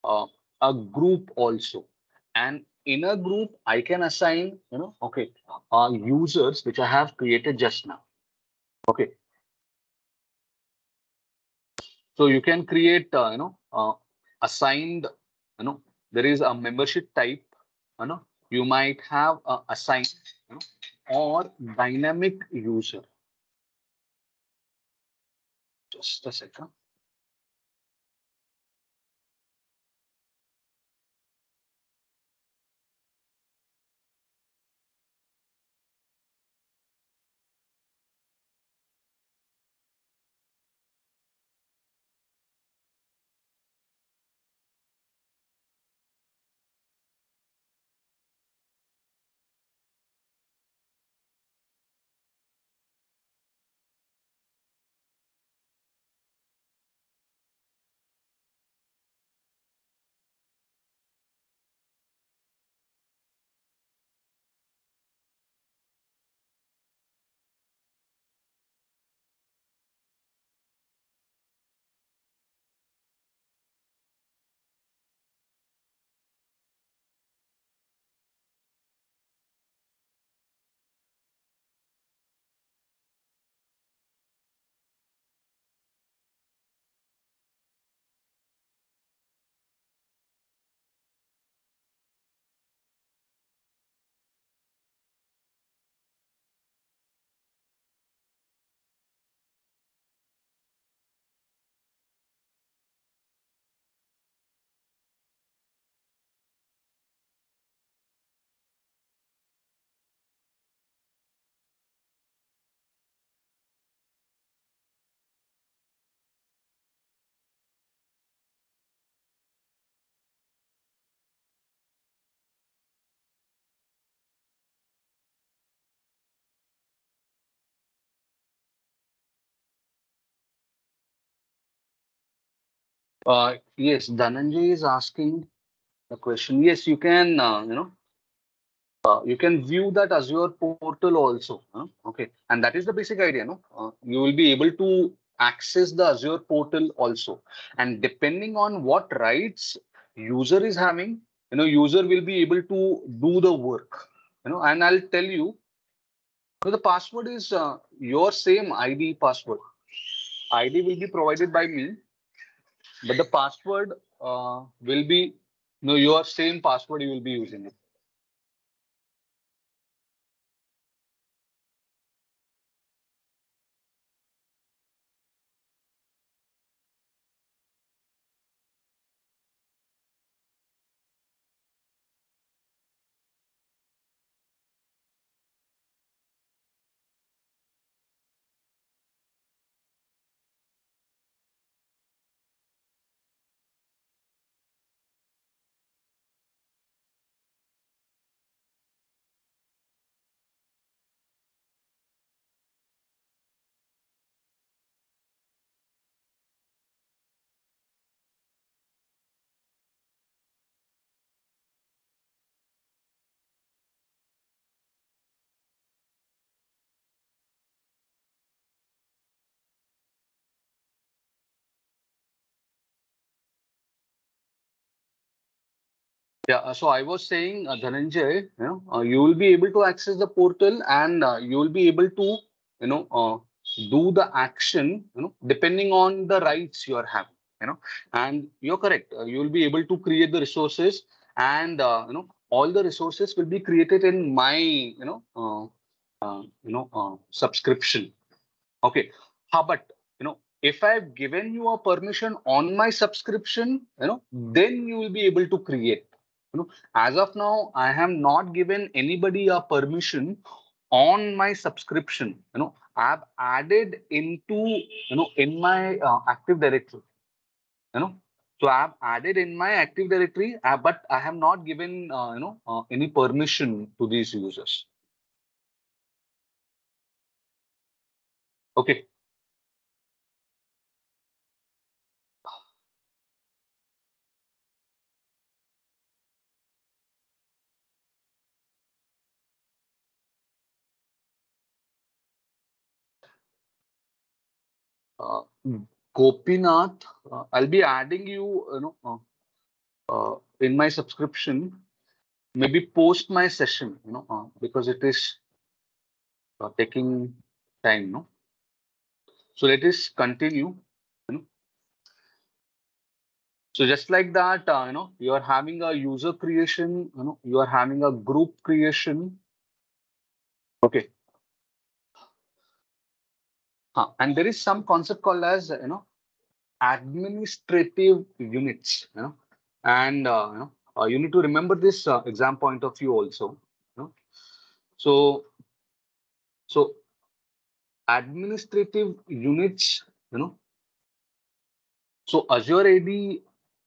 uh, a group also. And in a group, I can assign, you know, okay, uh, users which I have created just now. Okay. So you can create, uh, you know, uh, assigned, you know, there is a membership type, you know, you might have uh, assigned you know, or dynamic user. Just a second. Uh, yes, Dhananjay is asking the question. Yes, you can, uh, you know, uh, you can view that Azure portal also. Huh? Okay, and that is the basic idea. No, uh, you will be able to access the Azure portal also, and depending on what rights user is having, you know, user will be able to do the work. You know, and I'll tell you, so the password is uh, your same ID password. ID will be provided by me but the password uh, will be no your same password you will be using it Yeah, uh, so I was saying, uh, Dhananjay, you know, uh, you will be able to access the portal and uh, you will be able to, you know, uh, do the action, you know, depending on the rights you are having, you know, and you're correct. Uh, you will be able to create the resources and, uh, you know, all the resources will be created in my, you know, you know, subscription. Okay. How but, you know, if I've given you a permission on my subscription, you know, then you will be able to create you know as of now i have not given anybody a permission on my subscription you know. I've added into you know in my uh, active directory you know. So i've added in my active directory uh, but i have not given uh, you know uh, any permission to these users. Okay uh, Gopinath, uh, I'll be adding you, you know, uh, uh, in my subscription, maybe post my session, you know, uh, because it is taking time, no? So let us continue. You know. So just like that, you know, you are having a user creation, you know, you are having a group creation. Okay. Huh. And there is some concept called as, you know, administrative units, you know, and, uh, you know, uh, you need to remember this uh, exam point of view also. You know? So, so administrative units, you know, so Azure AD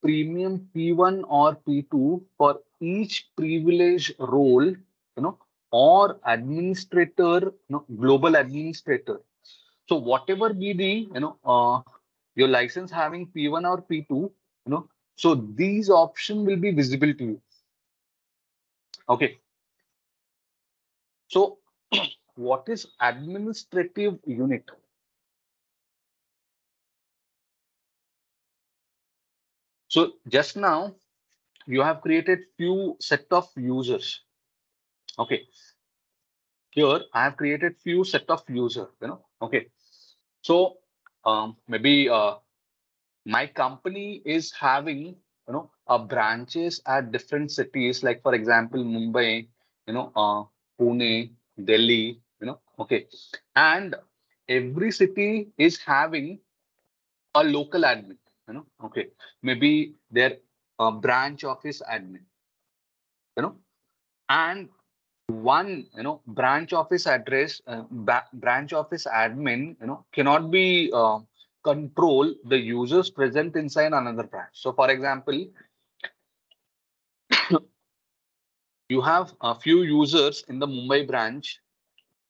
Premium P1 or P2 for each privilege role, you know, or administrator, you know, global administrator. So whatever be the, you know, uh, your license having P1 or P2, you know, so these options will be visible to you. Okay. So what is administrative unit? So just now you have created few set of users. Okay. Here I have created few set of user, you know. Okay. So um, maybe uh, my company is having, you know, uh, branches at different cities, like for example, Mumbai, you know, uh, Pune, Delhi, you know, okay. And every city is having a local admin you know okay. Maybe their uh, branch office admin you know. And one you know branch office address uh, branch office admin you know cannot be uh, control the users present inside another branch. So for example you have a few users in the mumbai branch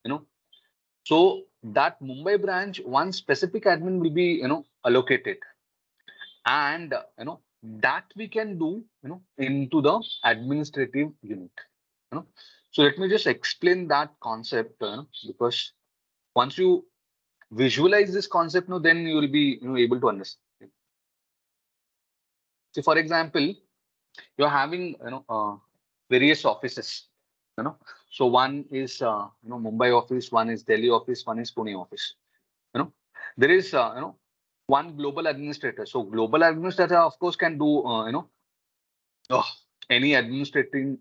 you know. So that mumbai branch one specific admin will be you know allocated. And you know that we can do you know into the administrative unit you know so let me just explain that concept uh, because once you visualize this concept no then you will be you know able to understand. So for example you're having you know uh, various offices you know. So one is uh, you know mumbai office one is delhi office one is pune office you know. There is uh, you know one global administrator. So global administrator, of course, can do uh, you know oh, any administrating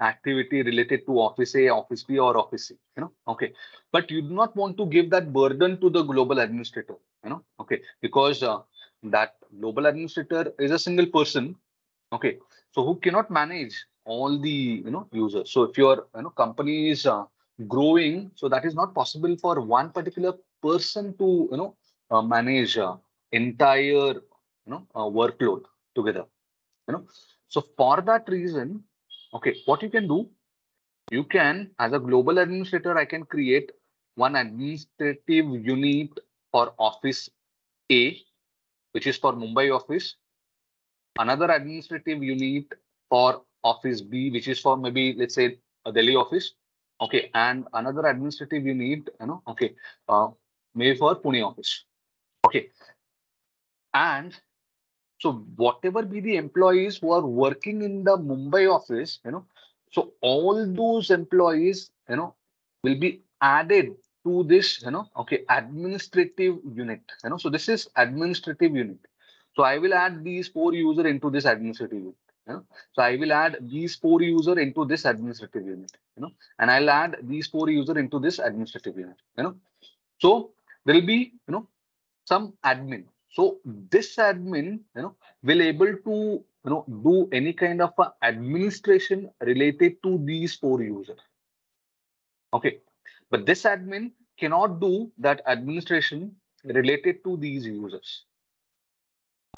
activity related to Office A, Office B, or Office C. You know, okay. But you do not want to give that burden to the global administrator. You know, okay, because uh, that global administrator is a single person. Okay, so who cannot manage all the you know users. So if your you know company is uh, growing, so that is not possible for one particular person to you know uh, manage uh, entire you know uh, workload together you know so for that reason okay what you can do you can as a global administrator i can create one administrative unit for office a which is for mumbai office another administrative unit for office b which is for maybe let's say a delhi office okay and another administrative unit you know okay uh, maybe for pune office Okay. And So whatever be the employees who are working in the Mumbai office, you know, so all those employees, you know, will be added to this, you know, okay, administrative unit, you know, so this is administrative unit. So I will add these four user into this administrative unit. You know? So I will add these four user into this administrative unit, you know, and I'll add these four user into this administrative unit, you know. So there will be, you know, some admin. So this admin, you know, will able to, you know, do any kind of administration related to these four users. Okay, but this admin cannot do that administration related to these users.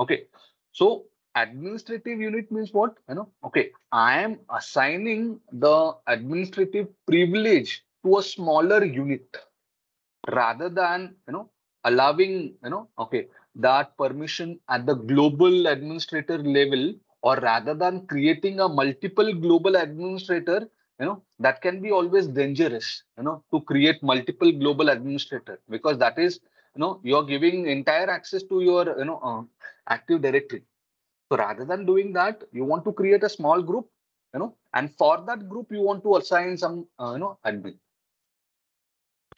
Okay, so administrative unit means what? You know, okay, I am assigning the administrative privilege to a smaller unit rather than, you know, allowing, you know, okay, that permission at the global administrator level or rather than creating a multiple global administrator you know that can be always dangerous you know to create multiple global administrator because that is you know you're giving entire access to your you know uh, active directory. So rather than doing that you want to create a small group you know and for that group you want to assign some uh, you know admin.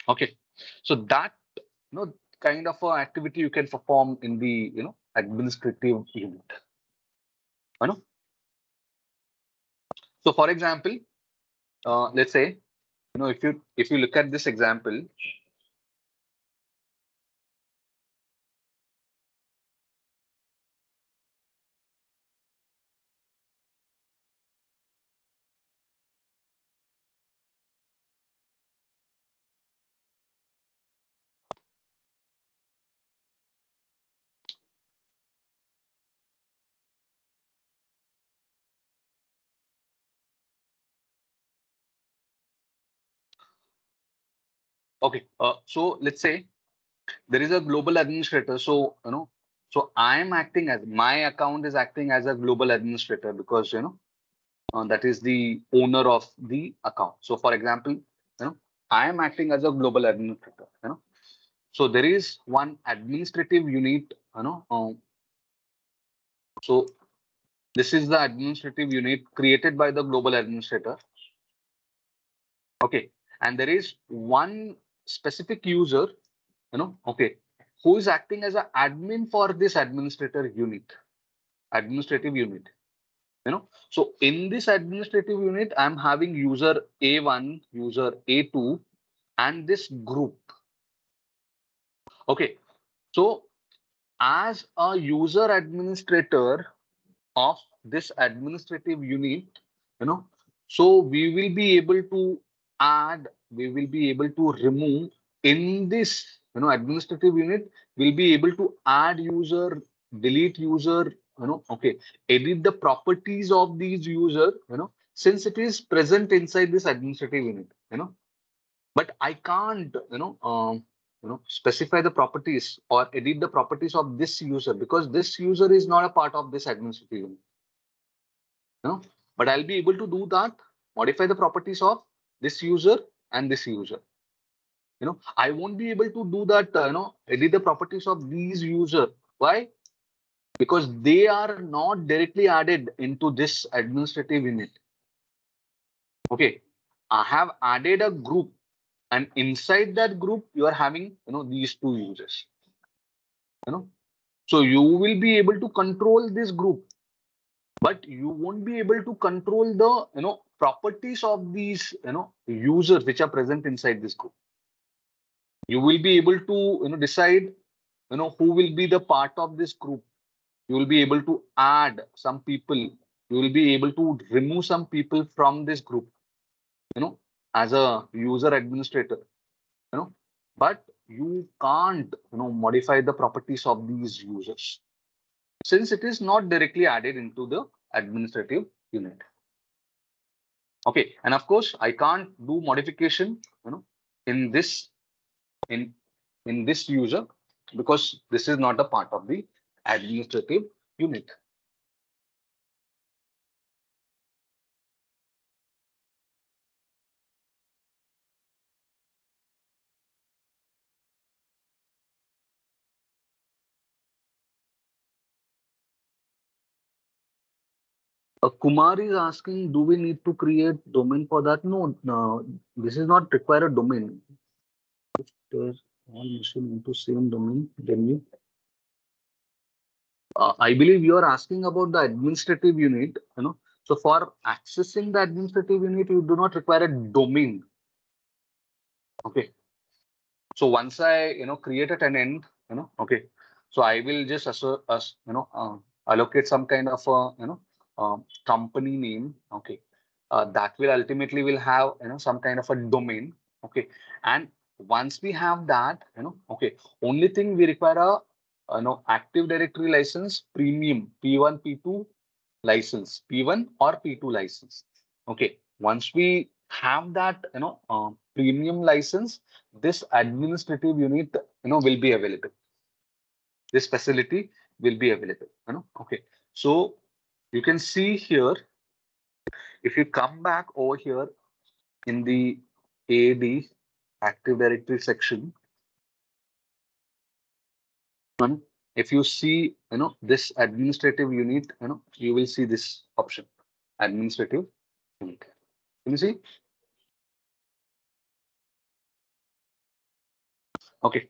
Okay. So that you know kind of activity you can perform in the you know administrative unit. You know? So for example uh, let's say you know if you if you look at this example okay uh, so let's say there is a global administrator so you know so i am acting as my account is acting as a global administrator because you know uh, that is the owner of the account. So for example you know i am acting as a global administrator you know. So there is one administrative unit you know um, so this is the administrative unit created by the global administrator. Okay and there is one specific user you know okay who is acting as an admin for this administrator unit administrative unit you know. So in this administrative unit i'm having user a1 user a2 and this group. Okay so as a user administrator of this administrative unit you know so we will be able to add we will be able to remove in this you know administrative unit will be able to add user delete user you know okay edit the properties of these user you know since it is present inside this administrative unit you know. But i can't you know um, you know specify the properties or edit the properties of this user because this user is not a part of this administrative unit you know. But i'll be able to do that modify the properties of this user and this user. You know i won't be able to do that uh, you know edit the properties of these user. Why? Because they are not directly added into this administrative unit okay i have added a group and inside that group you are having you know these two users. You know? So you will be able to control this group but you won't be able to control the you know properties of these you know users which are present inside this group. You will be able to you know decide you know who will be the part of this group. You will be able to add some people. You will be able to remove some people from this group you know as a user administrator you know. But you can't you know modify the properties of these users since it is not directly added into the administrative unit okay and of course i can't do modification you know in this in in this user because this is not a part of the administrative unit uh, Kumar is asking, do we need to create domain for that? No, no, this is not require a domain. If there's all machine into same domain, then you. Uh, I believe you are asking about the administrative unit, you know. So for accessing the administrative unit, you do not require a domain. Okay. So once I, you know, create a tenant, you know, okay. So I will just, as, as you know, uh, allocate some kind of, a, you know, um, company name okay uh, that will ultimately will have you know some kind of a domain okay. And once we have that you know okay only thing we require a you know active directory license premium p1 p2 license p1 or p2 license okay. Once we have that you know uh, premium license this administrative unit you know will be available. This facility will be available you know okay. So you can see here, if you come back over here in the AD Active Directory section, if you see, you know, this administrative unit, you know, you will see this option, administrative unit. Can you see? Okay.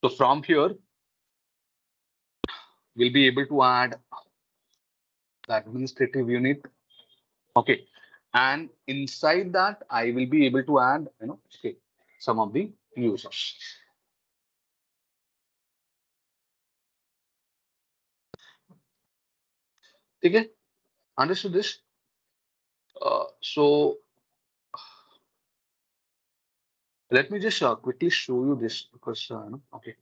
So from here, we'll be able to add the administrative unit. Okay. And inside that, I will be able to add, you know, okay, some of the users. Okay, understood this? Uh, so let me just uh, quickly show you this because uh, okay,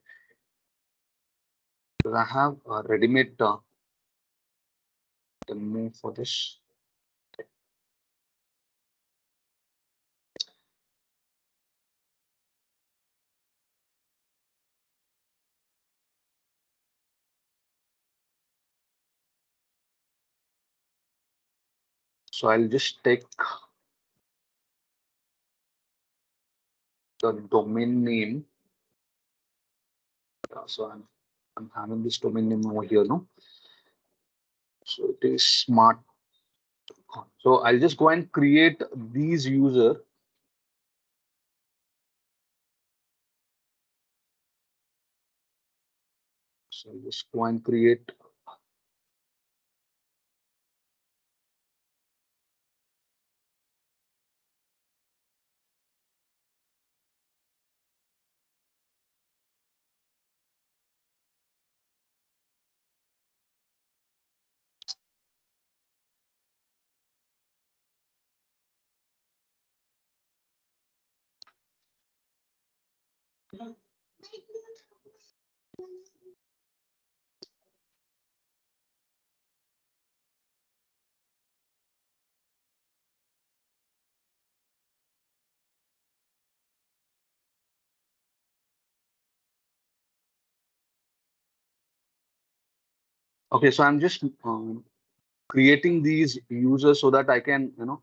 because I have a ready-made uh, demo for this. So I'll just take the domain name. So I'm I'm having this domain name over here, no? So it is smart. So I'll just go and create these user. So I'll just go and create Okay, so I'm just um, creating these users so that I can, you know,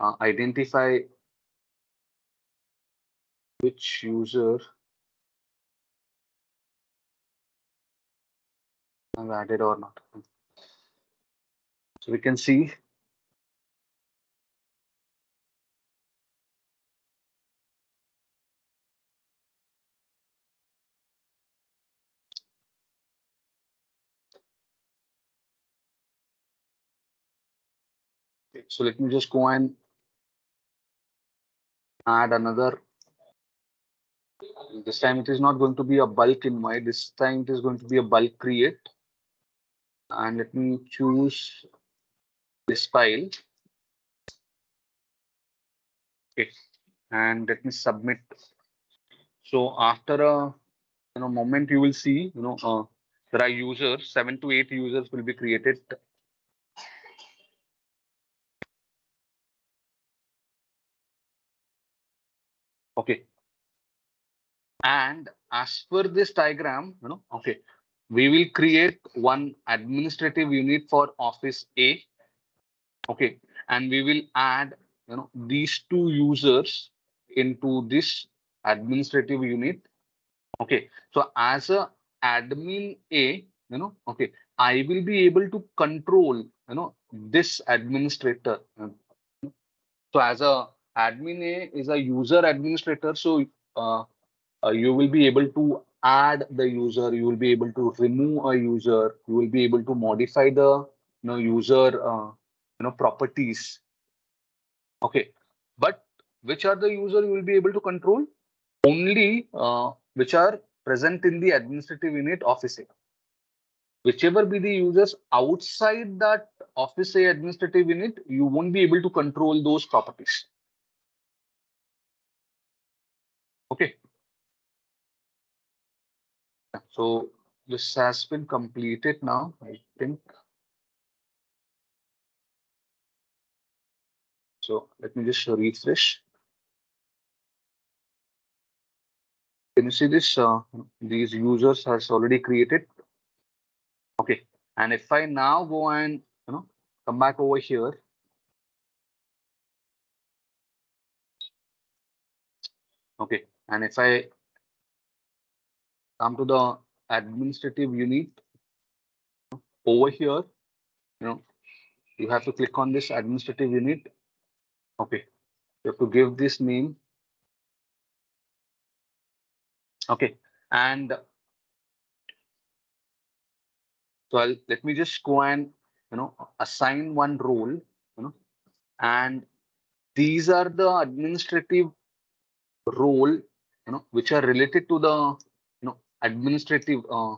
uh, identify which user added or not. So we can see so let me just go and add another. This time it is not going to be a bulk invite. This time it is going to be a bulk create. And let me choose this file. Okay, and let me submit. So after a you know moment, you will see you know uh, there are users, seven to eight users will be created Okay. And as per this diagram, you know, okay, we will create one administrative unit for office A. Okay, and we will add, you know, these two users into this administrative unit. Okay, so as a admin A, you know, okay, I will be able to control, you know, this administrator. So as a admin A is a user administrator, so uh, uh, you will be able to add the user, you will be able to remove a user, you will be able to modify the you know user uh, you know properties. Okay, but which are the user you will be able to control? Only uh, which are present in the administrative unit office A. Whichever be the users outside that office A administrative unit, you won't be able to control those properties. Okay. So this has been completed now, I think. So let me just refresh. Can you see this? Uh, these users has already created. Okay, and if I now go and you know come back over here. Okay, and if I come to the administrative unit over here, you know, you have to click on this administrative unit. Okay, you have to give this name. Okay, and so I'll, let me just go and you know assign one role, you know, and these are the administrative role, you know, which are related to the administrative uh,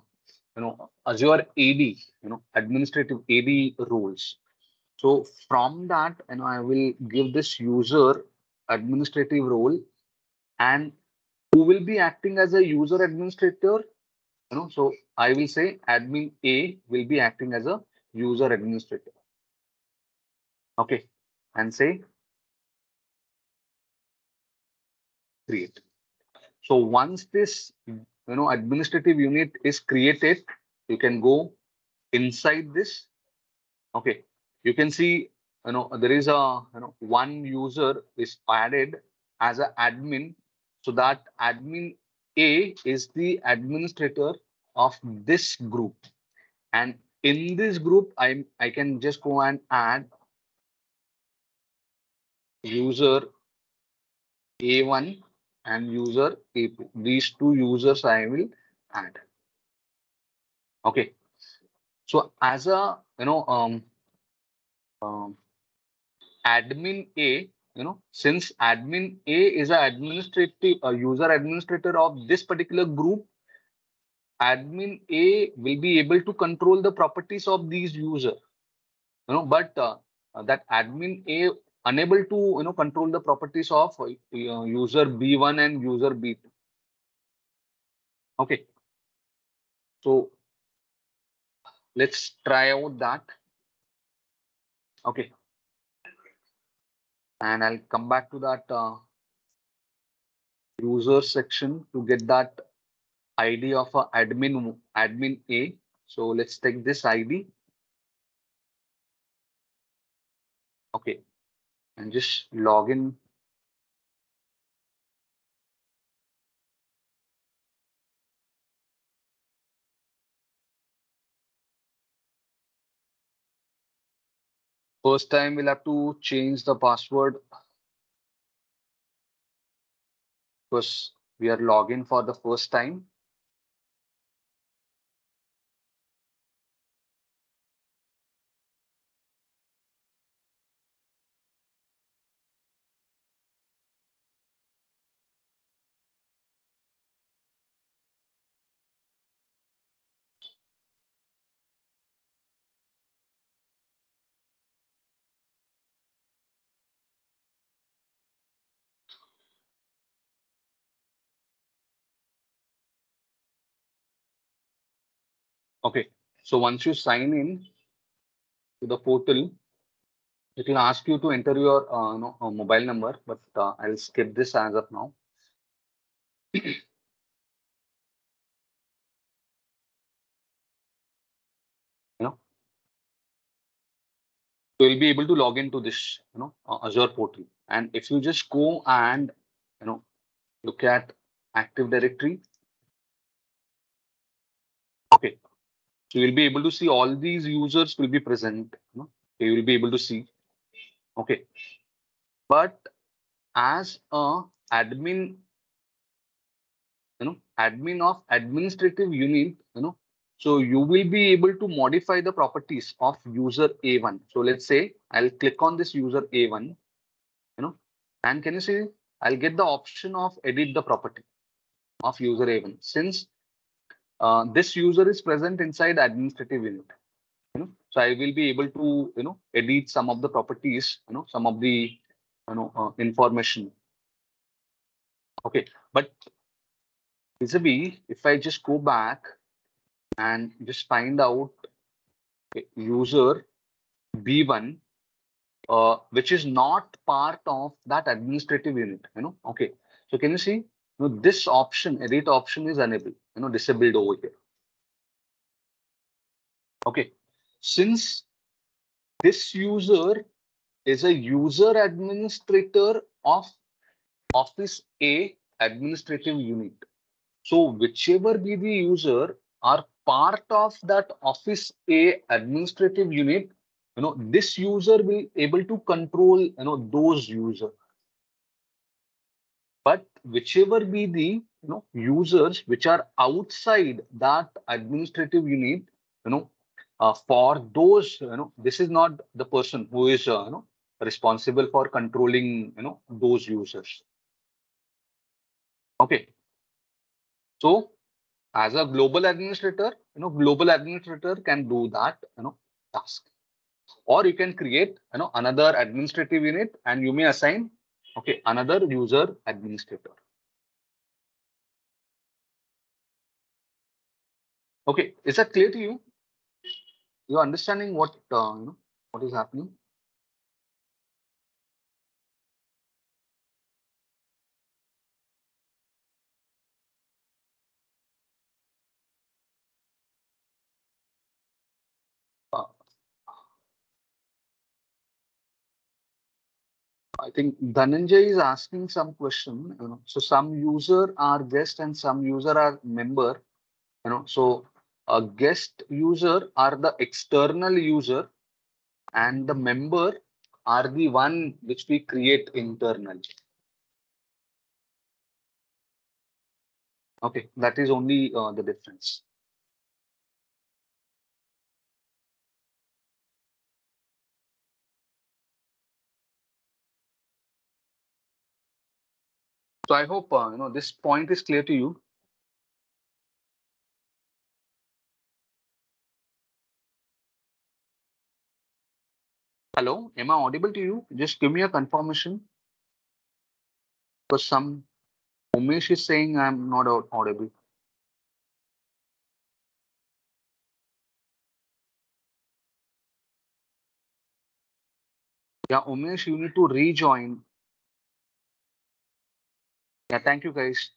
you know Azure AD, you know, administrative AD roles. So from that, you know, I will give this user administrative role and who will be acting as a user administrator you know so i will say admin a will be acting as a user administrator. Okay. And say create. So once this you know administrative unit is created. You can go inside this. Okay. You can see you know there is a you know one user is added as an admin. So that admin A is the administrator of this group. And in this group, I, I can just go and add user A1 and user A2. These two users I will add. Okay. So as a, you know, um, um, admin A, you know, since admin A is a administrative uh, user administrator of this particular group, admin A will be able to control the properties of these user. You know, but uh, that admin A unable to you know control the properties of uh, user B1 and user B2. Okay. So let's try out that. Okay and I'll come back to that uh, user section to get that ID of a admin admin A. So let's take this ID. Okay, and just log in. First time we'll have to change the password because we are logging for the first time. Okay, so once you sign in to the portal, it will ask you to enter your uh, no, uh, mobile number, but uh, I'll skip this as of now. You will be able to log into this, you know, uh, Azure portal. And if you just go and, you know, look at Active Directory. Okay, so you'll be able to see all these users will be present. You know? you will be able to see. Okay. But as a admin, you know, admin of administrative unit, you know, so you will be able to modify the properties of user A1. So let's say I'll click on this user A1, you know, and can you see I'll get the option of edit the property of user A1 since uh, this user is present inside administrative unit. You know, so I will be able to, you know, edit some of the properties, you know, some of the, you know, uh, information. Okay, but vis-a-vis, if I just go back and just find out user B1, uh, which is not part of that administrative unit, you know, okay. So can you see, know, this option, edit option is enabled, you know, disabled over here. Okay, since this user is a user administrator of Office A administrative unit. So whichever be the user are part of that Office A administrative unit, you know, this user will able to control, you know, those user. But whichever be the, you know, users which are outside that administrative unit, you know, uh, for those, you know, this is not the person who is, uh, you know, responsible for controlling, you know, those users. Okay. So as a global administrator, you know, global administrator can do that, you know, task. Or you can create, you know, another administrative unit and you may assign, okay, another user administrator. Okay, is that clear to you? You're understanding what, uh, you know, what is happening? I think Dhananjay is asking some question. You know, so some user are guest and some user are member. You know, so a guest user are the external user, and the member are the one which we create internally. Okay, that is only uh, the difference. So I hope uh, you know this point is clear to you. Hello, am I audible to you? Just give me a confirmation. Because some Umesh is saying I'm not audible. Yeah, Umesh, you need to rejoin. Yeah, thank you guys.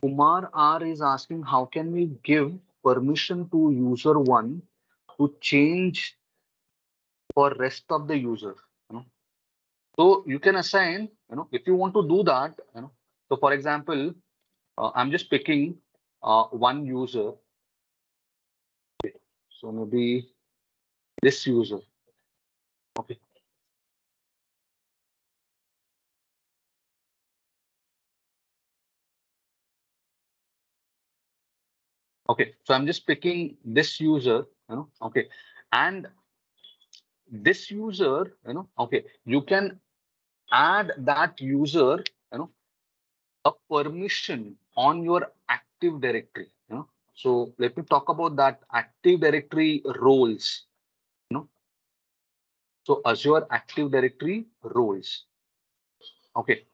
Kumar R is asking how can we give permission to user one to change for rest of the user you know. So you can assign you know if you want to do that you know. So for example uh, i'm just picking uh, one user. Okay. so maybe this user. Okay. Okay so i'm just picking this user you know. Okay and this user you know okay you can add that user you know a permission on your active directory you know. So let me talk about that active directory roles you know. So azure active directory roles okay.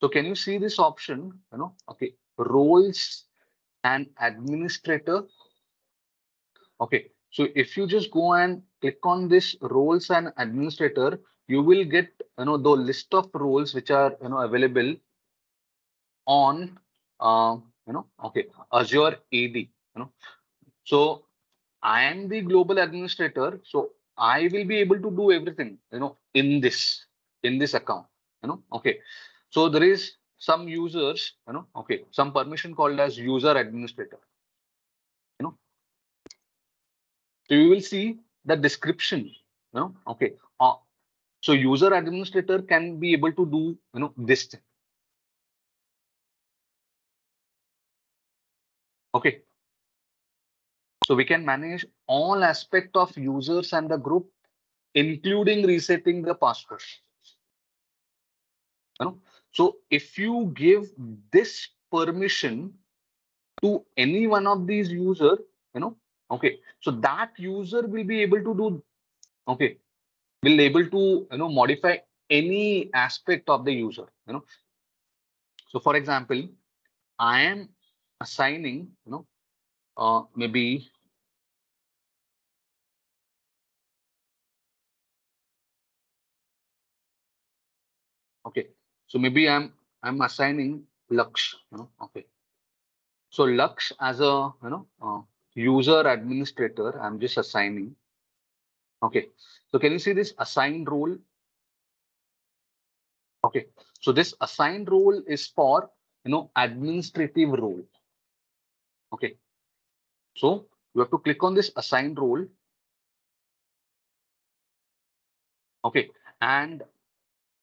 So can you see this option you know okay roles and administrator okay so if you just go and click on this roles and administrator, you will get you know the list of roles which are you know available on uh, you know, okay, Azure AD, you know. So I am the global administrator. So I will be able to do everything, you know, in this, in this account, you know, okay. So there is some users, you know, okay, some permission called as user administrator, you know. So you will see the description, No, okay. Uh, so user administrator can be able to do, you know, this thing. Okay. So we can manage all aspect of users and the group, including resetting the password. You know? So if you give this permission to any one of these user, you know, okay, so that user will be able to do, okay, will able to, you know, modify any aspect of the user, you know. So for example, I am assigning, you know, uh, maybe okay. So maybe I'm I'm assigning Laksh you know, okay. So Laksh as a you know uh, user administrator, I'm just assigning. Okay. So can you see this assigned role? Okay. So this assigned role is for you know administrative role. Okay. So you have to click on this assigned role. Okay. And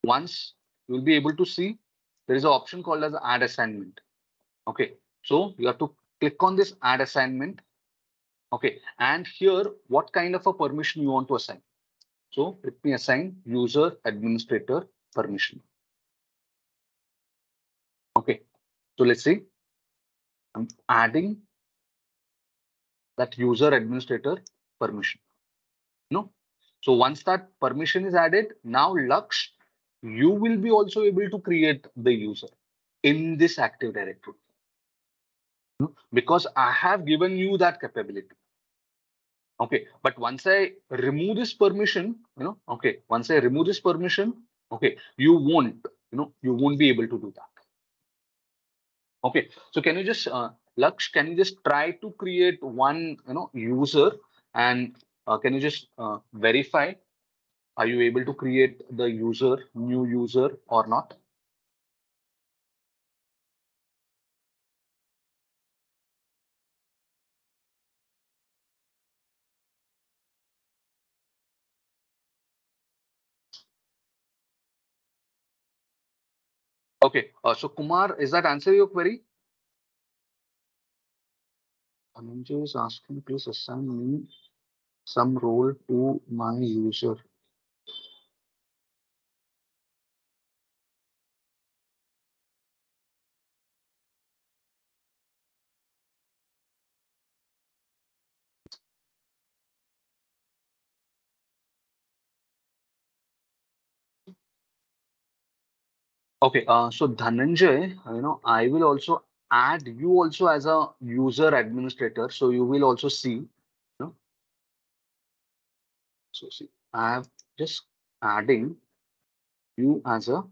once you'll be able to see there is an option called as add assignment. Okay. So you have to click on this add assignment. Okay. And here, what kind of a permission you want to assign? So let me assign user administrator permission. Okay. So let's see. I'm adding that user administrator permission. No. So once that permission is added, now Laksh, you will be also able to create the user in this Active Directory. No? Because I have given you that capability. Okay, but once I remove this permission, you know, okay, once I remove this permission, okay, you won't, you know, you won't be able to do that. Okay, so can you just, uh, Laksh, can you just try to create one, you know, user and uh, can you just uh, verify, are you able to create the user, new user or not? Okay, uh, so Kumar, is that answer your query? Dhananjay is asking, please assign me some role to my user. Okay, uh, so Dhananjay, you know, I will also add you also as a user administrator. So you will also see, you know. So see, I have just adding you as a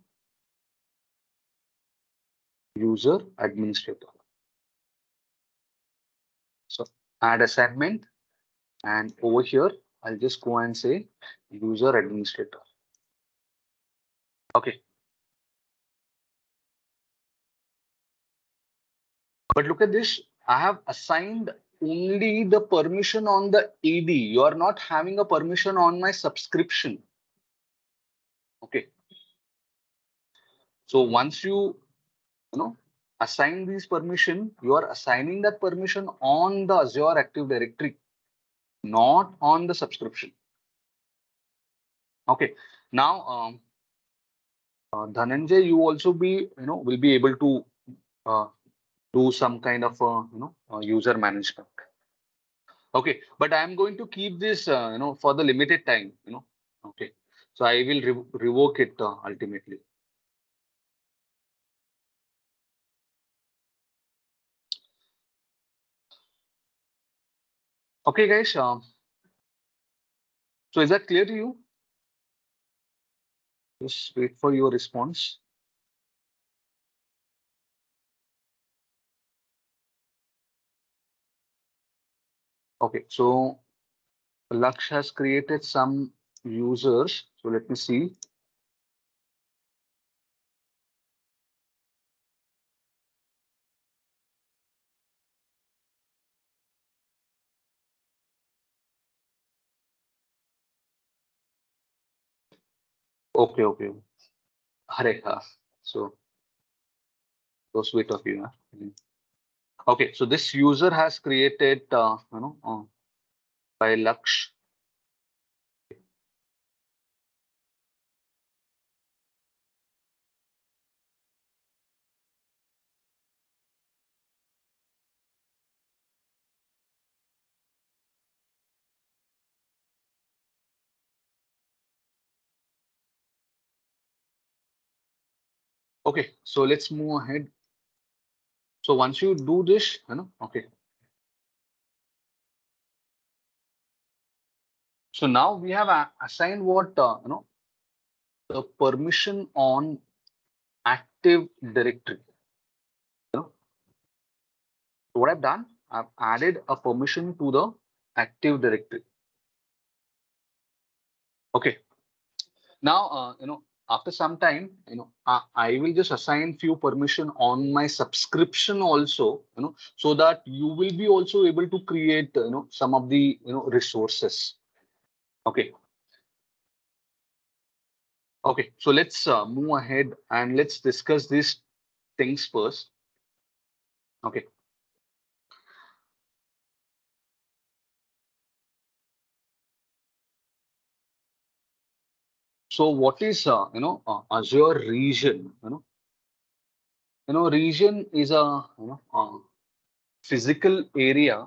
user administrator. So add assignment and over here, I'll just go and say user administrator. Okay. But look at this, I have assigned only the permission on the AD. You are not having a permission on my subscription. Okay. So once you, you know, assign these permission, you are assigning that permission on the Azure Active Directory, not on the subscription. Okay. Now, um, uh, Dhananjay, you also be, you know, will be able to uh, do some kind of uh, you know uh, user management. Okay but i am going to keep this uh, you know for the limited time you know okay? So i will re revoke it uh, ultimately. Okay guys um, so is that clear to you? Just wait for your response Okay, so Laksh has created some users. So let me see. Okay, okay. Hare, uh, so so sweet of you. Huh? Okay, so this user has created, uh, you know, uh, by Laksh. Okay, so let's move ahead. So once you do this, you know, okay. So now we have assigned what, uh, you know, the permission on active directory. You know, so what I've done, I've added a permission to the active directory. Okay. Now, uh, you know, after some time, you know, I, I will just assign few permission on my subscription also, you know, so that you will be also able to create, you know, some of the, you know, resources. Okay. Okay, so let's uh, move ahead and let's discuss these things first. Okay. So what is, uh, you know, uh, Azure region, you know, you know, region is a, you know, uh, physical area.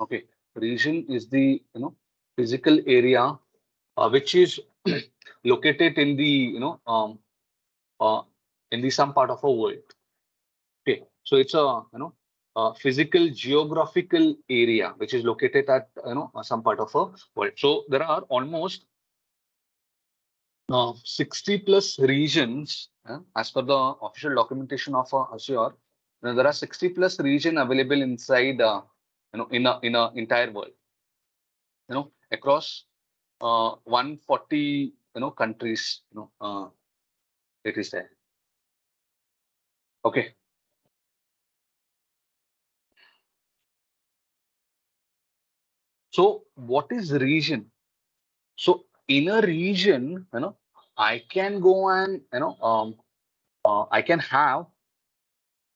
Okay, region is the, you know, physical area uh, which is located in the, you know, um, uh, in the some part of a world. Okay, so it's a, you know, a physical geographical area which is located at, you know, some part of a world. So there are almost uh, 60 plus regions uh, as per the official documentation of uh, Azure. Now, there are 60 plus region available inside, uh, you know, in a in a entire world. You know, across uh, 140 you know countries. You know, uh, it is there. Okay. So, what is region? So, in a region, you know, I can go and you know, um, uh, I can have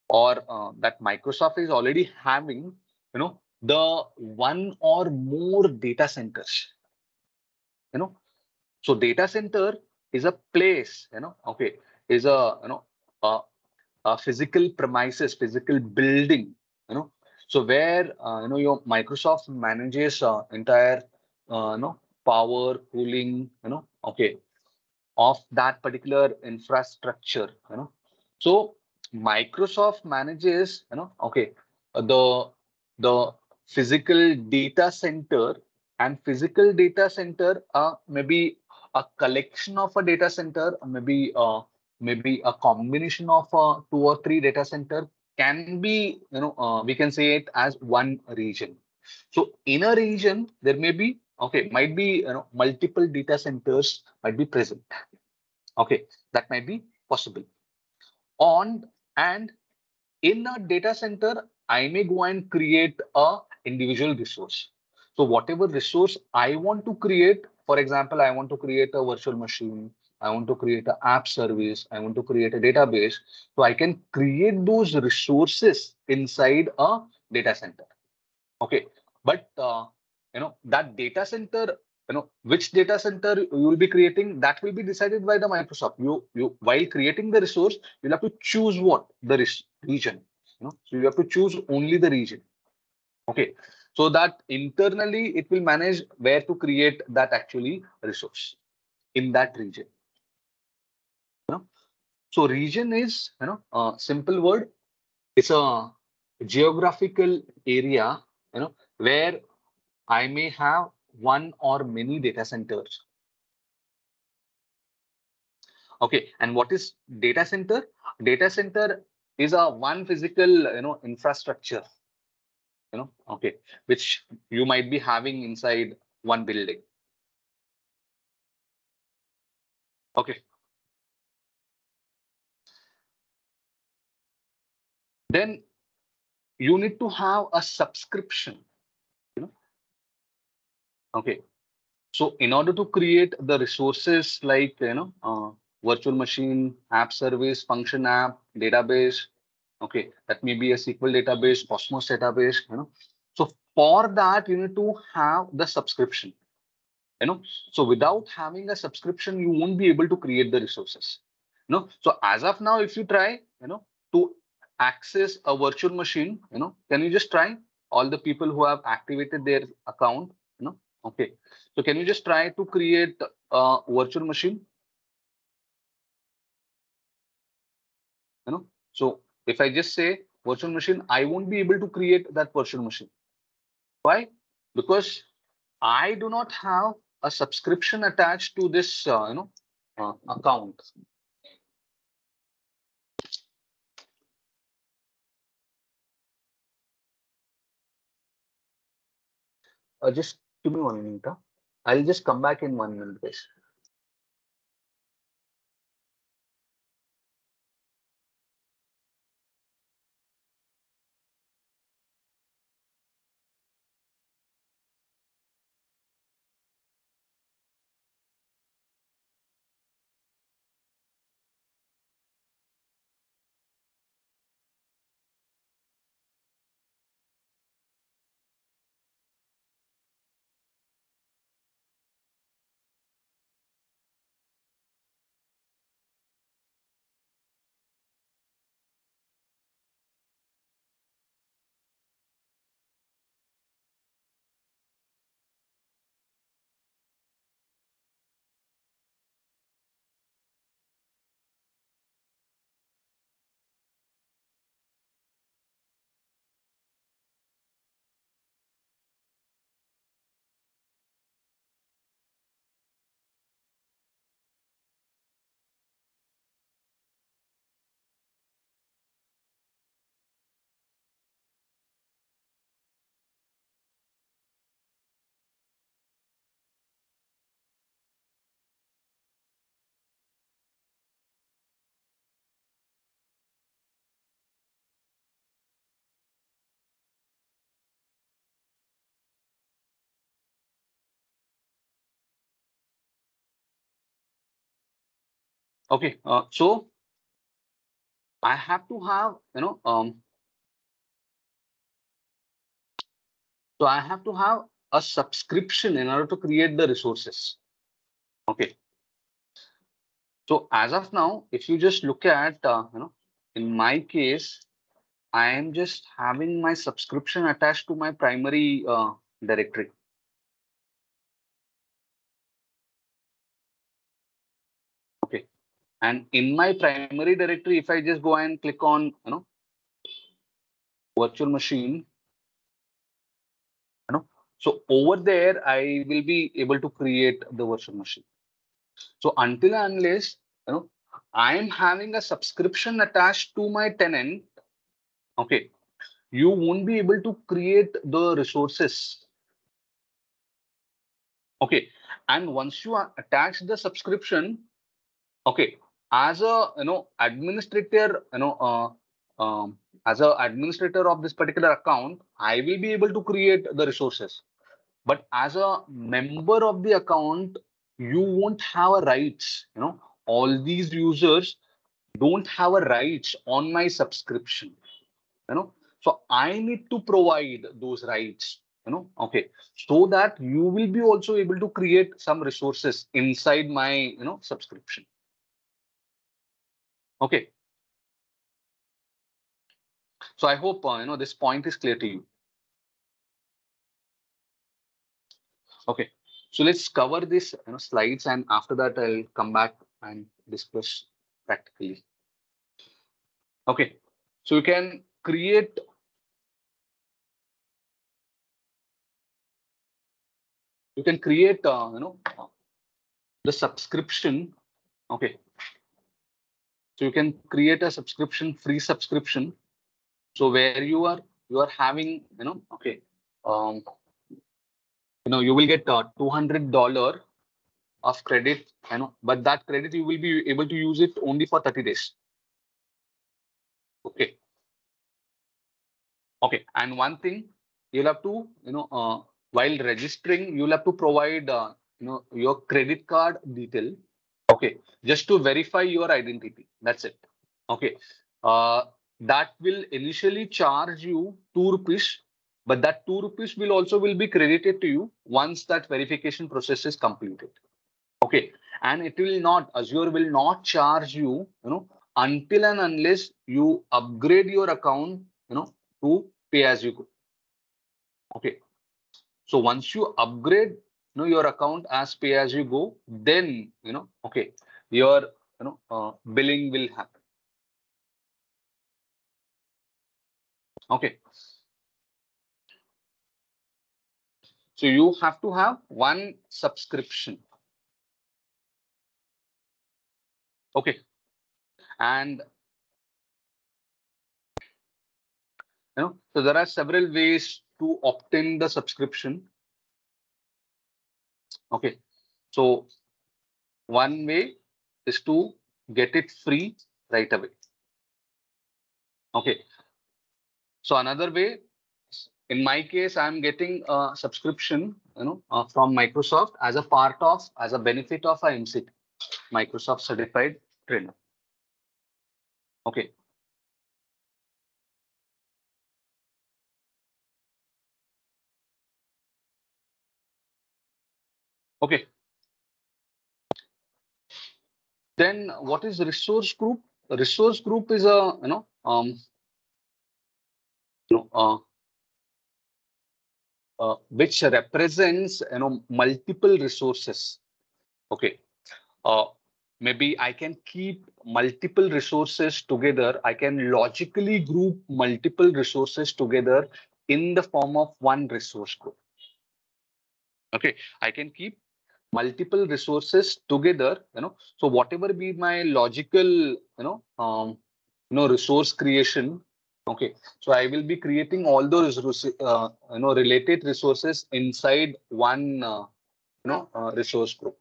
or uh, that Microsoft is already having, you know, the one or more data centers. You know, so data center is a place, you know, okay, is a you know a, a physical premises, physical building, you know. So where uh, you know your Microsoft manages uh, entire uh, you know power, cooling, you know, okay, of that particular infrastructure, you know. So Microsoft manages, you know, okay, the the physical data center and physical data center uh, maybe a collection of a data center, maybe uh, maybe a combination of uh, two or three data center can be, you know, uh, we can say it as one region. So in a region, there may be, okay, might be, you know, multiple data centers might be present. Okay, that might be possible. On and in a data center, I may go and create a individual resource. So whatever resource I want to create, for example, I want to create a virtual machine, I want to create an app service, I want to create a database. So I can create those resources inside a data center. Okay, but uh, you know that data center you know which data center you will be creating that will be decided by the microsoft. You you while creating the resource you'll have to choose what? The region you know. So you have to choose only the region. Okay. So that internally it will manage where to create that actually resource in that region. You know? so region is you know a simple word. It's a geographical area you know where i may have one or many data centers. Okay, and what is data center? Data center is a one physical, you know, infrastructure. you know okay which you might be having inside one building okay then you need to have a subscription okay. So in order to create the resources like you know uh, virtual machine app service function app database okay that may be a sql database cosmos database you know. So for that you need to have the subscription you know. So without having a subscription you won't be able to create the resources you know. So as of now if you try you know to access a virtual machine you know can you just try? All the people who have activated their account okay. So can you just try to create a virtual machine? You know? So if i just say virtual machine i won't be able to create that virtual machine. Why? Because i do not have a subscription attached to this uh, you know uh, account. Uh, just give me one minute huh? i'll just come back in one minute guys okay uh, so i have to have you know um so i have to have a subscription in order to create the resources. Okay. So as of now if you just look at uh, you know in my case i am just having my subscription attached to my primary uh, directory and in my primary directory if i just go and click on you know virtual machine you know so over there i will be able to create the virtual machine. So until unless you know i am having a subscription attached to my tenant okay you won't be able to create the resources. Okay. And once you attach the subscription okay as a you know administrator you know uh, um, as a administrator of this particular account i will be able to create the resources. But as a member of the account you won't have a rights you know. All these users don't have a rights on my subscription you know. So i need to provide those rights you know okay. So that you will be also able to create some resources inside my you know subscription okay. So i hope uh, you know this point is clear to you. Okay. So let's cover this you know slides and after that i'll come back and discuss practically. Okay. So you can create you can create uh, you know the subscription. Okay so you can create a subscription free subscription. So where you are you are having you know okay um you know you will get uh, 200 dollar of credit you know but that credit you will be able to use it only for 30 days. Okay. Okay and one thing you'll have to you know uh, while registering you'll have to provide uh, you know your credit card detail okay just to verify your identity that's it. Okay uh, that will initially charge you 2 rupees but that 2 rupees will also will be credited to you once that verification process is completed. Okay and it will not azure will not charge you you know until and unless you upgrade your account you know to pay as you go. Okay so once you upgrade know your account as pay as you go then you know okay your you know uh, billing will happen Okay. So you have to have one subscription. Okay. And you know, so there are several ways to obtain the subscription. Okay. So one way is to get it free right away. Okay. So another way, in my case, I'm getting a subscription, you know, uh, from Microsoft as a part of, as a benefit of a MCT, Microsoft Certified Trainer. Okay. Okay. Then what is resource group? resource group is a, you know, um, know, uh, uh, which represents you know multiple resources. Okay, uh, maybe I can keep multiple resources together. I can logically group multiple resources together in the form of one resource group. Okay, I can keep multiple resources together. You know, so whatever be my logical, you know, um, you know, resource creation Okay, so I will be creating all those uh, you know related resources inside one uh, you know uh, resource group.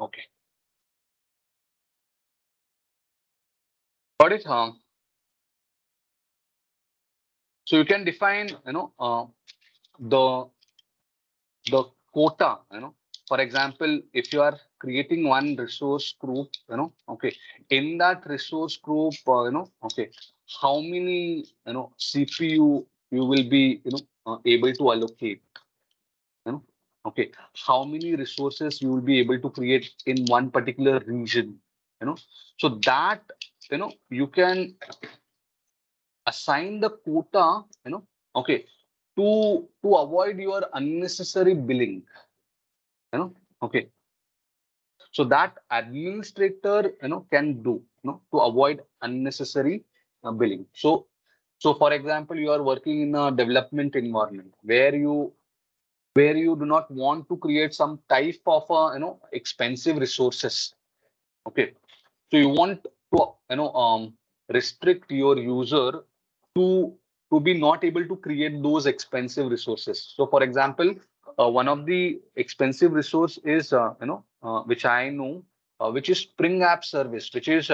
Okay. Got it, huh? So you can define, you know, uh, the the quota, you know, for example, if you are creating one resource group, you know, okay, in that resource group, uh, you know, okay, how many, you know, CPU you will be, you know, uh, able to allocate, you know, okay, how many resources you will be able to create in one particular region, you know, so that, you know, you can assign the quota, you know, okay, to to avoid your unnecessary billing you know okay. So that administrator you know can do you know to avoid unnecessary uh, billing. So so for example you are working in a development environment where you where you do not want to create some type of uh, you know expensive resources okay. So you want to you know um restrict your user to to be not able to create those expensive resources so for example uh, one of the expensive resource is uh, you know uh, which I know which is Spring App Service, which is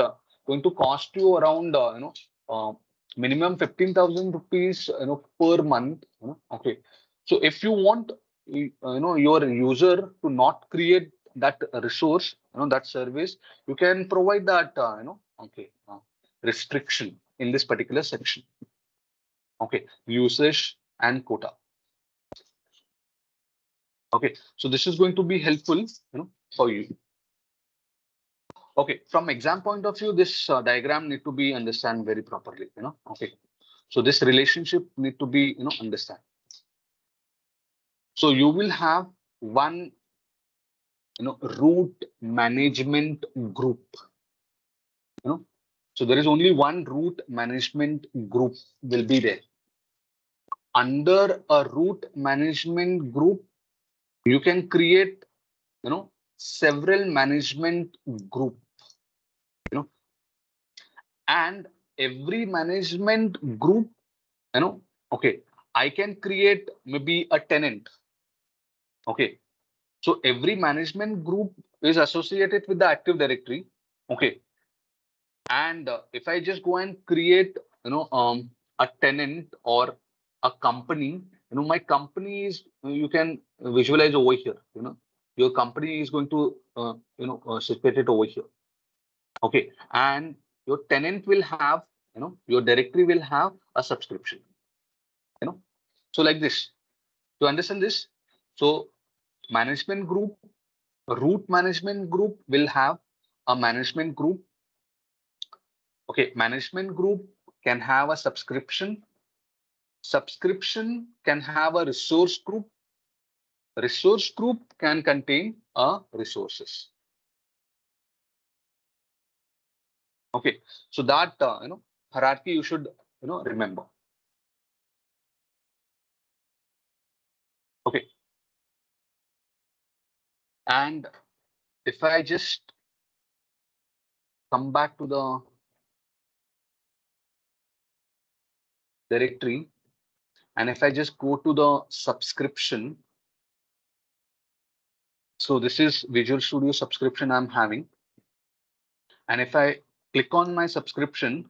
going to cost you around you know minimum 15,000 rupees you know per month. You know? Okay, so if you want you know your user to not create that resource you know that service you can provide that uh, you know okay uh, restriction in this particular section okay usage and quota Okay, so this is going to be helpful, you know, for you. Okay, from exam point of view, this uh, diagram need to be understand very properly, you know. Okay, so this relationship need to be, you know, understand. So you will have one, you know, root management group, you know. So there is only one root management group will be there. Under a root management group, you can create you know several management group you know, and every management group, you know, okay, I can create maybe a tenant. Okay. So every management group is associated with the Active Directory. Okay. And uh, if I just go and create, you know, um, a tenant or a company, you know, my company is, you can visualize over here, you know, your company is going to, uh, you know, uh, situate over here. Okay. And your tenant will have, you know, your directory will have a subscription, you know, so like this, to understand this, so management group, root management group will have a management group. Okay, management group can have a subscription. Subscription can have a resource group. Resource group can contain a resources. Okay, so that uh, you know hierarchy you should you know remember. Okay, and if I just come back to the directory, and if I just go to the subscription, so this is Visual Studio subscription I'm having. And if I click on my subscription,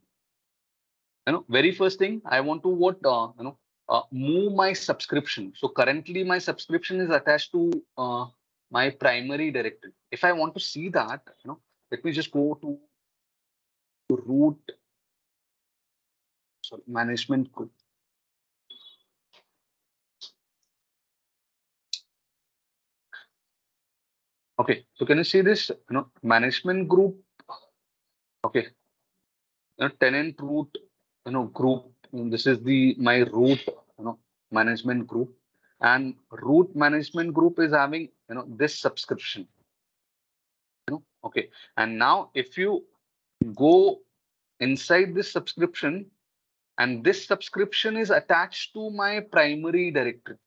you know, very first thing I want to what, uh, you know, uh, move my subscription. So currently my subscription is attached to uh, my primary directory. If I want to see that, you know, let me just go to, root sorry, management group. Okay, so can you see this? You know, management group. Okay, you know, tenant root, you know, group. This is the my root, you know, management group, and root management group is having, you know, this subscription. You know, okay, and now if you go inside this subscription, and this subscription is attached to my primary directory.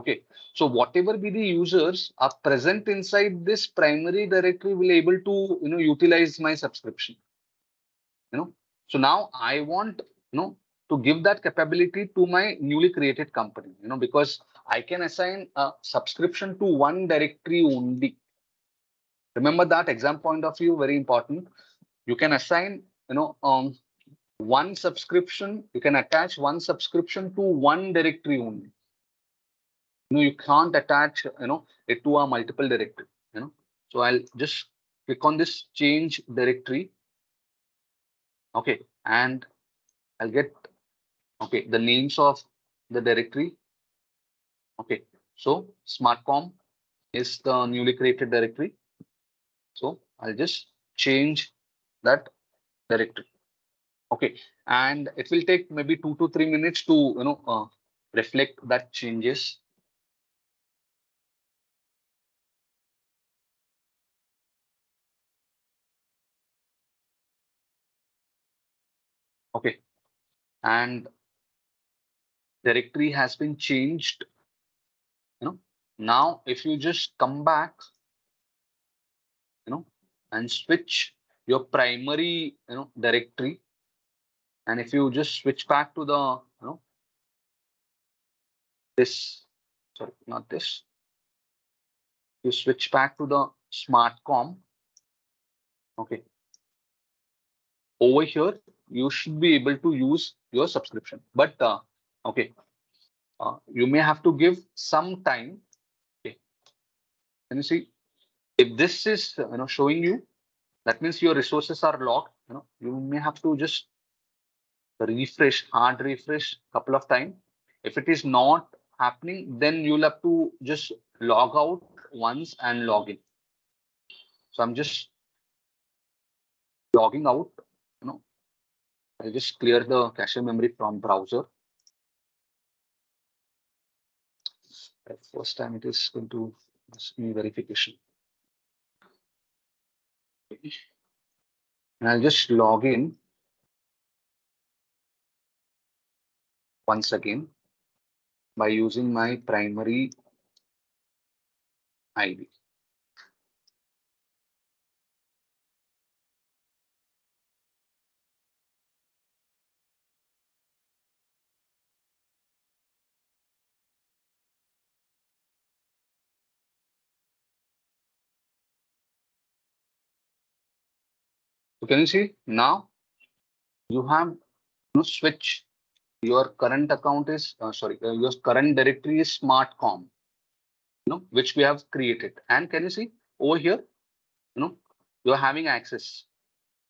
Okay, so whatever be the users are present inside this primary directory will able to you know utilize my subscription. You know, so now I want you know to give that capability to my newly created company. You know, because I can assign a subscription to one directory only. Remember that exam point of view very important. You can assign you know um one subscription. You can attach one subscription to one directory only you know you can't attach you know it to a multiple directory you know. So i'll just click on this change directory. Okay and i'll get okay the names of the directory. Okay so smartcom is the newly created directory. So i'll just change that directory. Okay and it will take maybe two to three minutes to you know uh, reflect that changes okay. And directory has been changed. You know now if you just come back you know and switch your primary you know directory and if you just switch back to the you know this sorry not this you switch back to the smartcom okay. Over here you should be able to use your subscription. But uh, okay. Uh, you may have to give some time. Okay. Can you see if this is you know showing you that means your resources are locked you know. You may have to just refresh hard refresh couple of times if it is not happening then you'll have to just log out once and log in. So i'm just logging out I'll just clear the cache memory from browser. First time it is going to ask me verification. And I'll just log in once again by using my primary ID. So can you see now you have you know, switch. Your current account is uh, sorry uh, your current directory is smartcom you know which we have created. And can you see over here you know you're having access.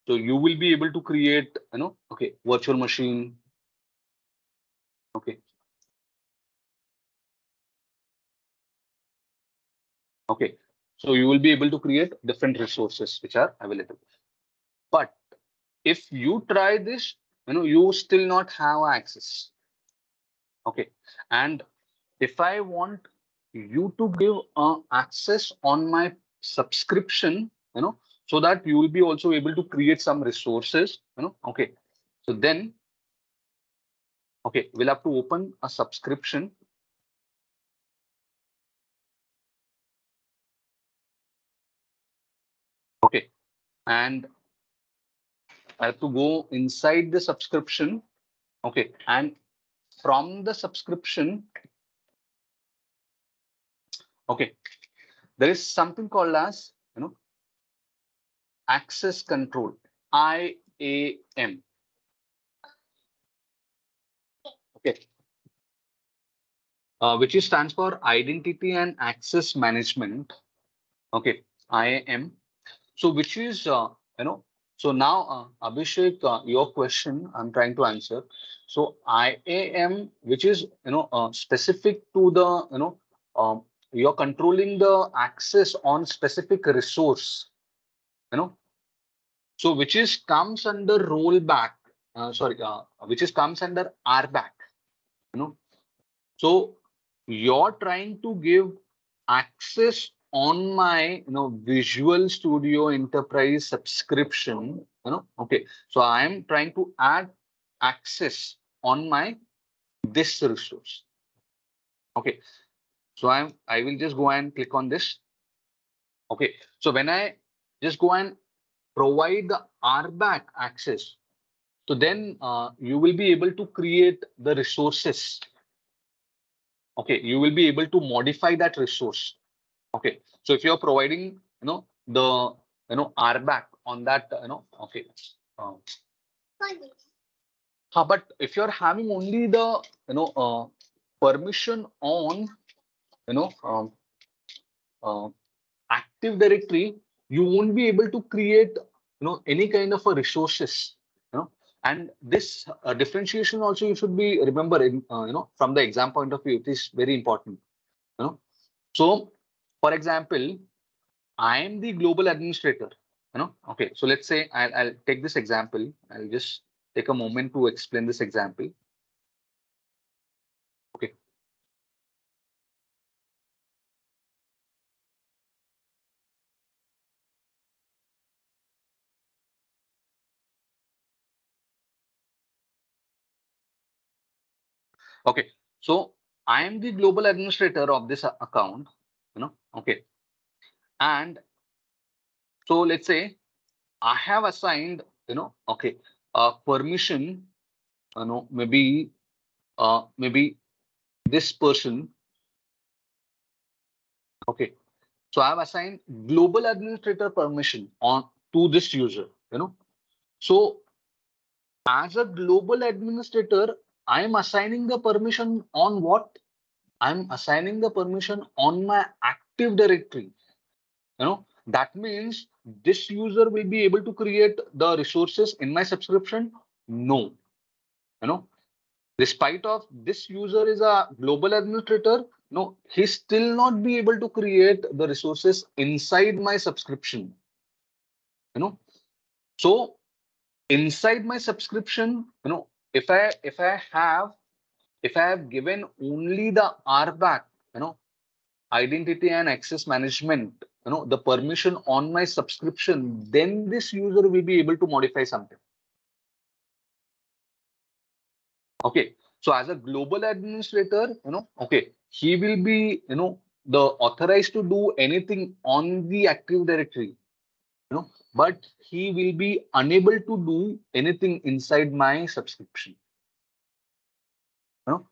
So you will be able to create you know okay virtual machine. Okay. Okay. So you will be able to create different resources which are available but if you try this you know you still not have access. Okay. And if i want you to give uh, access on my subscription you know so that you will be also able to create some resources you know okay. So then okay we'll have to open a subscription. Okay. And I have to go inside the subscription. Okay. And from the subscription, okay, there is something called as, you know, access control, IAM. Okay. Uh, which is stands for identity and access management. Okay, IAM. So which is, uh, you know, so now, uh, Abhishek, uh, your question I'm trying to answer. So IAM, which is you know uh, specific to the you know um, you're controlling the access on specific resource, you know. So which is comes under rollback. Uh, sorry, uh, which is comes under RBAC. You know. So you're trying to give access on my you know visual studio enterprise subscription you know okay so i am trying to add access on my this resource okay so i'm i will just go and click on this. Okay so when i just go and provide the RBAC access so then uh, you will be able to create the resources. Okay you will be able to modify that resource Okay, so if you're providing, you know, the you know RBAC on that, you know, okay. Uh, but if you're having only the you know uh, permission on you know um, uh, active directory, you won't be able to create you know any kind of a resources. You know, and this uh, differentiation also you should be remembering. Uh, you know, from the exam point of view, it is very important. You know, so for example, I am the global administrator. You know, okay. So let's say I'll, I'll take this example. I'll just take a moment to explain this example. Okay. Okay, so I am the global administrator of this account you know okay. And so let's say i have assigned you know okay uh permission you know maybe uh maybe this person okay. So i have assigned global administrator permission on to this user you know. So as a global administrator i am assigning the permission on what I'm assigning the permission on my Active Directory. You know, that means this user will be able to create the resources in my subscription. No, you know, despite of this user is a global administrator, no, he still not be able to create the resources inside my subscription. You know, so inside my subscription, you know, if I if I have if I have given only the RBAC, you know, identity and access management, you know, the permission on my subscription, then this user will be able to modify something. Okay, so as a global administrator, you know, okay, he will be, you know, the authorized to do anything on the Active Directory, you know, but he will be unable to do anything inside my subscription. You know,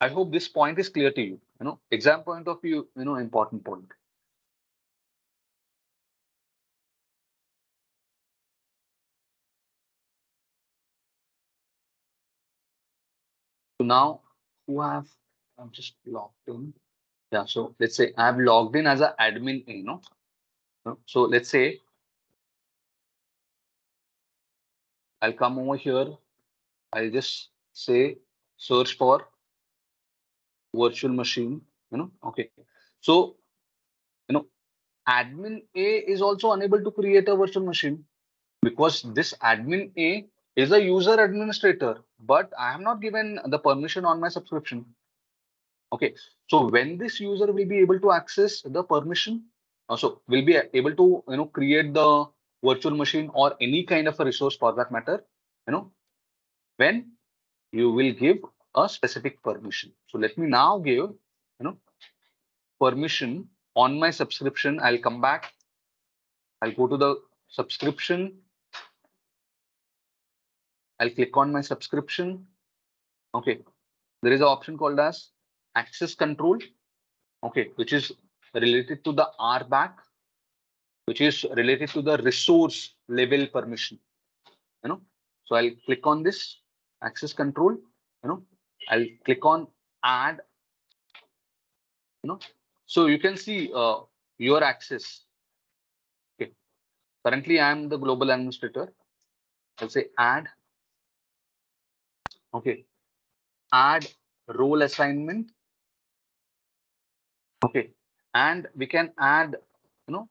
I hope this point is clear to you. You know, exam point of view, you know, important point. So now who have I'm just logged in. Yeah, so let's say I've logged in as an admin, you know. So let's say I'll come over here. I'll just say search for virtual machine, you know. Okay. So, you know, admin A is also unable to create a virtual machine because this admin A is a user administrator, but I have not given the permission on my subscription. Okay, so when this user will be able to access the permission, uh, so will be able to you know create the virtual machine or any kind of a resource for that matter, you know, when you will give a specific permission. So let me now give you know permission on my subscription. I'll come back. I'll go to the subscription. I'll click on my subscription. Okay, there is an option called as access control, okay, which is related to the RBAC, which is related to the resource level permission. You know, so I'll click on this access control. You know, I'll click on add. You know, so you can see uh, your access. Okay, currently I am the global administrator. I'll say add. Okay, add role assignment Okay, and we can add, you know,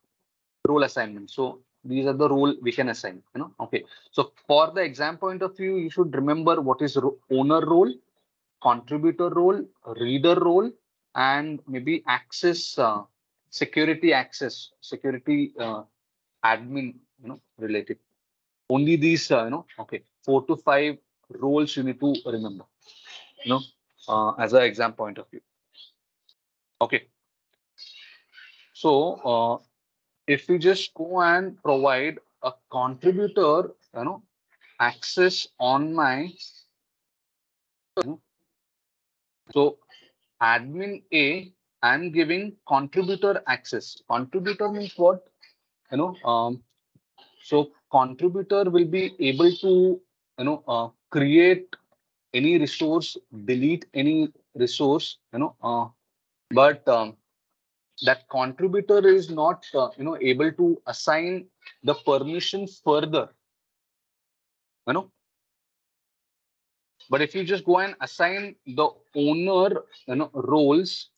role assignment. So these are the role we can assign, you know. Okay, so for the exam point of view, you should remember what is ro owner role, contributor role, reader role, and maybe access, uh, security access, security uh, admin, you know, related. Only these, uh, you know, okay, four to five roles you need to remember, you know, uh, as an exam point of view. Okay. So uh, if we just go and provide a contributor, you know, access on my, so admin A, I'm giving contributor access. Contributor means what? You know, um, so contributor will be able to, you know, uh, create any resource, delete any resource, you know, uh, but um, that contributor is not uh, you know able to assign the permission further you know. But if you just go and assign the owner you know roles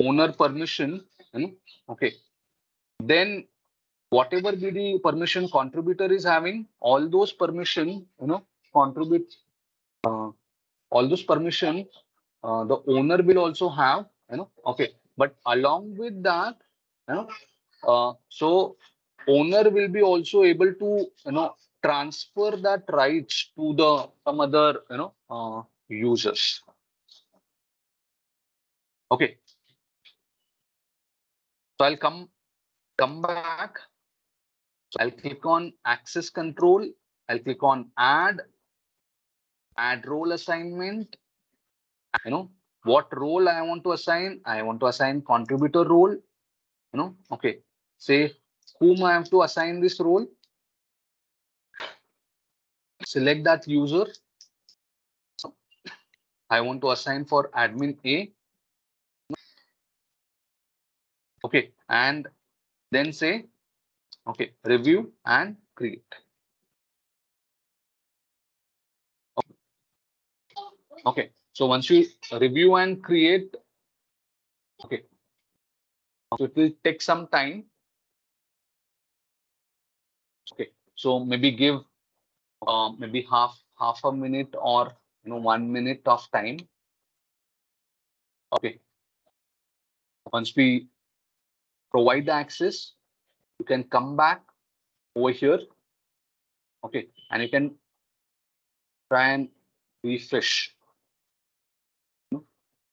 owner permission you know okay then whatever be the permission contributor is having all those permission you know contribute uh, all those permission uh, the owner will also have you know okay but along with that, you know, uh, so owner will be also able to, you know, transfer that rights to the some other, you know, uh, users. Okay. So I'll come come back. So I'll click on access control. I'll click on add, add role assignment. You know, what role I want to assign. I want to assign contributor role. You know, okay. Say whom I have to assign this role. Select that user. I want to assign for admin A. Okay, and then say, okay, review and create. Okay, so once you review and create, okay, so it will take some time. Okay, so maybe give uh, maybe half half a minute or you know one minute of time. Okay. Once we provide the access, you can come back over here. Okay, and you can try and refresh.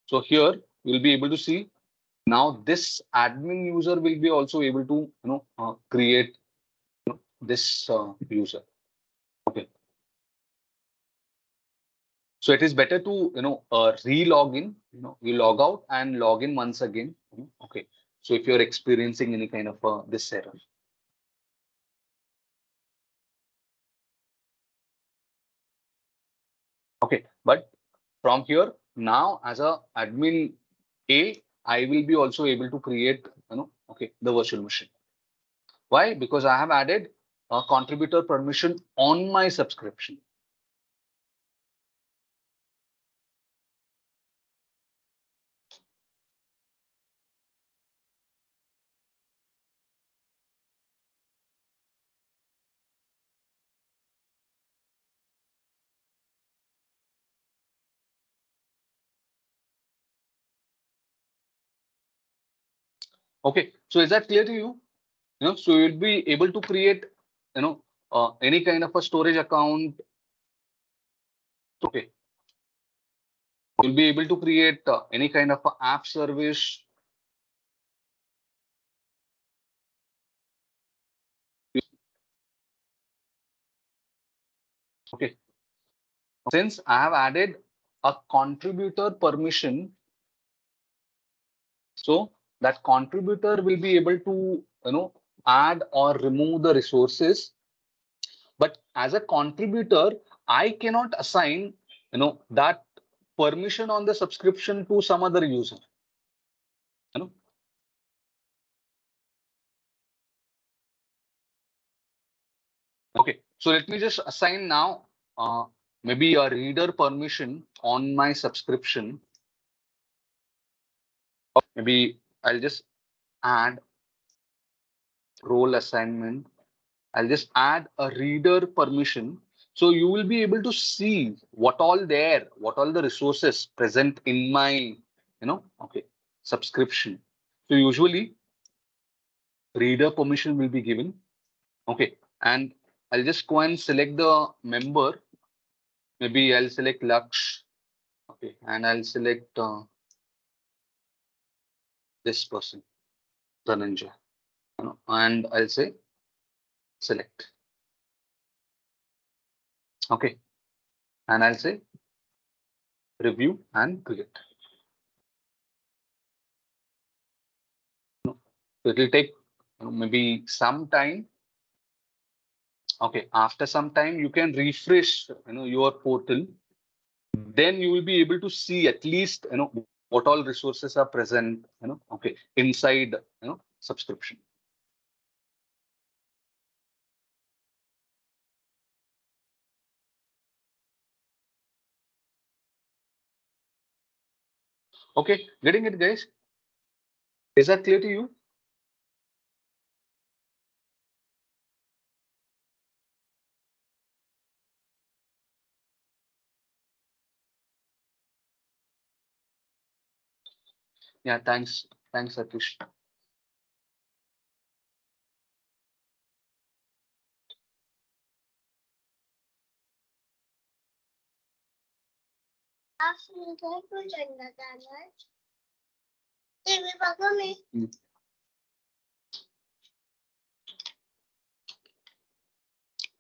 So here you'll be able to see now this admin user will be also able to you know uh, create you know, this uh, user. Okay. So it is better to you know uh, re-log in. You know you log out and log in once again. Okay. So if you're experiencing any kind of uh, this error. Okay, but from here now as a admin A, I will be also able to create, you know, okay, the virtual machine. Why? Because I have added a contributor permission on my subscription. Okay, so is that clear to you? You know, so you'll be able to create, you know, uh, any kind of a storage account. Okay. You'll be able to create uh, any kind of a app service. Okay. Since I have added a contributor permission, so that contributor will be able to, you know, add or remove the resources. But as a contributor, I cannot assign, you know, that permission on the subscription to some other user. You know? Okay, so let me just assign now uh, maybe a reader permission on my subscription. Maybe I'll just add role assignment. I'll just add a reader permission. So you will be able to see what all there, what all the resources present in my, you know, okay, subscription. So usually reader permission will be given. Okay, and I'll just go and select the member. Maybe I'll select Laksh. Okay, and I'll select uh, this person, Dhananjay, you and I'll say select. Okay, and I'll say review and create. It will take maybe some time. Okay, after some time, you can refresh you know your portal. Then you will be able to see at least you know what all resources are present, you know, okay, inside, you know, subscription. Okay, getting it, guys? Is that clear to you? Yeah, thanks. Thanks, Atish.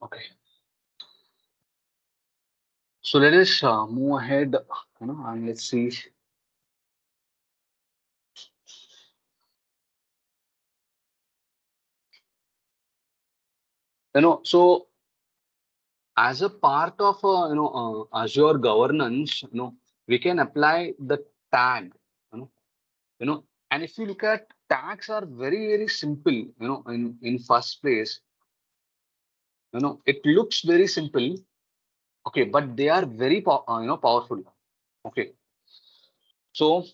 Okay. So let us uh, move ahead, you know, and let's see. You know, so as a part of uh, you know uh, Azure governance, you know, we can apply the tag, you know, you know, and if you look at tags are very very simple, you know, in in first place, you know, it looks very simple, okay, but they are very uh, you know powerful, okay. So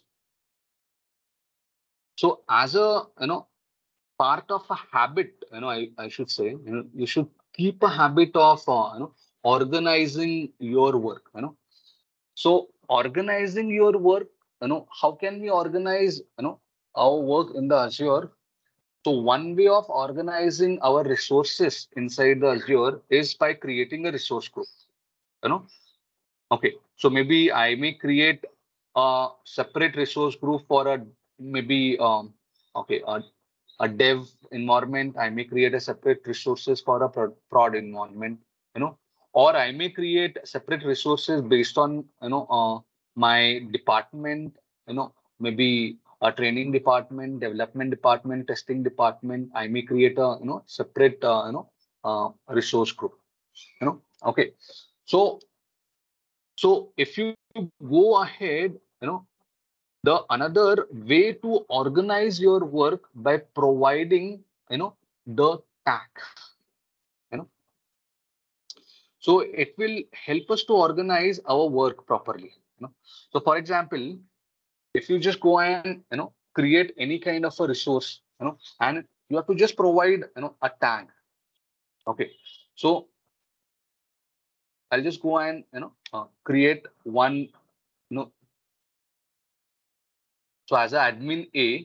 so as a you know part of a habit, you know, I, I should say, you know, you should keep a habit of uh, you know organizing your work you know. So organizing your work you know how can we organize you know our work in the azure? So one way of organizing our resources inside the azure is by creating a resource group you know. Okay so maybe i may create a separate resource group for a maybe um okay a, a dev environment i may create a separate resources for a prod, environment you know or I may create separate resources based on you know uh, my department, you know, maybe a training department, development department, testing department. I may create a you know separate uh, you know uh, resource group. You know, okay. So So if you go ahead, you know, the another way to organize your work by providing, you know, the tag. You know, so it will help us to organize our work properly. You know, so for example, if you just go and you know create any kind of a resource, you know, and you have to just provide you know a tag. Okay, so I'll just go and you know uh, create one you know. So as an admin A,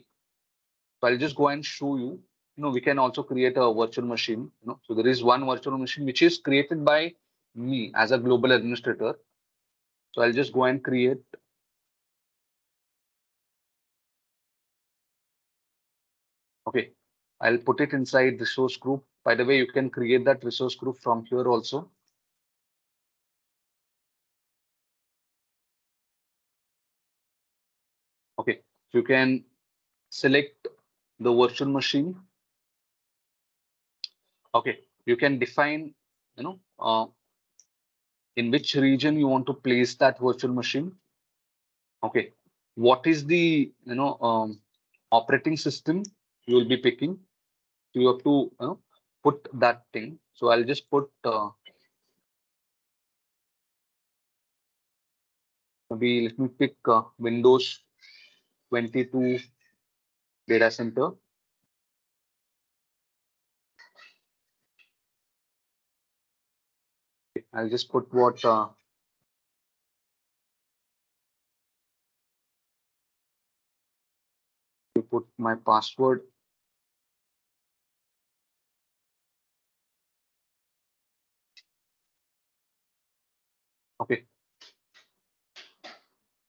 so I'll just go and show you. You know, we can also create a virtual machine. You know, so there is one virtual machine which is created by me as a global administrator. So I'll just go and create. Okay, I'll put it inside the resource group. By the way, you can create that resource group from here also. You can select the virtual machine. Okay, you can define, you know, uh, in which region you want to place that virtual machine. Okay, what is the, you know, um, operating system you will be picking. You have to you know, put that thing. So I'll just put uh, maybe let me pick uh, Windows 22 data center. I'll just put what uh, put my password. Okay.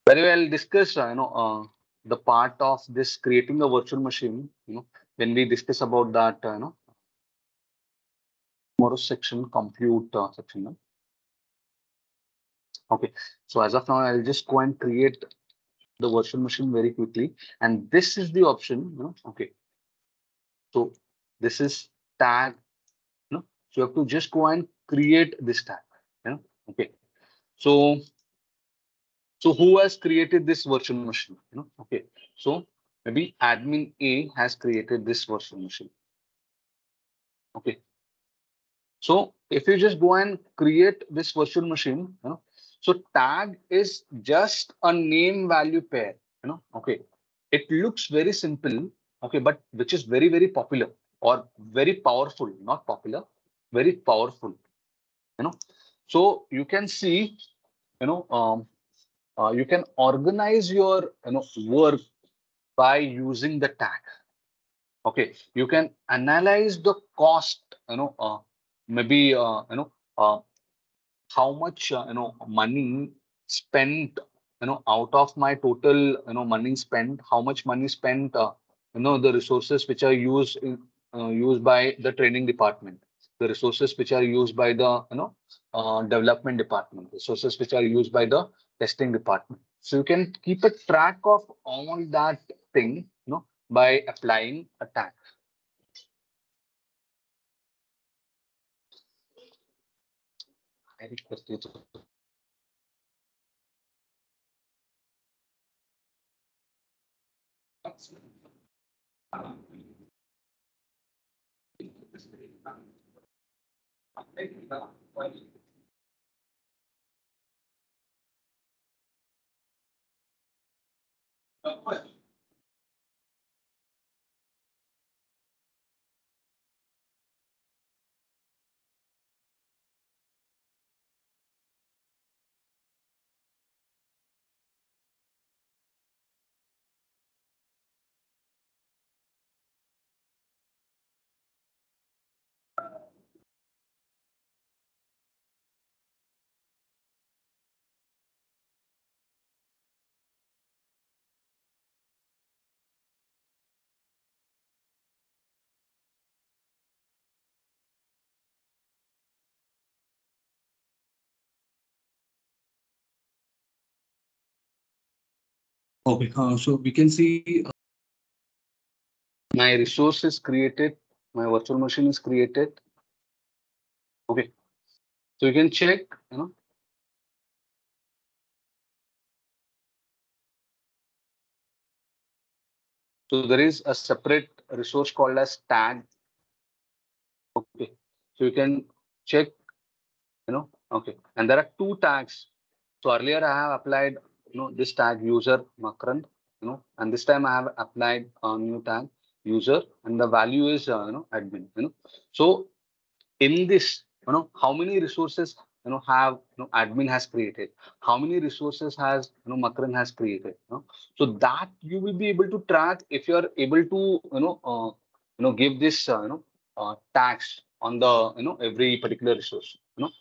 Very well discussed, uh, you know, uh, the part of this creating a virtual machine, you know, when we discuss about that, uh, you know, tomorrow section, compute uh, section. No? Okay, so as of now, I'll just go and create the virtual machine very quickly. And this is the option, you know, okay. So this is tag, you know, so you have to just go and create this tag, you know, okay. So, so who has created this virtual machine, you know, okay. So maybe admin A has created this virtual machine. Okay. So if you just go and create this virtual machine, you know, so tag is just a name value pair, you know, okay. It looks very simple, okay, but which is very, very popular or very powerful, not popular, very powerful, you know. So you can see, you know, um, uh, you can organize your, you know, work by using the tag. Okay, you can analyze the cost, you know, uh, maybe, uh, you know, uh, how much uh, you know money spent you know out of my total you know money spent how much money spent uh, you know the resources which are used used by the training department the resources which are used by the you know development department resources which are used by the testing department. So you can keep a track of all that thing you know by applying a tag request you question. Okay, uh, so we can see uh, my resource is created, my virtual machine is created. Okay, so you can check, you know. So there is a separate resource called as tag. Okay, so you can check, you know, okay, and there are two tags. So earlier I have applied you know, this tag user Makrand, you know, and this time I have applied a new tag user, and the value is, uh, you know, admin, you know. So in this, you know, how many resources you know have you know admin has created how many resources has you know Makrand has created you know? so that you will be able to track if you are able to you know uh, you know give this uh, you know uh, tags on the you know every particular resource you know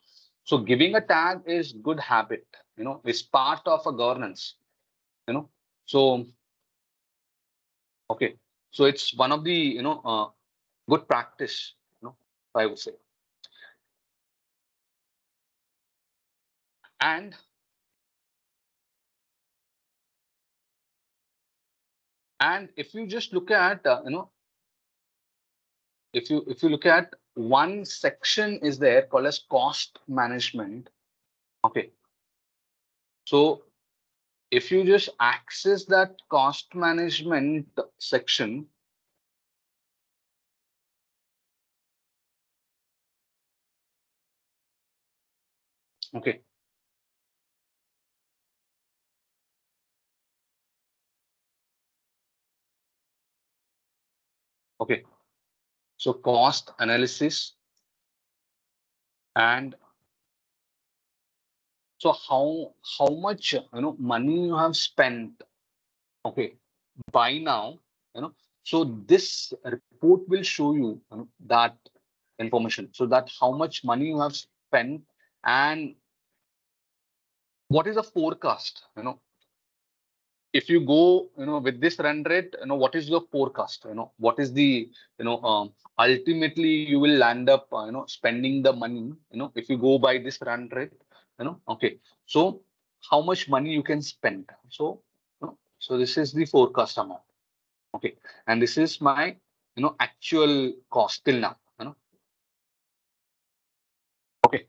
so giving a tag is good habit you know is part of a governance you know. So okay. So it's one of the you know uh, good practice you know i would say. And and if you just look at uh, you know if you if you look at one section is there called as cost management. Okay so if you just access that cost management section okay Okay. So cost analysis and so how how much you know money you have spent okay by now you know so this report will show you, you know, that information so that how much money you have spent and what is the forecast you know if you go, you know, with this run rate, you know, what is your forecast? You know, what is the, you know, um, ultimately you will land up, uh, you know, spending the money, you know, if you go by this run rate, you know, okay. So how much money you can spend? So, you know, so this is the forecast amount. Okay. And this is my, you know, actual cost till now, you know. Okay.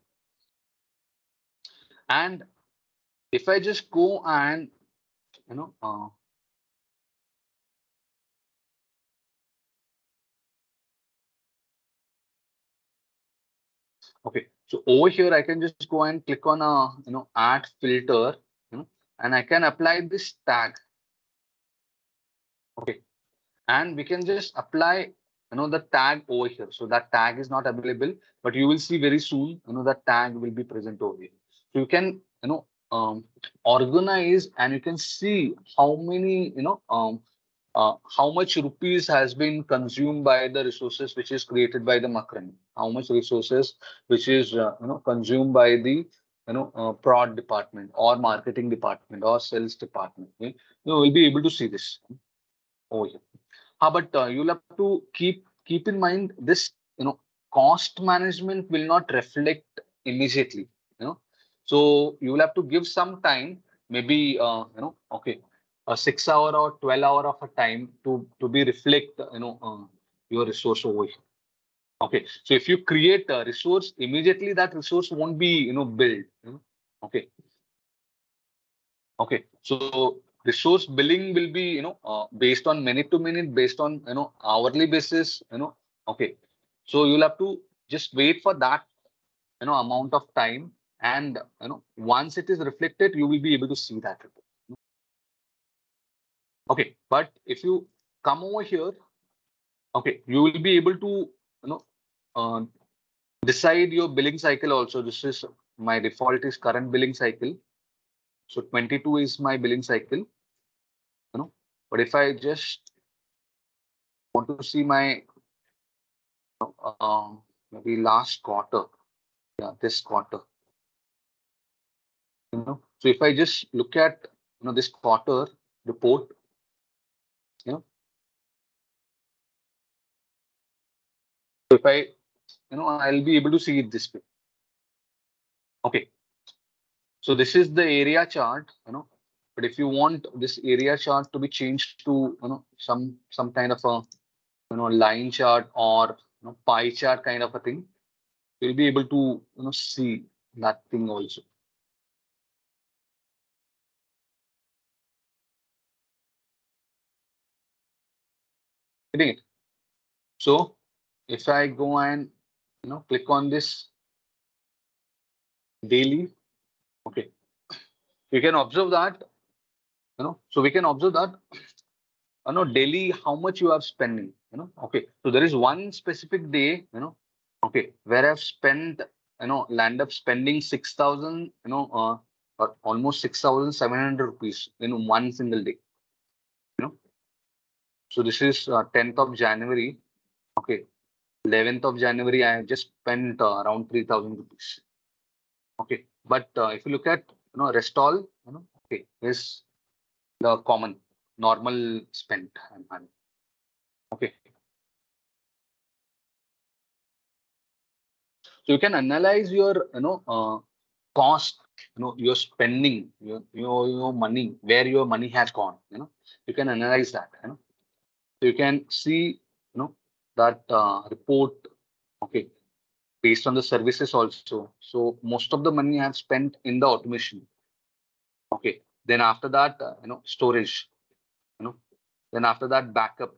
And if I just go and you know uh, okay so over here i can just go and click on a you know add filter you know and i can apply this tag. Okay. And we can just apply you know the tag over here. So that tag is not available but you will see very soon you know that tag will be present over here. So you can you know um, organize and you can see how many you know um, uh, how much rupees has been consumed by the resources which is created by the Makrand, how much resources which is uh, you know consumed by the you know uh, prod department or marketing department or sales department. Okay? You will be able to see this over here. Uh, but uh, you'll have to keep keep in mind this you know cost management will not reflect immediately you know so you will have to give some time, maybe uh, you know, okay, a six hour or 12 hour of a time to to be reflect, you know, uh, your resource over here. Okay, so if you create a resource, immediately that resource won't be, you know, built. You know? Okay. Okay, so resource billing will be, you know, uh, based on minute to minute, based on, you know, hourly basis, you know. Okay, so you'll have to just wait for that, you know, amount of time and you know once it is reflected you will be able to see that report okay but if you come over here okay you will be able to you know uh, decide your billing cycle also. This is my default is current billing cycle. So 22 is my billing cycle you know. But if i just want to see my uh, maybe last quarter yeah this quarter you know. So if i just look at you know this quarter report if i you know i'll be able to see it this way. Okay. So this is the area chart you know. But if you want this area chart to be changed to you know some some kind of a you know line chart or you know, pie chart kind of a thing you'll be able to you know see that thing also. It? So if I go and you know click on this daily, okay, you can observe that you know so we can observe that you know daily how much you are spending you know okay so there is one specific day you know okay where i've spent you know land up spending 6000 you know uh, or almost 6700 rupees in one single day you know so this is uh, 10th of january okay 11th of january i have just spent uh, around 3000 rupees okay but uh, if you look at you know rest all you know okay is the common normal spent money. Okay. So you can analyze your, you know, uh, cost, you know, your spending, your, your, your money, where your money has gone, you know, you can analyze that, you know. So you can see, you know, that uh, report, okay, based on the services also. So most of the money I have spent in the automation. Okay, then after that, uh, you know, storage, you know, then after that, backup,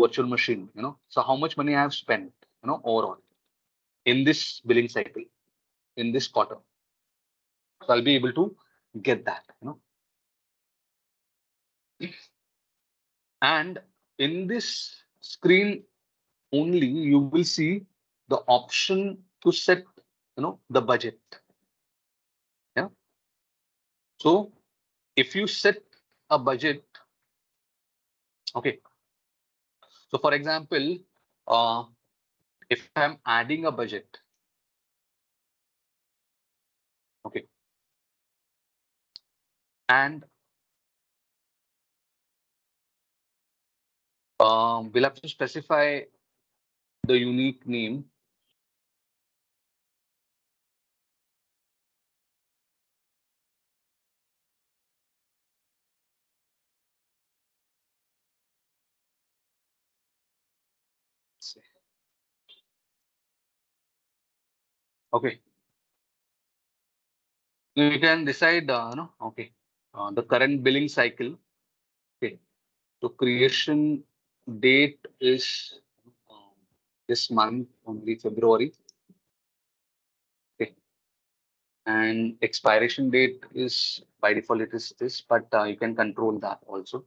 virtual machine, you know. So how much money I have spent, you know, overall in this billing cycle, in this quarter. So I'll be able to get that, you know. And in this screen only, you will see the option to set, you know, the budget. Yeah. So if you set a budget, okay. So for example, uh, if I'm adding a budget, okay, and um, we'll have to specify the unique name Okay. You can decide, uh, no, okay, uh, the current billing cycle. Okay. So creation date is um, this month, only February. Okay. And expiration date is by default it is this, but uh, you can control that also.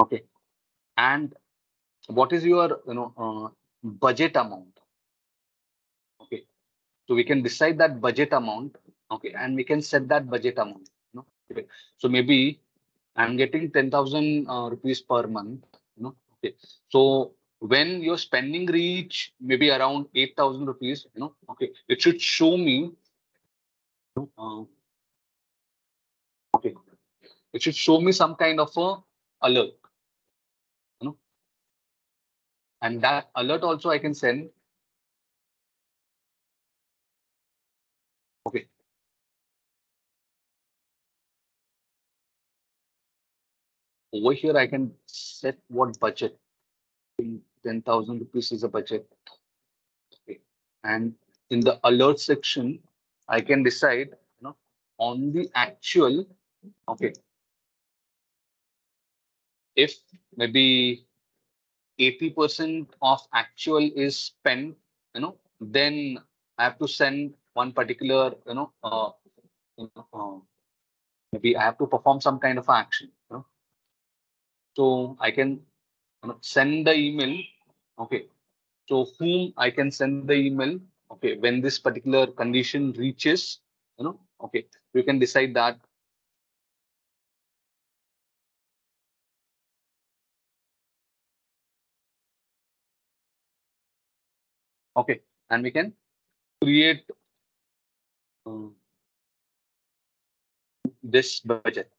Okay. And what is your, you know, uh, budget amount? Okay. So we can decide that budget amount, okay, and we can set that budget amount. You know? okay. So maybe I'm getting 10,000 uh, rupees per month. You know, okay. So when your spending reach maybe around 8,000 rupees, you know, okay, it should show me. Uh, okay, it should show me some kind of a alert. You know, and that alert also I can send Over here, I can set what budget. 10,000 rupees is a budget. Okay. And in the alert section, I can decide you know, on the actual, okay. If maybe 80% of actual is spent, you know, then I have to send one particular, you know, uh, you know uh, maybe I have to perform some kind of action. So I can send the email. Okay. So whom I can send the email. Okay. When this particular condition reaches, you know, okay, you can decide that. Okay. And we can create um, this budget.